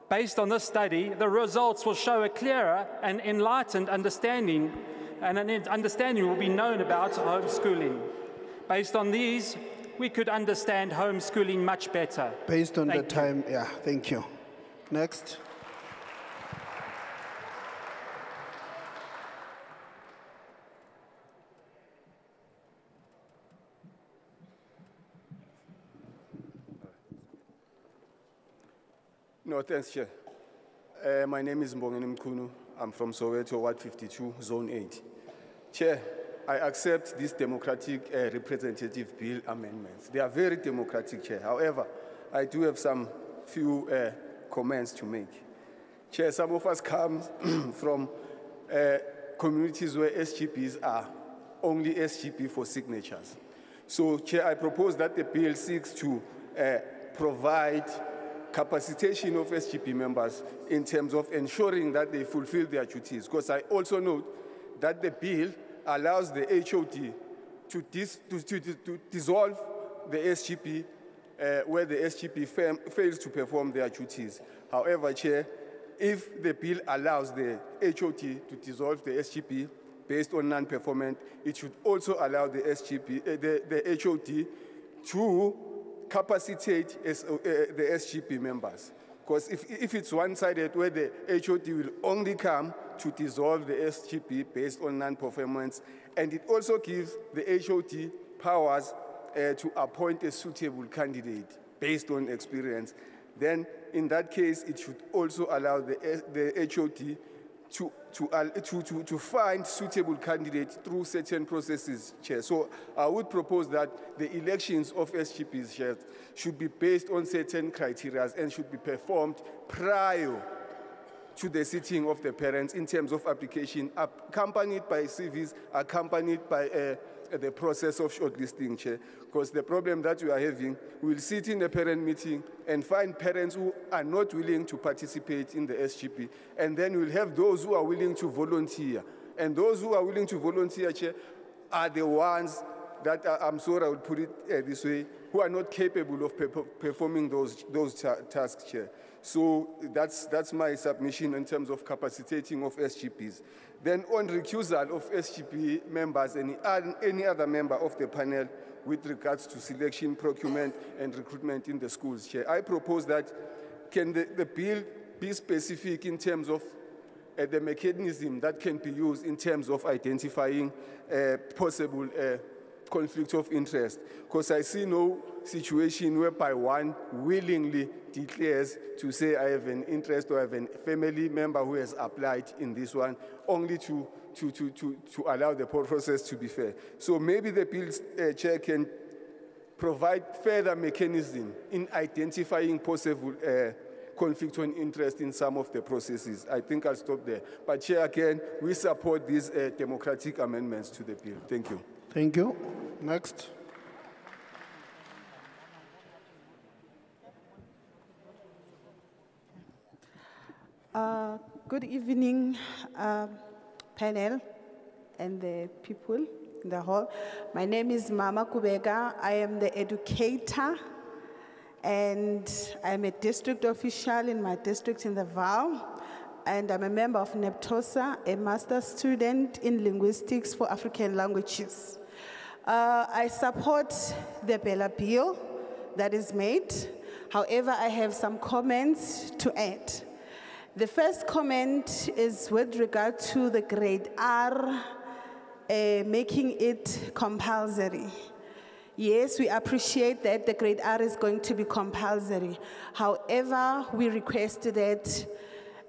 Based on this study, the results will show a clearer and enlightened understanding, and an understanding will be known about homeschooling. Based on these, we could understand homeschooling much better. Based on the Thank you. time, yeah, thank you. Next. No, thanks, Chair. Uh, my name is Mbongeni Mkunu. I'm from Soweto, Ward 52, Zone 8. Chair, I accept these democratic uh, representative bill amendments. They are very democratic, Chair. However, I do have some few uh, comments to make. Chair, some of us come from uh, communities where SGBs are only SGB for signatures. So, Chair, I propose that the bill seeks to uh, provide capacitation of SGB members in terms of ensuring that they fulfill their duties. Because I also note that the bill allows the HOD to, dis, to, to, to dissolve the SGB uh, where the SGB fails to perform their duties. However, Chair, if the bill allows the HOD to dissolve the SGB based on non-performance, it should also allow the SGB, uh, the, the HOD to capacitate S- uh, the SGB members. Because if, if it's one-sided where the HOD will only come to dissolve the SGB based on non-performance, and it also gives the HOD powers uh, to appoint a suitable candidate based on experience, then in that case, it should also allow the, the HOD to, to, to, to, to find suitable candidates through certain processes, Chair. So I would propose that the elections of SGBs, Chair, should be based on certain criteria and should be performed prior to the sitting of the parents in terms of application, accompanied by CVs, accompanied by uh, the process of shortlisting, Chair. Because the problem that we are having, we'll sit in a parent meeting and find parents who are not willing to participate in the SGB. And then we'll have those who are willing to volunteer. And those who are willing to volunteer, Chair, are the ones that I'm sorry I would put it uh, this way, who are not capable of perpo- performing those, those ta- tasks, Chair. So that's, that's my submission in terms of capacitating of SGBs. Then on recusal of SGB members and any- other member of the panel with regards to selection, procurement, and recruitment in the schools, Chair, I propose that can the, the bill be specific in terms of uh, the mechanism that can be used in terms of identifying uh, possible uh, conflict of interest. Because I see no situation whereby one willingly declares to say I have an interest or I have a family member who has applied in this one, only to, to, to, to, to allow the process to be fair. So maybe the bill uh, chair can provide further mechanism in identifying possible uh, conflict of interest in some of the processes. I think I'll stop there. But Chair, again, we support these uh, democratic amendments to the bill. Thank you. Thank you. Next. Uh, Good evening, uh, panel and the people in the hall. My name is Mama Kubega. I am the educator and I'm a district official in my district in the Vaal. And I'm a member of NAPTOSA, a master's student in linguistics for African languages. Uh, I support the BELA Bill that is made. However, I have some comments to add. The first comment is with regard to the grade R, uh, making it compulsory. Yes, we appreciate that the grade R is going to be compulsory. However, we request that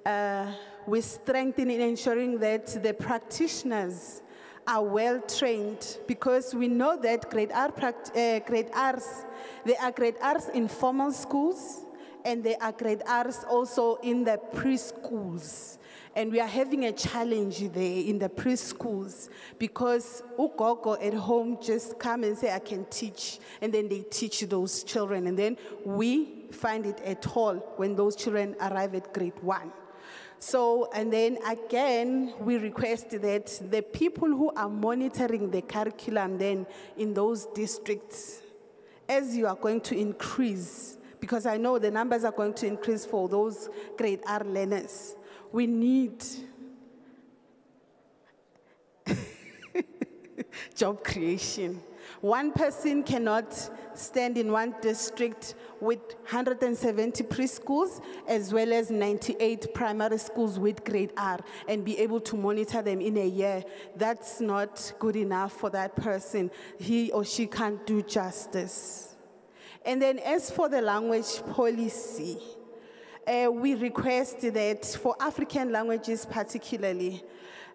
uh, we strengthen in ensuring that the practitioners are well trained because we know that grade R uh, grade R's there are grade R's in formal schools and there are grade R's also in the preschools. And we are having a challenge there in the preschools because Ugogo at home just come and say, I can teach. And then they teach those children. And then we find it at all when those children arrive at grade one. So, and then again, we request that the people who are monitoring the curriculum then in those districts, as you are going to increase, because I know the numbers are going to increase for those grade R learners, we need job creation. One person cannot stand in one district with 170 preschools as well as 98 primary schools with grade R and be able to monitor them in a year. That's not good enough for that person. He or she can't do justice. And then as for the language policy, uh, we request that for African languages particularly,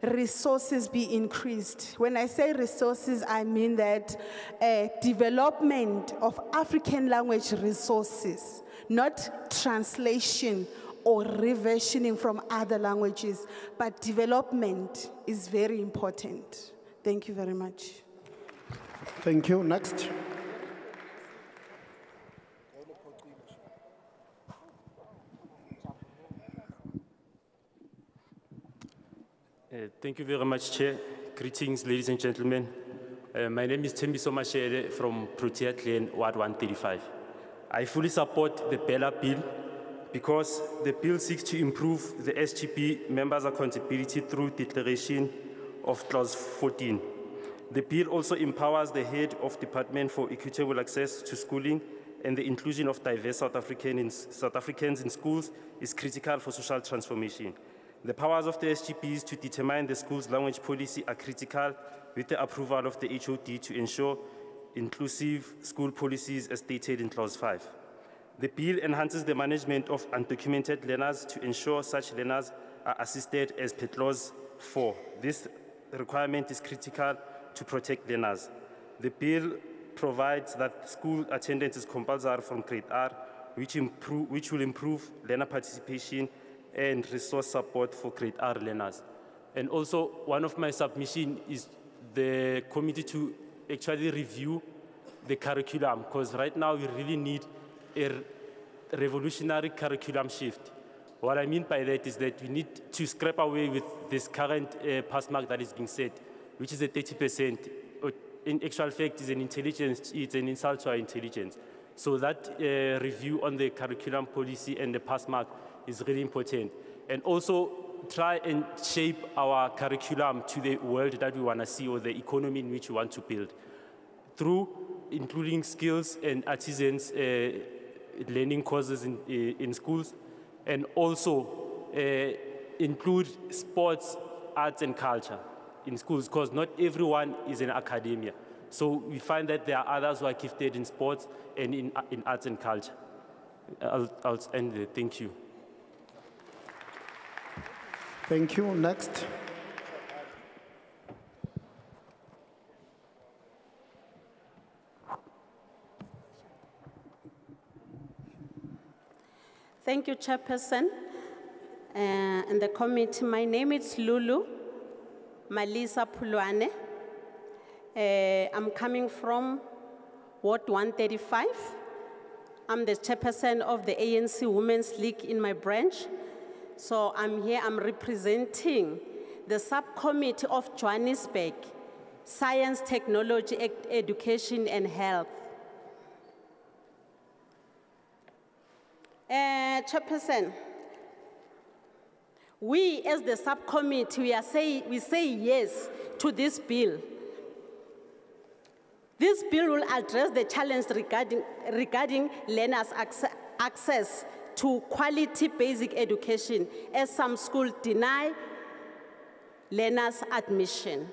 resources be increased. When I say resources, I mean that uh, development of African language resources, not translation or reversioning from other languages, but development is very important. Thank you very much. Thank you. Next. Uh, Thank you very much, Chair. Greetings, ladies and gentlemen. Uh, My name is Tembiso Mashere from Protea Glen, Ward 135. I fully support the BELA Bill because the bill seeks to improve the SGB members' accountability through declaration of Clause 14. The bill also empowers the head of Department for Equitable Access to Schooling and the inclusion of diverse South, African in, South Africans in schools is critical for social transformation. The powers of the SGBs to determine the school's language policy are critical with the approval of the HOD to ensure inclusive school policies as stated in Clause 5. The bill enhances the management of undocumented learners to ensure such learners are assisted as per Clause 4. This requirement is critical to protect learners. The bill provides that school attendance is compulsory from grade R, which, improve, which will improve learner participation and resource support for grade R learners. And also, one of my submission is the committee to actually review the curriculum, because right now we really need a revolutionary curriculum shift. What I mean by that is that we need to scrape away with this current uh, pass mark that is being set, which is a 30% or in actual fact is an intelligence, it's an insult to our intelligence. So that uh, review on the curriculum policy and the pass mark is really important. And also try and shape our curriculum to the world that we want to see or the economy in which we want to build through including skills and artisans uh, learning courses in, uh, in schools and also uh, include sports, arts and culture in schools because not everyone is in academia. So we find that there are others who are gifted in sports and in, in arts and culture. I'll, I'll end there. Thank you. Thank you. Next. Thank you, Chairperson, uh, and the committee. My name is Lulu Malisa Pulwane. Uh, I'm coming from Ward 135. I'm the chairperson of the ANC Women's League in my branch. So I'm here, I'm representing the subcommittee of Johannesburg, Science, Technology, Ed- Education and Health. Uh, Chairperson, we as the subcommittee, we, say, we say yes to this bill. This bill will address the challenge regarding, regarding learners' access to quality basic education as some schools deny learners admission.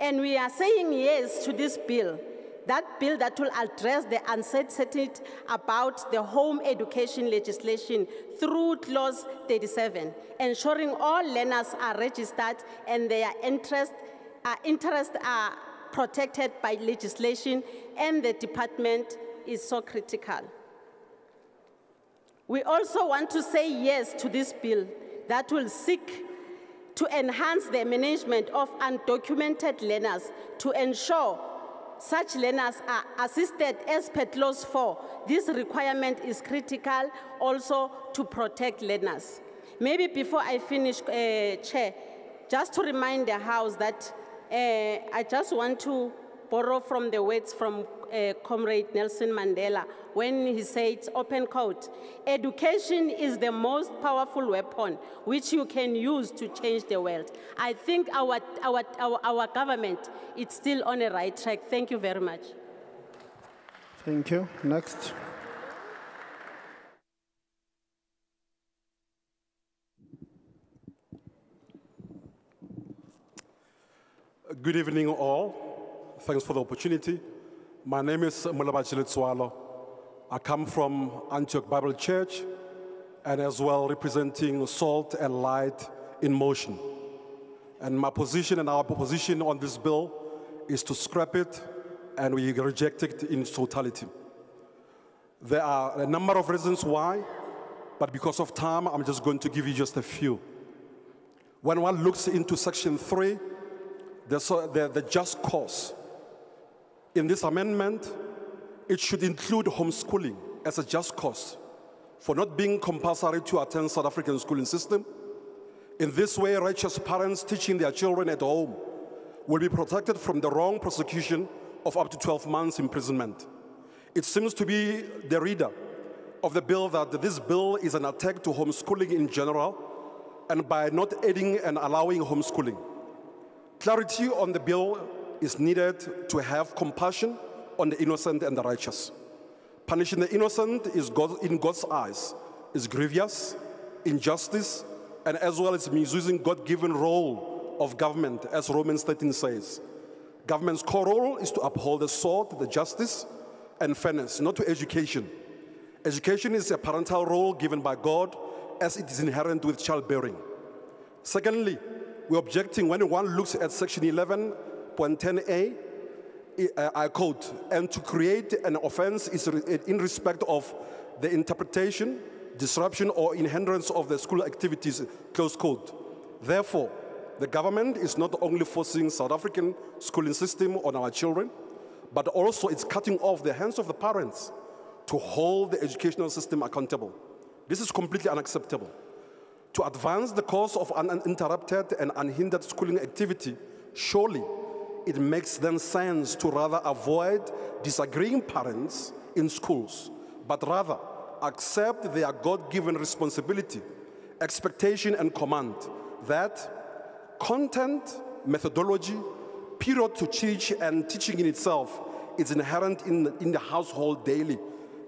And we are saying yes to this bill, that bill that will address the uncertainty about the home education legislation through clause 37, ensuring all learners are registered and their uh, interests are protected by legislation and the department is so critical. We also want to say yes to this bill that will seek to enhance the management of undocumented learners to ensure such learners are assisted as per clause 4. This requirement is critical also to protect learners. Maybe before I finish, uh, Chair, just to remind the House that uh, I just want to borrow from the words from uh, Comrade Nelson Mandela when he said, open quote, education is the most powerful weapon which you can use to change the world. I think our, our, our, our government is still on the right track. Thank you very much. Thank you. Next. Good evening, all. Thanks for the opportunity. My name is Mulabachile Tswalo. I come from Antioch Bible Church and as well representing Salt and Light in Motion. And my position and our position on this bill is to scrap it and we reject it in totality. There are a number of reasons why, but because of time, I'm just going to give you just a few. When one looks into section three, there's the, the just cause. In this amendment, it should include homeschooling as a just cause for not being compulsory to attend South African schooling system. In this way, righteous parents teaching their children at home will be protected from the wrong prosecution of up to 12 months imprisonment. It seems to be the reader of the bill that this bill is an attack to homeschooling in general and by not aiding and allowing homeschooling. Clarity on the bill is needed to have compassion on the innocent and the righteous. Punishing the innocent is God, in God's eyes is grievous, injustice, and as well as misusing God-given role of government, as Romans 13 says. Government's core role is to uphold the sword, the justice, and fairness, not to education. Education is a parental role given by God as it is inherent with childbearing. Secondly, we're objecting when one looks at Section 11 Point 10A, uh, I quote, and to create an offense is uh, in respect of the interpretation, disruption, or hindrance of the school activities, close quote. Therefore, the government is not only forcing South African schooling system on our children, but also it's cutting off the hands of the parents to hold the educational system accountable. This is completely unacceptable. To advance the cause of uninterrupted and unhindered schooling activity, surely it makes then sense to rather avoid disagreeing parents in schools, but rather accept their God given responsibility, expectation, and command that content, methodology, period to teach, and teaching in itself is inherent in, in the household daily.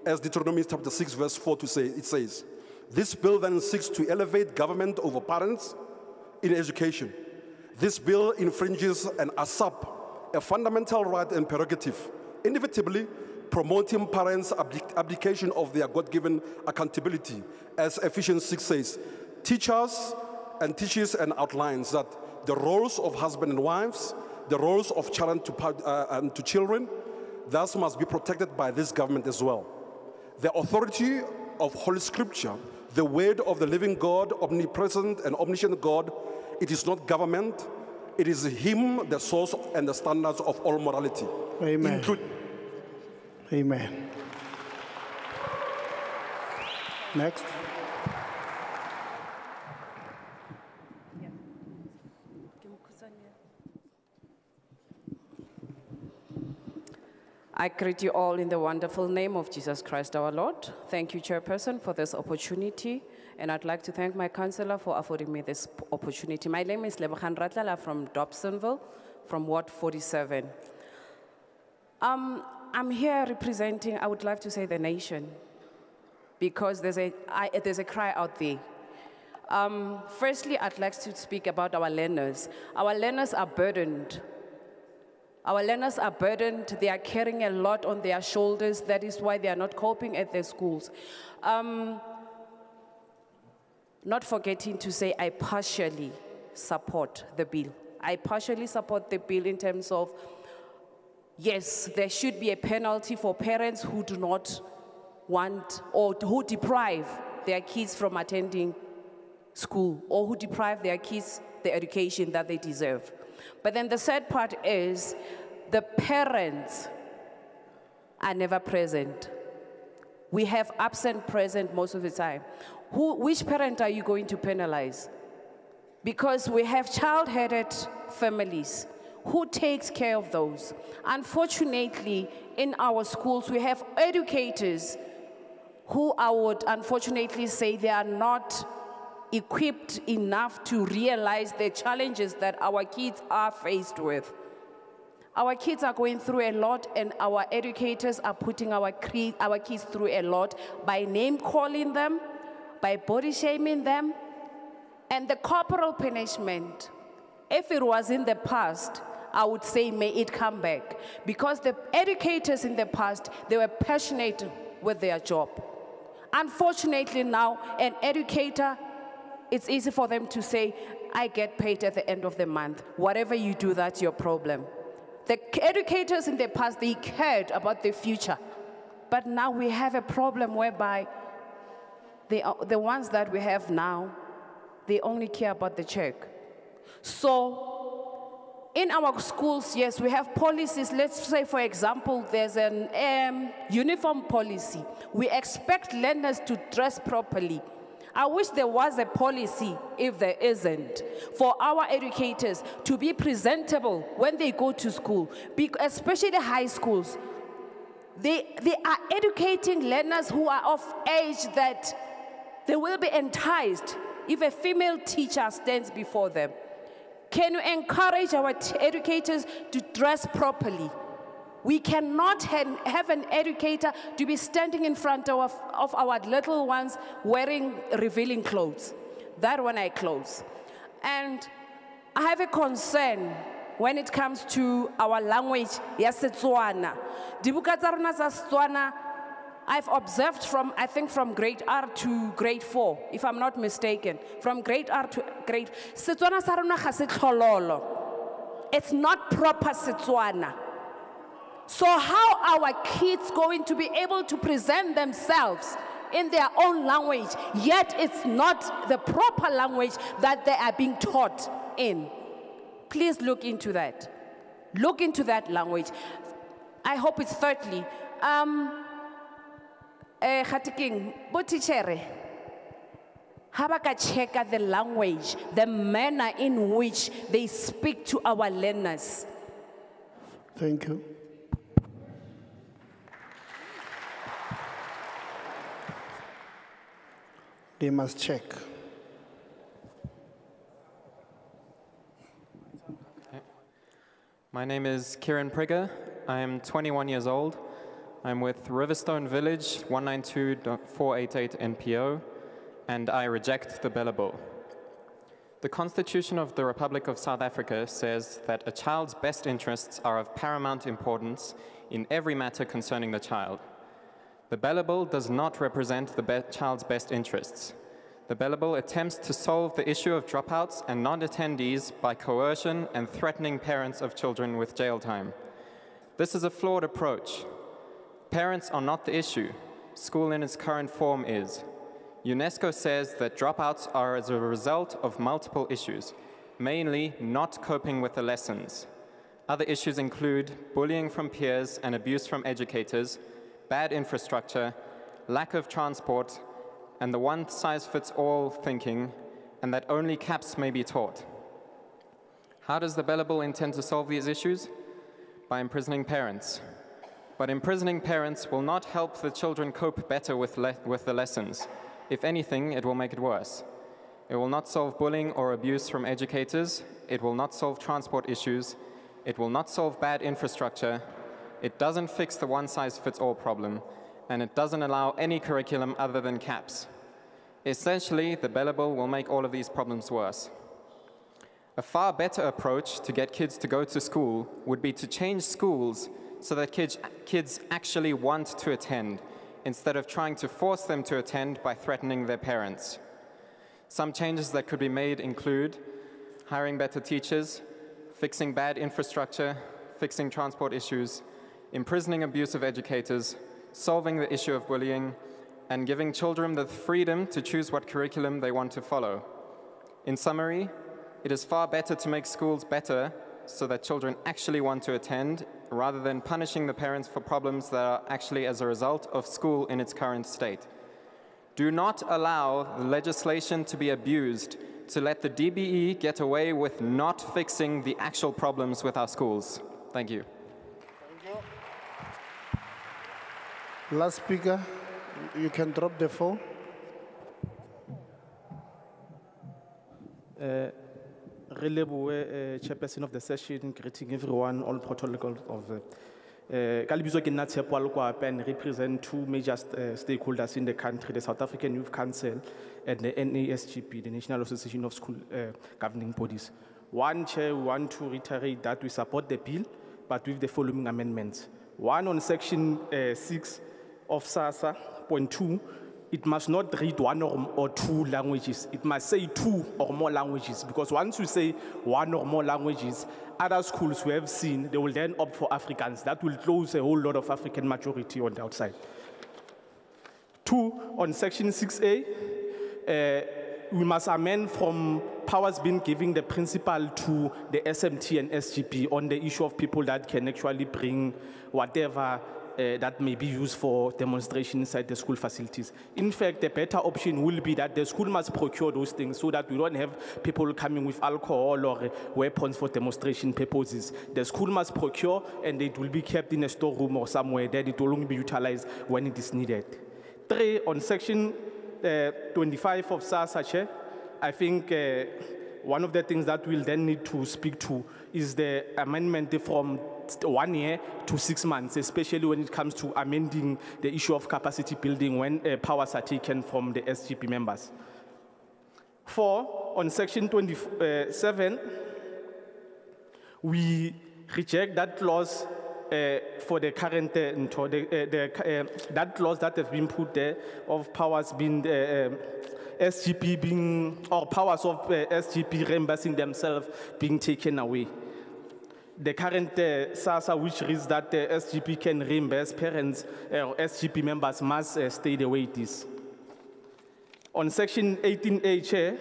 As Deuteronomy chapter 6, verse 4 to say, it says, This bill then seeks to elevate government over parents in education. This bill infringes and usurp a fundamental right and prerogative, inevitably promoting parents' abdication of their God-given accountability. As Ephesians 6 says, teachers and teaches and outlines that the roles of husband and wives, the roles of children to, uh, and to children, thus must be protected by this government as well. The authority of Holy Scripture, the word of the living God, omnipresent and omniscient God, it is not government, it is Him, the source and the standards of all morality. Amen. Include- Amen. Next. I greet you all in the wonderful name of Jesus Christ our Lord. Thank you, Chairperson, for this opportunity. And I'd like to thank my counselor for affording me this opportunity. My name is Lebogang Ratlala from Dobsonville, from Ward 47. Um, I'm here representing, I would like to say, the nation, because there's a, I, there's a cry out there. Um, firstly, I'd like to speak about our learners. Our learners are burdened our learners are burdened, they are carrying a lot on their shoulders. That is why they are not coping at their schools. Um, not forgetting to say, I partially support the bill. I partially support the bill in terms of, yes, there should be a penalty for parents who do not want or who deprive their kids from attending school or who deprive their kids the education that they deserve. But then the sad part is the parents are never present. We have absent present most of the time. Who, which parent are you going to penalize? Because we have child-headed families. Who takes care of those? Unfortunately, in our schools, we have educators who I would unfortunately say they are not equipped enough to realize the challenges that our kids are faced with. Our kids are going through a lot, and our educators are putting our, our kids through a lot by name calling them, by body shaming them, and the corporal punishment. If it was in the past, I would say may it come back because the educators in the past they were passionate with their job. Unfortunately, now an educator it's easy for them to say, I get paid at the end of the month. Whatever you do, that's your problem. The educators in the past, they cared about the future. But now we have a problem whereby the, the ones that we have now, they only care about the check. So, in our schools, yes, we have policies. Let's say, for example, there's an um, uniform policy. We expect learners to dress properly. I wish there was a policy, if there isn't, for our educators to be presentable when they go to school, especially high schools. They, they are educating learners who are of age that they will be enticed if a female teacher stands before them. Can you encourage our educators to dress properly? We cannot ha- have an educator to be standing in front of, of our little ones wearing revealing clothes. That one I close. And I have a concern when it comes to our language, ya Setswana. Dibuka Setswana, I've observed from, I think from grade R to grade four, if I'm not mistaken, from grade R to grade, Setswana. It's not proper Setswana. So how are our kids going to be able to present themselves in their own language, yet it's not the proper language that they are being taught in? Please look into that. Look into that language. I hope it's thirdly. Um, eh, Khatiking, bo teacher, ha ba ka the language, the manner in which they speak to our learners. Thank you. They must check. My name is Kieran Prigger. I am 21 years old. I'm with Riverstone Village 192.488 NPO, and I reject the BELA. The Constitution of the Republic of South Africa says that a child's best interests are of paramount importance in every matter concerning the child. The BELA does not represent the be- child's best interests. The BELA attempts to solve the issue of dropouts and non-attendees by coercion and threatening parents of children with jail time. This is a flawed approach. Parents are not the issue. School in its current form is. UNESCO says that dropouts are as a result of multiple issues, mainly not coping with the lessons. Other issues include bullying from peers and abuse from educators, bad infrastructure, lack of transport, and the one size fits all thinking, and that only CAPS may be taught. How does the BELA Bill intend to solve these issues? By imprisoning parents. But imprisoning parents will not help the children cope better with, with the lessons. If anything, it will make it worse. It will not solve bullying or abuse from educators. It will not solve transport issues. It will not solve bad infrastructure. It doesn't fix the one size fits all problem. And it doesn't allow any curriculum other than CAPS. Essentially, the BELA Bill will make all of these problems worse. A far better approach to get kids to go to school would be to change schools so that kids, kids actually want to attend, instead of trying to force them to attend by threatening their parents. Some changes that could be made include hiring better teachers, fixing bad infrastructure, fixing transport issues, imprisoning abusive educators, solving the issue of bullying, and giving children the freedom to choose what curriculum they want to follow. In summary, it is far better to make schools better so that children actually want to attend rather than punishing the parents for problems that are actually as a result of school in its current state. Do not allow the legislation to be abused to let the DBE get away with not fixing the actual problems with our schools. Thank you. Last speaker, you can drop the phone. Uh, re lebohe, uh, chairperson of the session, greeting everyone, all protocols of the. Ka lebitso ke nna Tshepo Alekwape and represent two major uh, stakeholders in the country, the South African Youth Council and the NASGB, the National Association of School uh, Governing Bodies. One, Chair, we want to reiterate that we support the bill, but with the following amendments. One on section uh, six of SASA, point two, it must not read one or, or two languages. It must say two or more languages because once you say one or more languages, other schools we have seen, they will then opt for Afrikaans. That will close a whole lot of African majority on the outside. Two, on section 6A, uh, we must amend from powers being given the principal to the SMT and SGB on the issue of people that can actually bring whatever uh, that may be used for demonstration inside the school facilities. In fact, the better option will be that the school must procure those things so that we don't have people coming with alcohol or uh, weapons for demonstration purposes. The school must procure and it will be kept in a storeroom or somewhere that it will only be utilized when it is needed. Three, on section uh, 25 of SASA, Chair, I think uh, one of the things that we'll then need to speak to is the amendment from one year to six months, especially when it comes to amending the issue of capacity building when uh, powers are taken from the SGB members. Four, on section 27, we reject that clause uh, for the current, uh, the, uh, the, uh, that clause that has been put there of powers being, uh, um, SGB being, or powers of uh, SGB reimbursing themselves being taken away. The current uh, SASA, which reads that the SGB can reimburse parents uh, or SGB members must uh, stay the way it is. On section 18A, Chair,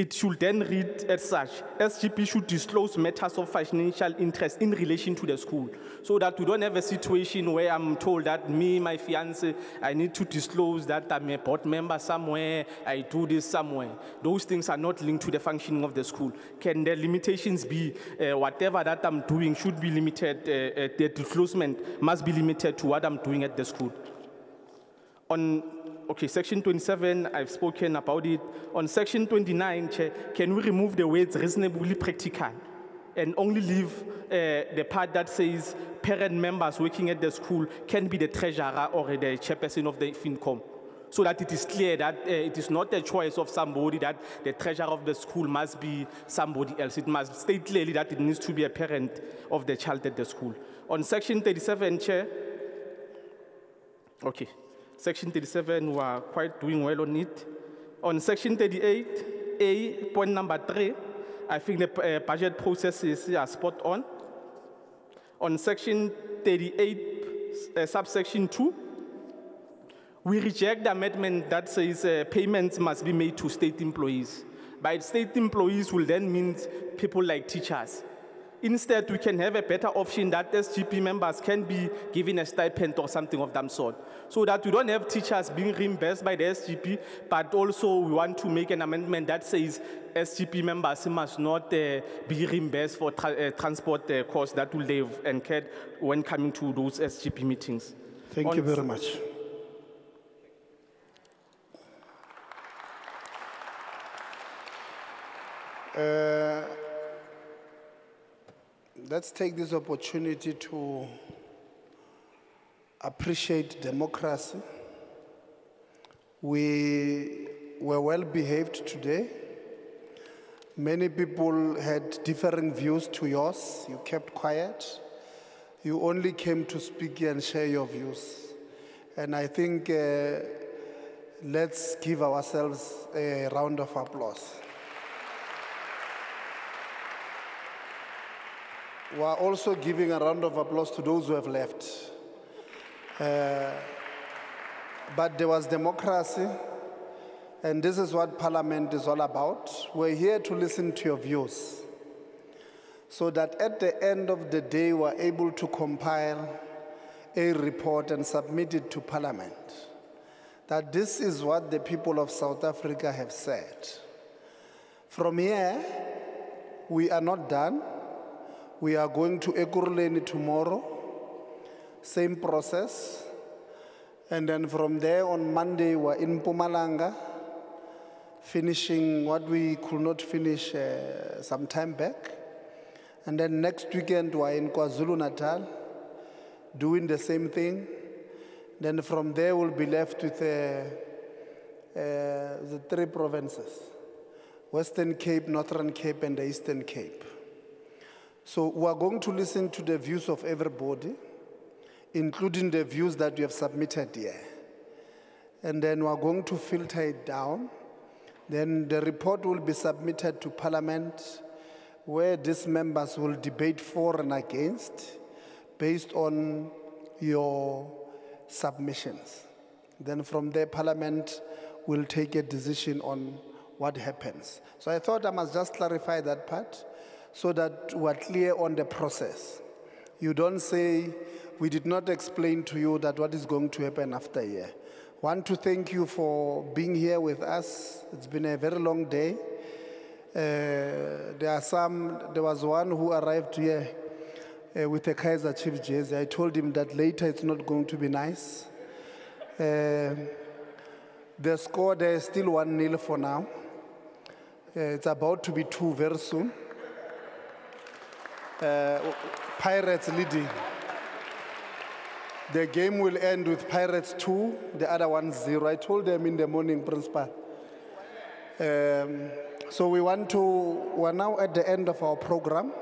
It should then read as such, SGB should disclose matters of financial interest in relation to the school. So that we don't have a situation where I'm told that me, my fiance, I need to disclose that I'm a board member somewhere, I do this somewhere. Those things are not linked to the functioning of the school. Can the limitations be, uh, whatever that I'm doing should be limited, uh, uh, the disclosement must be limited to what I'm doing at the school. On, okay, section 27, I've spoken about it. On section 29, Chair, can we remove the words reasonably practical and only leave uh, the part that says parent members working at the school can be the treasurer or the chairperson of the FinCom? So that it is clear that uh, it is not a choice of somebody that the treasurer of the school must be somebody else. It must state clearly that it needs to be a parent of the child at the school. On section 37, Chair, Okay. Section 37, we are quite doing well on it. On section 38, A, point number three, I think the uh, budget processes are spot on. On section 38, uh, subsection 2, we reject the amendment that says uh, payments must be made to state employees. By state employees will then mean people like teachers. Instead, we can have a better option that SGB members can be given a stipend or something of that sort. So that we don't have teachers being reimbursed by the SGB, but also we want to make an amendment that says SGB members must not uh, be reimbursed for tra- uh, transport uh, costs that will they've incurred when coming to those SGB meetings. Thank On you very much. Uh, Let's take this opportunity to appreciate democracy. We were well behaved today. Many people had differing views to yours. You kept quiet. You only came to speak and share your views. And I think uh, let's give ourselves a round of applause. We are also giving a round of applause to those who have left. Uh, but there was democracy, and this is what Parliament is all about. We're here to listen to your views, so that at the end of the day, we're able to compile a report and submit it to Parliament. That this is what the people of South Africa have said. From here, we are not done. We are going to Ekurhuleni tomorrow, same process. And then from there on Monday, we're in Mpumalanga, finishing what we could not finish uh, some time back. And then next weekend, we're in KwaZulu Natal, doing the same thing. Then from there, we'll be left with uh, uh, the three provinces Western Cape, Northern Cape, and the Eastern Cape. So we are going to listen to the views of everybody, including the views that you have submitted here. And then we are going to filter it down. Then the report will be submitted to Parliament, where these members will debate for and against based on your submissions. Then from there, Parliament will take a decision on what happens. So I thought I must just clarify that part so that we're clear on the process. You don't say, we did not explain to you that what is going to happen after here. Want to thank you for being here with us. It's been a very long day. Uh, there are some, there was one who arrived here uh, with a Kaizer Chief jersey. I told him that later it's not going to be nice. Uh, the score there is still 1 0 for now. Uh, it's about to be 2 very soon. Uh, Pirates leading. The game will end with Pirates 2, the other one 0. I told them in the morning, Principal. Um, so we want to, we're now at the end of our program.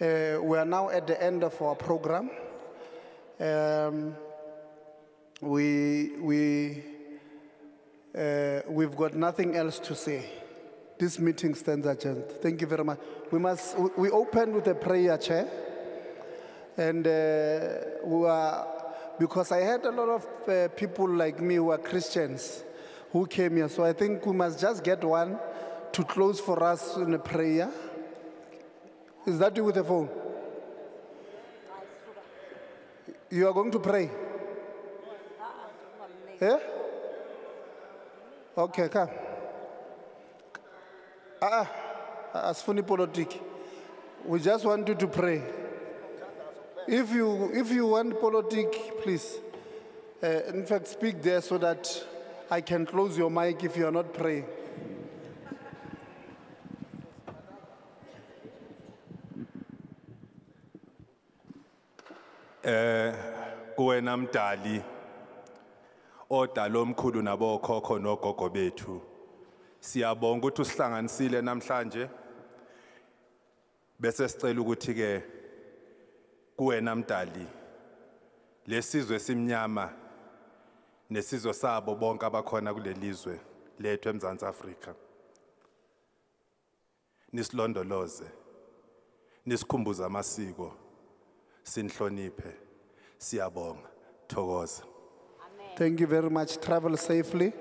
Uh, we are now at the end of our program. Um, we, we, uh, we've got nothing else to say. This meeting stands adjourned. Thank you very much. We must, we- open with a prayer, Chair. And uh, we are, because I had a lot of uh, people like me who are Christians who came here. So I think we must just get one to close for us in a prayer. Is that you with the phone? You are going to pray? Yeah? Okay, come. Ah, ah, asifuni politic. We just want you to pray. If you, if you want politic, please. Uh, in fact, speak there so that I can close your mic if you are not praying. Eh kuwena mdali odala omkhulu nabokhokho nogogo bethu siyabonga ukuthi usihlanganisile namhlanje. Bese sicela ukuthi ke kuwena mdali lesizwe simnyama nesizwe sabo bonke abakhona kulelizwe lethu eMzantsi Afrika. Nisilondoloze nisikhumbuze amasiko sinhloniphe. Siyabonga. Thokoza. Thank you very much. Travel safely.